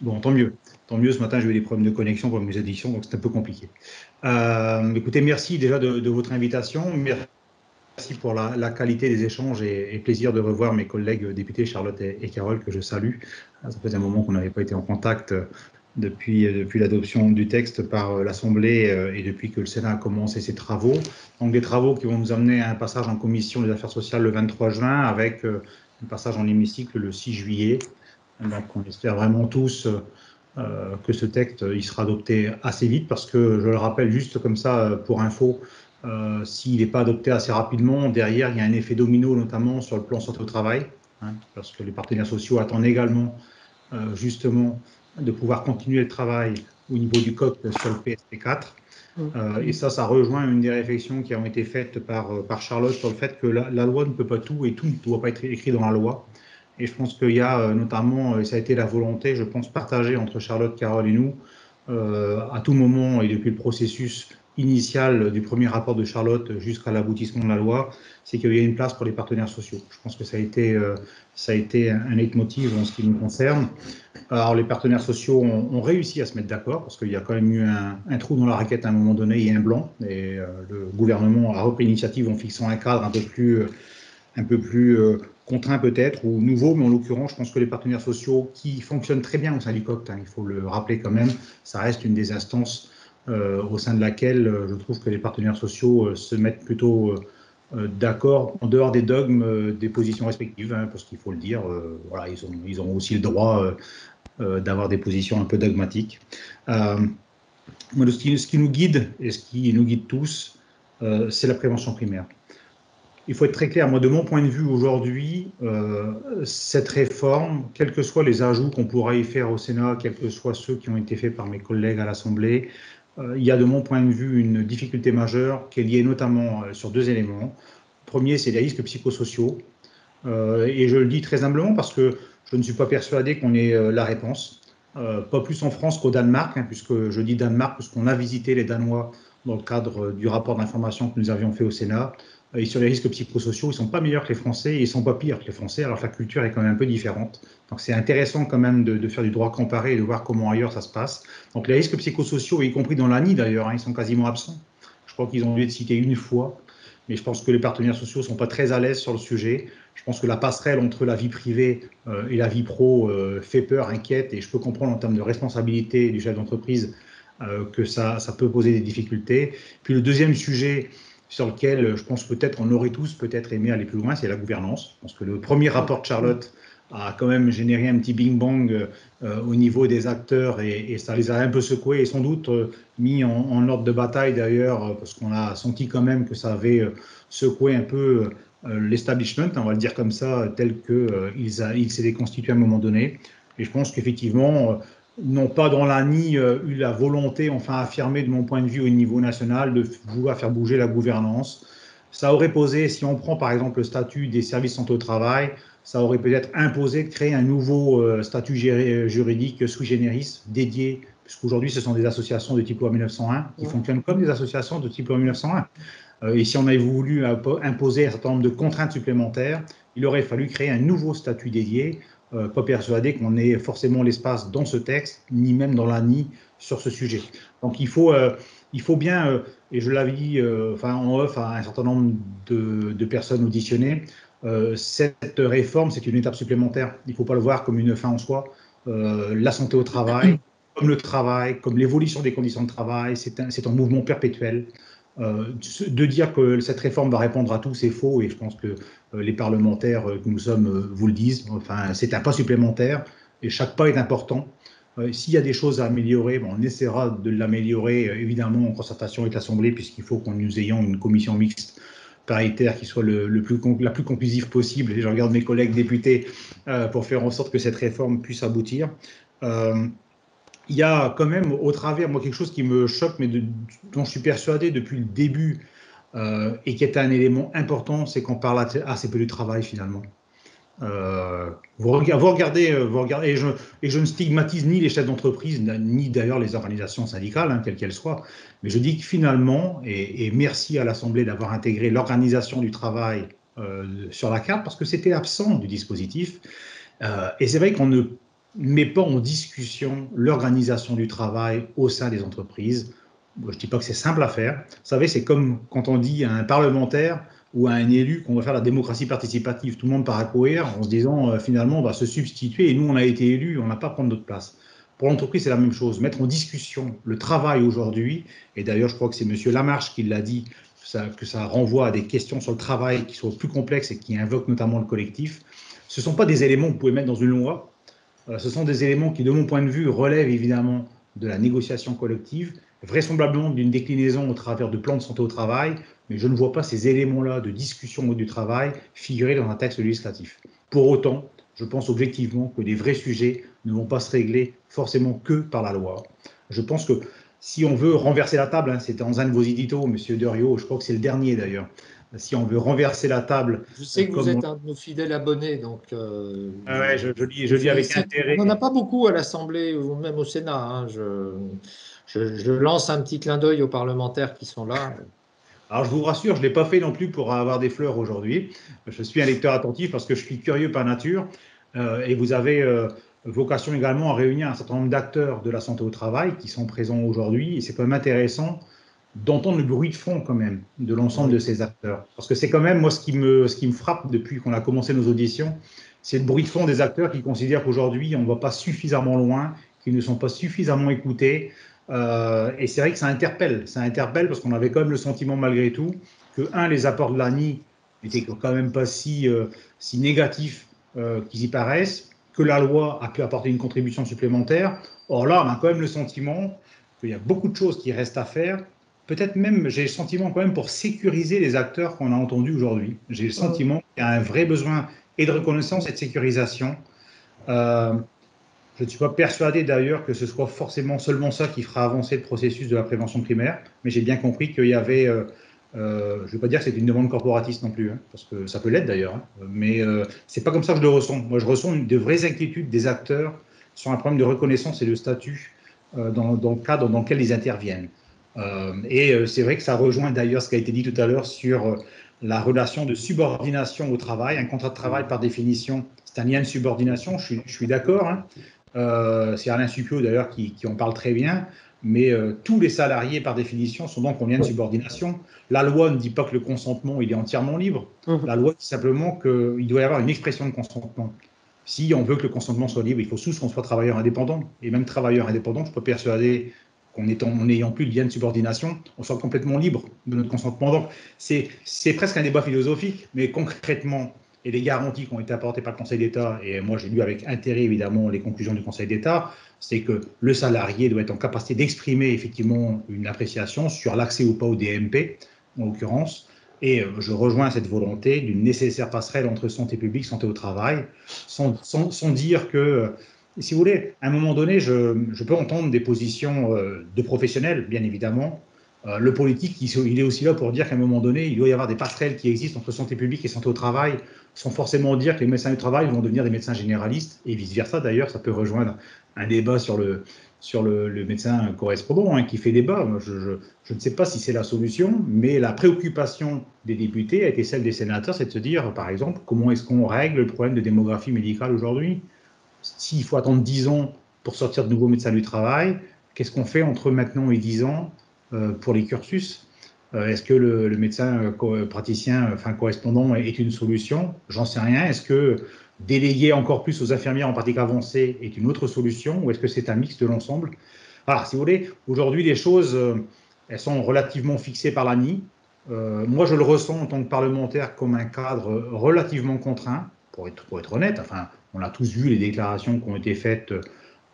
Bon, tant mieux. Tant mieux, ce matin, j'ai eu des problèmes de connexion pour mes éditions, donc c'est un peu compliqué. écoutez, merci déjà de, de votre invitation. Merci Merci pour la, qualité des échanges et, plaisir de revoir mes collègues députés Charlotte et, Carole que je salue. Ça faisait un moment qu'on n'avait pas été en contact depuis, depuis l'adoption du texte par l'Assemblée euh, et depuis que le Sénat a commencé ses travaux. Donc des travaux qui vont nous amener à un passage en commission des affaires sociales le 23 juin avec euh, un passage en hémicycle le 6 juillet. Donc on espère vraiment tous euh, que ce texte il sera adopté assez vite parce que je le rappelle juste comme ça pour info, Euh, s'il n'est pas adopté assez rapidement, derrière, il y a un effet domino, notamment sur le plan santé au travail, hein, parce que les partenaires sociaux attendent également, euh, justement, de pouvoir continuer le travail au niveau du COP sur le PSP4. Euh, et ça, ça rejoint une des réflexions qui ont été faites par, par Charlotte sur le fait que la, loi ne peut pas tout et tout ne doit pas être écrit dans la loi. Et je pense qu'il y a notamment, et ça a été la volonté, je pense, partagée entre Charlotte, Carole et nous, à tout moment et depuis le processus initial du premier rapport de Charlotte jusqu'à l'aboutissement de la loi, c'est qu'il y a une place pour les partenaires sociaux. Je pense que ça a été, euh, ça a été un leitmotiv en ce qui nous concerne. Alors, les partenaires sociaux ont, réussi à se mettre d'accord parce qu'il y a quand même eu un, trou dans la raquette à un moment donné et un blanc. Et euh, le gouvernement a repris l'initiative en fixant un cadre un peu plus, un peu plus euh, contraint peut-être ou nouveau, mais en l'occurrence, je pense que les partenaires sociaux qui fonctionnent très bien au sein il faut le rappeler quand même, ça reste une des instances euh, au sein de laquelle euh, je trouve que les partenaires sociaux euh, se mettent plutôt d'accord en dehors des dogmes des positions respectives, hein, parce qu'il faut le dire, voilà, ils, ont, ils ont aussi le droit d'avoir des positions un peu dogmatiques. ce, qui, ce, qui, nous guide, et ce qui nous guide tous, c'est la prévention primaire. Il faut être très clair, moi de mon point de vue aujourd'hui, cette réforme, quels que soient les ajouts qu'on pourrait y faire au Sénat, quels que soient ceux qui ont été faits par mes collègues à l'Assemblée, euh, il y a de mon point de vue une difficulté majeure qui est liée notamment euh, sur deux éléments. Le premier, c'est les risques psychosociaux. Euh, et je le dis très humblement parce que je ne suis pas persuadé qu'on ait la réponse. pas plus en France qu'au Danemark, hein, puisque je dis Danemark, puisqu'on a visité les Danois dans le cadre du rapport d'information que nous avions fait au Sénat. Et sur les risques psychosociaux, ils ne sont pas meilleurs que les Français et ils ne sont pas pires que les Français, alors que la culture est quand même un peu différente. Donc c'est intéressant quand même de, faire du droit comparé et de voir comment ailleurs ça se passe. Donc les risques psychosociaux, y compris dans l'ANI d'ailleurs, hein, ils sont quasiment absents. Je crois qu'ils ont dû être cités une fois, mais je pense que les partenaires sociaux ne sont pas très à l'aise sur le sujet. Je pense que la passerelle entre la vie privée euh, et la vie pro euh, fait peur, inquiète, et je peux comprendre en termes de responsabilité du chef d'entreprise euh, que ça, ça peut poser des difficultés. Puis le deuxième sujet, sur lequel je pense peut-être on aurait tous peut-être aimé aller plus loin, c'est la gouvernance. Je pense que le premier rapport de Charlotte a quand même généré un petit bing-bang euh, au niveau des acteurs et, ça les a un peu secoués et sans doute euh, mis en, ordre de bataille d'ailleurs, euh, parce qu'on a senti quand même que ça avait secoué un peu l'establishment, on va le dire comme ça, tel qu'il il s'est constitué à un moment donné. Et je pense qu'effectivement, n'ont pas dans l'ANI eu la volonté, enfin affirmée de mon point de vue au niveau national, de vouloir faire bouger la gouvernance. Ça aurait posé, si on prend par exemple le statut des services santé au travail, ça aurait peut-être imposé de créer un nouveau euh, statut juridique sui generis dédié, puisqu'aujourd'hui ce sont des associations de type loi 1901 qui fonctionnent comme des associations de type loi 1901. Euh, et si on avait voulu imposer un certain nombre de contraintes supplémentaires, il aurait fallu créer un nouveau statut dédié. Euh, pas persuadé qu'on ait forcément l'espace dans ce texte, ni même dans l'ANI sur ce sujet. Donc il faut, il faut bien, et je l'avais dit en off à un certain nombre de, personnes auditionnées, euh, cette réforme, c'est une étape supplémentaire. Il ne faut pas le voir comme une fin en soi. Euh, la santé au travail, comme le travail, comme l'évolution des conditions de travail, c'est un, mouvement perpétuel. Euh, de dire que cette réforme va répondre à tout, c'est faux, et je pense que les parlementaires que nous sommes vous le disent. Enfin, c'est un pas supplémentaire, et chaque pas est important. S'il y a des choses à améliorer, on essaiera de l'améliorer, évidemment, en concertation avec l'Assemblée, puisqu'il faut que nous ayons une commission mixte paritaire qui soit la plus conclusive possible, et je regarde mes collègues députés, euh, pour faire en sorte que cette réforme puisse aboutir. Euh, il y a quand même au travers, moi, quelque chose qui me choque, mais dont je suis persuadé depuis le début, euh, et qui est un élément important, c'est qu'on parle assez peu du travail finalement. Euh, vous, regardez, euh, vous regardez et, je, ne stigmatise ni les chefs d'entreprise, ni d'ailleurs les organisations syndicales, hein, quelles qu'elles soient, mais je dis que finalement, et, merci à l'Assemblée d'avoir intégré l'organisation du travail sur la carte, parce que c'était absent du dispositif, et c'est vrai qu'on ne met pas en discussion l'organisation du travail au sein des entreprises. Je ne dis pas que c'est simple à faire. Vous savez, c'est comme quand on dit à un parlementaire, ou à un élu qu'on va faire la démocratie participative. Tout le monde part à courir en se disant euh, finalement on va se substituer et nous on a été élus, on n'a pas à prendre notre place. Pour l'entreprise, c'est la même chose. Mettre en discussion le travail aujourd'hui, et d'ailleurs je crois que c'est M. Lamarche qui l'a dit, ça, que ça renvoie à des questions sur le travail qui sont plus complexes et qui invoquent notamment le collectif. Ce ne sont pas des éléments que vous pouvez mettre dans une loi. Euh, ce sont des éléments qui, de mon point de vue, relèvent évidemment de la négociation collective, vraisemblablement d'une déclinaison au travers de plans de santé au travail, mais je ne vois pas ces éléments-là de discussion du travail figurer dans un texte législatif. Pour autant, je pense objectivement que les vrais sujets ne vont pas se régler forcément que par la loi. Je pense que si on veut renverser la table, hein, c'était dans un de vos éditos, Monsieur Deriot, je crois que c'est le dernier d'ailleurs, si on veut renverser la table. Je sais que vous êtes un de nos fidèles abonnés, donc. Euh, ah ouais, je, je, lis, je lis avec intérêt. On n'en a pas beaucoup à l'Assemblée ou même au Sénat. Hein, je, je, lance un petit clin d'œil aux parlementaires qui sont là. Alors je vous rassure, je ne l'ai pas fait non plus pour avoir des fleurs aujourd'hui. Je suis un lecteur attentif parce que je suis curieux par nature. Euh, et vous avez euh, vocation également à réunir un certain nombre d'acteurs de la santé au travail qui sont présents aujourd'hui. Et c'est quand même intéressant d'entendre le bruit de fond quand même de l'ensemble de ces acteurs. Parce que c'est quand même moi ce qui me, ce qui me frappe depuis qu'on a commencé nos auditions, c'est le bruit de fond des acteurs qui considèrent qu'aujourd'hui on ne va pas suffisamment loin, qu'ils ne sont pas suffisamment écoutés. Euh, et c'est vrai que ça interpelle, ça interpelle parce qu'on avait quand même le sentiment malgré tout que, un, les apports de l'ANI n'étaient quand même pas si, euh, si négatifs euh, qu'ils y paraissent, que la loi a pu apporter une contribution supplémentaire. Or là, on a quand même le sentiment qu'il y a beaucoup de choses qui restent à faire peut-être même, j'ai le sentiment quand même pour sécuriser les acteurs qu'on a entendus aujourd'hui. J'ai le sentiment qu'il y a un vrai besoin et de reconnaissance et de sécurisation. Euh, je ne suis pas persuadé d'ailleurs que ce soit forcément seulement ça qui fera avancer le processus de la prévention primaire, mais j'ai bien compris qu'il y avait, euh, euh, je ne veux pas dire que c'est une demande corporatiste non plus, hein, parce que ça peut l'être d'ailleurs, hein, mais ce n'est pas comme ça que je le ressens. Moi, je ressens de vraies inquiétudes des acteurs sur un problème de reconnaissance et de statut dans, dans, le cadre dans lequel ils interviennent. Euh, et euh, c'est vrai que ça rejoint d'ailleurs ce qui a été dit tout à l'heure sur euh, la relation de subordination au travail. Un contrat de travail, par définition, c'est un lien de subordination, je suis, d'accord. Hein. c'est Alain Supio d'ailleurs qui, en parle très bien. Mais tous les salariés, par définition, sont donc en lien de subordination. La loi ne dit pas que le consentement il est entièrement libre. Mmh. La loi dit simplement qu'il doit y avoir une expression de consentement. Si on veut que le consentement soit libre, il faut tous qu'on soit travailleur indépendant. Et même travailleur indépendant, je peux persuader qu'en n'ayant plus de lien de subordination, on soit complètement libre de notre consentement. Donc, c'est presque un débat philosophique, mais concrètement, et les garanties qui ont été apportées par le Conseil d'État, et moi j'ai lu avec intérêt évidemment les conclusions du Conseil d'État, c'est que le salarié doit être en capacité d'exprimer effectivement une appréciation sur l'accès ou pas au DMP, en l'occurrence, et euh, je rejoins cette volonté d'une nécessaire passerelle entre santé publique, santé au travail, sans, sans dire que si vous voulez, à un moment donné, je, peux entendre des positions euh, de professionnels, bien évidemment. Euh, le politique, il, est aussi là pour dire qu'à un moment donné, il doit y avoir des passerelles qui existent entre santé publique et santé au travail, sans forcément dire que les médecins du travail vont devenir des médecins généralistes, et vice-versa d'ailleurs, ça peut rejoindre un débat sur le, sur le, médecin correspondant hein, qui fait débat. Je, je, ne sais pas si c'est la solution, mais la préoccupation des députés a été celle des sénateurs, c'est de se dire, par exemple, comment est-ce qu'on règle le problème de démographie médicale aujourd'hui? S'il faut attendre 10 ans pour sortir de nouveaux médecins du travail, qu'est-ce qu'on fait entre maintenant et 10 ans euh, pour les cursus? Euh, Est-ce que le, médecin euh, praticien, enfin correspondant, est une solution? J'en sais rien. Est-ce que déléguer encore plus aux infirmières en pratique avancée est une autre solution ou est-ce que c'est un mix de l'ensemble? Voilà, si vous voulez, aujourd'hui les choses, elles sont relativement fixées par l'ANI. moi, je le ressens en tant que parlementaire comme un cadre relativement contraint, pour être, pour être honnête. Enfin, on a tous vu les déclarations qui ont été faites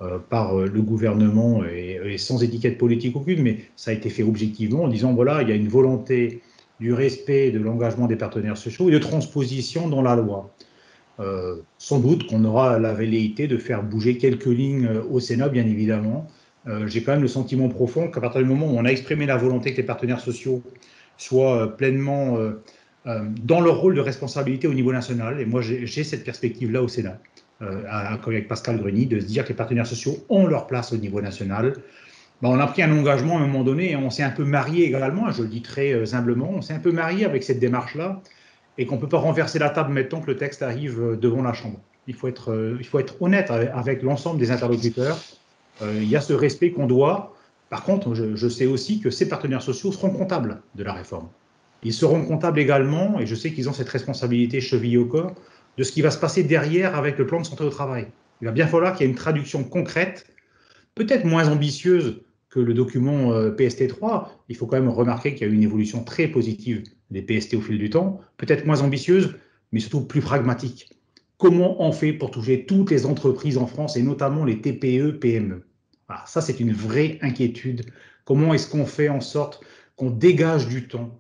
euh, par euh, le gouvernement et, sans étiquette politique aucune, mais ça a été fait objectivement en disant voilà, il y a une volonté du respect de l'engagement des partenaires sociaux et de transposition dans la loi. Euh, sans doute qu'on aura la velléité de faire bouger quelques lignes au Sénat, bien évidemment. J'ai quand même le sentiment profond qu'à partir du moment où on a exprimé la volonté que les partenaires sociaux soient pleinement dans leur rôle de responsabilité au niveau national. Et moi, j'ai cette perspective-là au Sénat, euh, avec Pascal Gruny, de se dire que les partenaires sociaux ont leur place au niveau national. Ben, on a pris un engagement à un moment donné et on s'est un peu marié également, je le dis très euh, humblement, on s'est un peu marié avec cette démarche-là et qu'on ne peut pas renverser la table maintenant que le texte arrive devant la Chambre. Il faut être honnête avec, l'ensemble des interlocuteurs. il y a ce respect qu'on doit. Par contre, je sais aussi que ces partenaires sociaux seront comptables de la réforme. Ils seront comptables également, et je sais qu'ils ont cette responsabilité chevillée au corps, de ce qui va se passer derrière avec le plan de santé au travail. Il va bien falloir qu'il y ait une traduction concrète, peut-être moins ambitieuse que le document euh, PST3. Il faut quand même remarquer qu'il y a eu une évolution très positive des PST au fil du temps, peut-être moins ambitieuse, mais surtout plus pragmatique. Comment on fait pour toucher toutes les entreprises en France et notamment les TPE, PME Ça, c'est une vraie inquiétude Comment est-ce qu'on fait en sorte qu'on dégage du temps,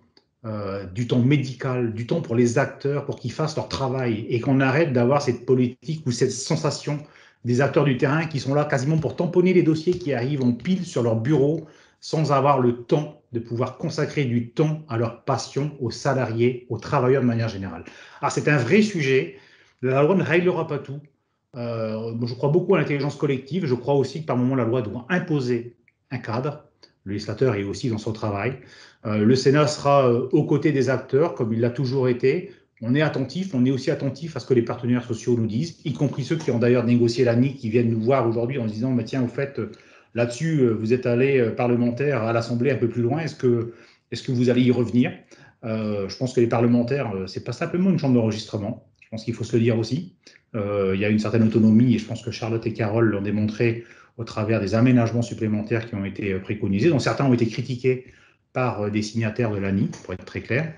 euh, du temps médical, du temps pour les acteurs, pour qu'ils fassent leur travail et qu'on arrête d'avoir cette politique ou cette sensation des acteurs du terrain qui sont là quasiment pour tamponner les dossiers qui arrivent en pile sur leur bureau sans avoir le temps de pouvoir consacrer du temps à leur passion, aux salariés, aux travailleurs de manière générale. Alors c'est un vrai sujet. La loi ne réglera pas tout. Euh, je crois beaucoup à l'intelligence collective. Je crois aussi que par moment la loi doit imposer un cadre. Le législateur est aussi dans son travail. Euh, le Sénat sera euh, aux côtés des acteurs, comme il l'a toujours été. On est attentif, on est aussi attentif à ce que les partenaires sociaux nous disent, y compris ceux qui ont d'ailleurs négocié l'ANI, qui viennent nous voir aujourd'hui en disant, mais tiens, au fait, là-dessus, vous êtes allé parlementaire à l'Assemblée un peu plus loin, est-ce que, est que vous allez y revenir? Je pense que les parlementaires, c'est pas simplement une chambre d'enregistrement, je pense qu'il faut se le dire aussi. Euh, il y a une certaine autonomie et je pense que Charlotte et Carole l'ont démontré au travers des aménagements supplémentaires qui ont été euh, préconisés, dont certains ont été critiqués par euh, des signataires de l'ANI, pour être très clair.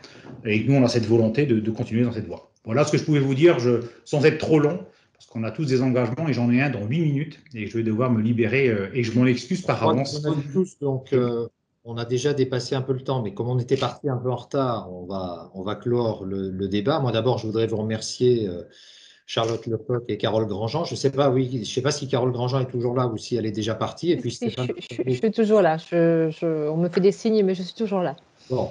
Et nous, on a cette volonté de, continuer dans cette voie. Voilà ce que je pouvais vous dire, je, sans être trop long, parce qu'on a tous des engagements et j'en ai un dans 8 minutes et je vais devoir me libérer et je m'en excuse par avance. tous, donc on a déjà dépassé un peu le temps, mais comme on était parti un peu en retard, on va, on va clore le, débat. Moi, d'abord, je voudrais vous remercier. Charlotte Lecoq et Carole Grandjean. Je ne sais pas, oui, je sais pas si Carole Grandjean est toujours là ou si elle est déjà partie. Et puis je, suis toujours là. on me fait des signes, mais je suis toujours là. Bon,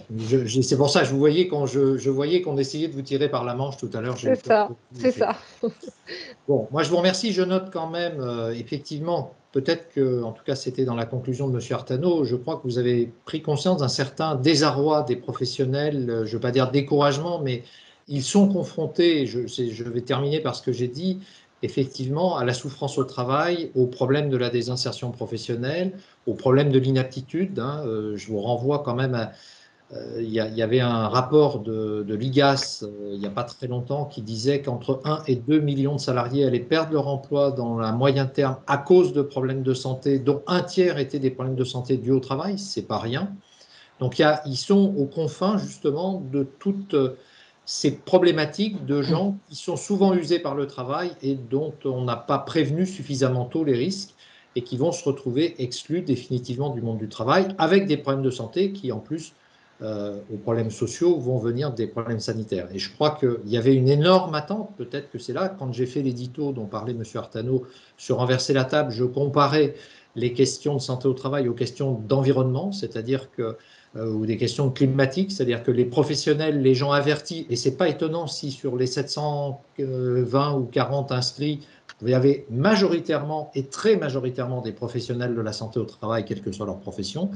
c'est pour ça, je vous voyais quand je, voyais qu'on essayait de vous tirer par la manche tout à l'heure. C'est ça, c'est ça. Bon, moi je vous remercie. Je note quand même, euh, effectivement, peut-être que, en tout cas, c'était dans la conclusion de M. Artano, je crois que vous avez pris conscience d'un certain désarroi des professionnels, euh, je ne veux pas dire découragement, mais ils sont confrontés, je, vais terminer par ce que j'ai dit, effectivement à la souffrance au travail, au problème de la désinsertion professionnelle, au problème de l'inaptitude. Hein. Euh, je vous renvoie quand même à... Euh, il y, avait un rapport de, l'IGAS euh, il n'y a pas très longtemps qui disait qu'entre 1 et 2 millions de salariés allaient perdre leur emploi dans la moyen terme à cause de problèmes de santé, dont un tiers étaient des problèmes de santé dus au travail, c'est pas rien. Donc ils sont aux confins justement de toute ces problématiques de gens qui sont souvent usés par le travail et dont on n'a pas prévenu suffisamment tôt les risques et qui vont se retrouver exclus définitivement du monde du travail avec des problèmes de santé qui, en plus, euh, aux problèmes sociaux, vont venir des problèmes sanitaires. Et je crois qu'il y avait une énorme attente, peut-être que c'est là, quand j'ai fait l'édito dont parlait M. Artano sur Renverser la table, je comparais les questions de santé au travail aux questions d'environnement, c'est-à-dire que ou des questions climatiques, c'est-à-dire que les professionnels, les gens avertis, et c'est pas étonnant si sur les 720 ou 40 inscrits, vous avez majoritairement et très majoritairement des professionnels de la santé au travail, quelle que soit leur profession.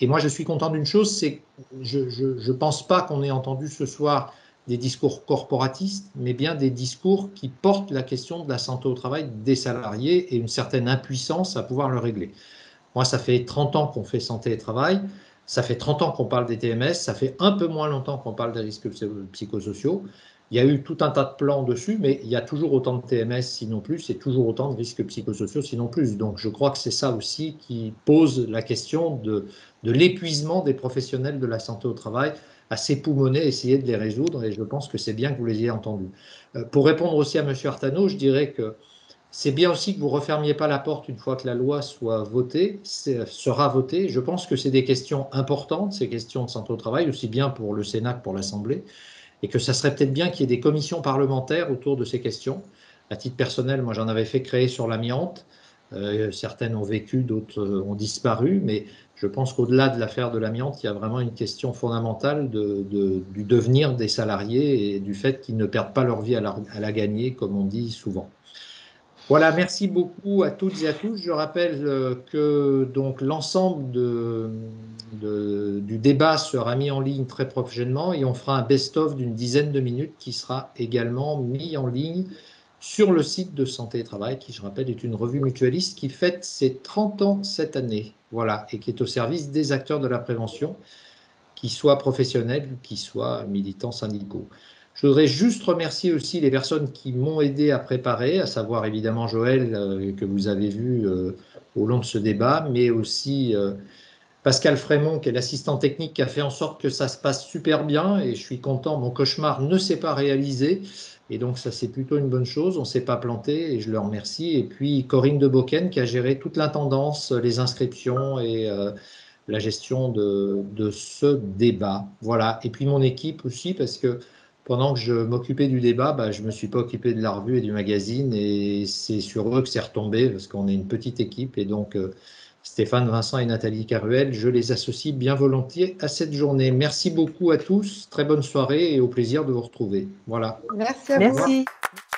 Et moi, je suis content d'une chose, c'est que je ne pense pas qu'on ait entendu ce soir des discours corporatistes, mais bien des discours qui portent la question de la santé au travail des salariés et une certaine impuissance à pouvoir le régler. Moi, ça fait 30 ans qu'on fait santé et travail. Ça fait 30 ans qu'on parle des TMS, ça fait un peu moins longtemps qu'on parle des risques psychosociaux. Il y a eu tout un tas de plans dessus, mais il y a toujours autant de TMS, sinon plus, et toujours autant de risques psychosociaux, sinon plus. Donc je crois que c'est ça aussi qui pose la question de, de l'épuisement des professionnels de la santé au travail à s'époumoner, essayer de les résoudre, et je pense que c'est bien que vous les ayez entendus. Euh, pour répondre aussi à M. Artano, je dirais que c'est bien aussi que vous refermiez pas la porte une fois que la loi soit votée, sera votée. Je pense que c'est des questions importantes, ces questions de santé au travail, aussi bien pour le Sénat que pour l'Assemblée, et que ça serait peut-être bien qu'il y ait des commissions parlementaires autour de ces questions. À titre personnel, moi j'en avais fait créer sur l'amiante. Euh, certaines ont vécu, d'autres euh, ont disparu, mais je pense qu'au-delà de l'affaire de l'amiante, il y a vraiment une question fondamentale du devenir des salariés et du fait qu'ils ne perdent pas leur vie à la gagner, comme on dit souvent. Voilà, merci beaucoup à toutes et à tous. Je rappelle euh, que donc l'ensemble du débat sera mis en ligne très prochainement et on fera un best-of d'une dizaine de minutes qui sera également mis en ligne sur le site de Santé et Travail, qui, je rappelle, est une revue mutualiste qui fête ses 30 ans cette année, voilà, et qui est au service des acteurs de la prévention, qu'ils soient professionnels, qu'ils soient militants syndicaux. Je voudrais juste remercier aussi les personnes qui m'ont aidé à préparer, à savoir évidemment Joël, euh, que vous avez vu euh, au long de ce débat, mais aussi euh, Pascal Frémont, qui est l'assistant technique, qui a fait en sorte que ça se passe super bien. Et je suis content, mon cauchemar ne s'est pas réalisé. Et donc, ça, c'est plutôt une bonne chose. On ne s'est pas planté et je le remercie. Et puis, Corinne de Boken, qui a géré toute l'intendance, les inscriptions et la gestion de, ce débat. Voilà. Et puis mon équipe aussi, parce que pendant que je m'occupais du débat, bah, je ne me suis pas occupé de la revue et du magazine, et c'est sur eux que c'est retombé, parce qu'on est une petite équipe, et donc euh, Stéphane Vincent et Nathalie Caruel, je les associe bien volontiers à cette journée. Merci beaucoup à tous, très bonne soirée et au plaisir de vous retrouver. Voilà. Merci à Merci. vous.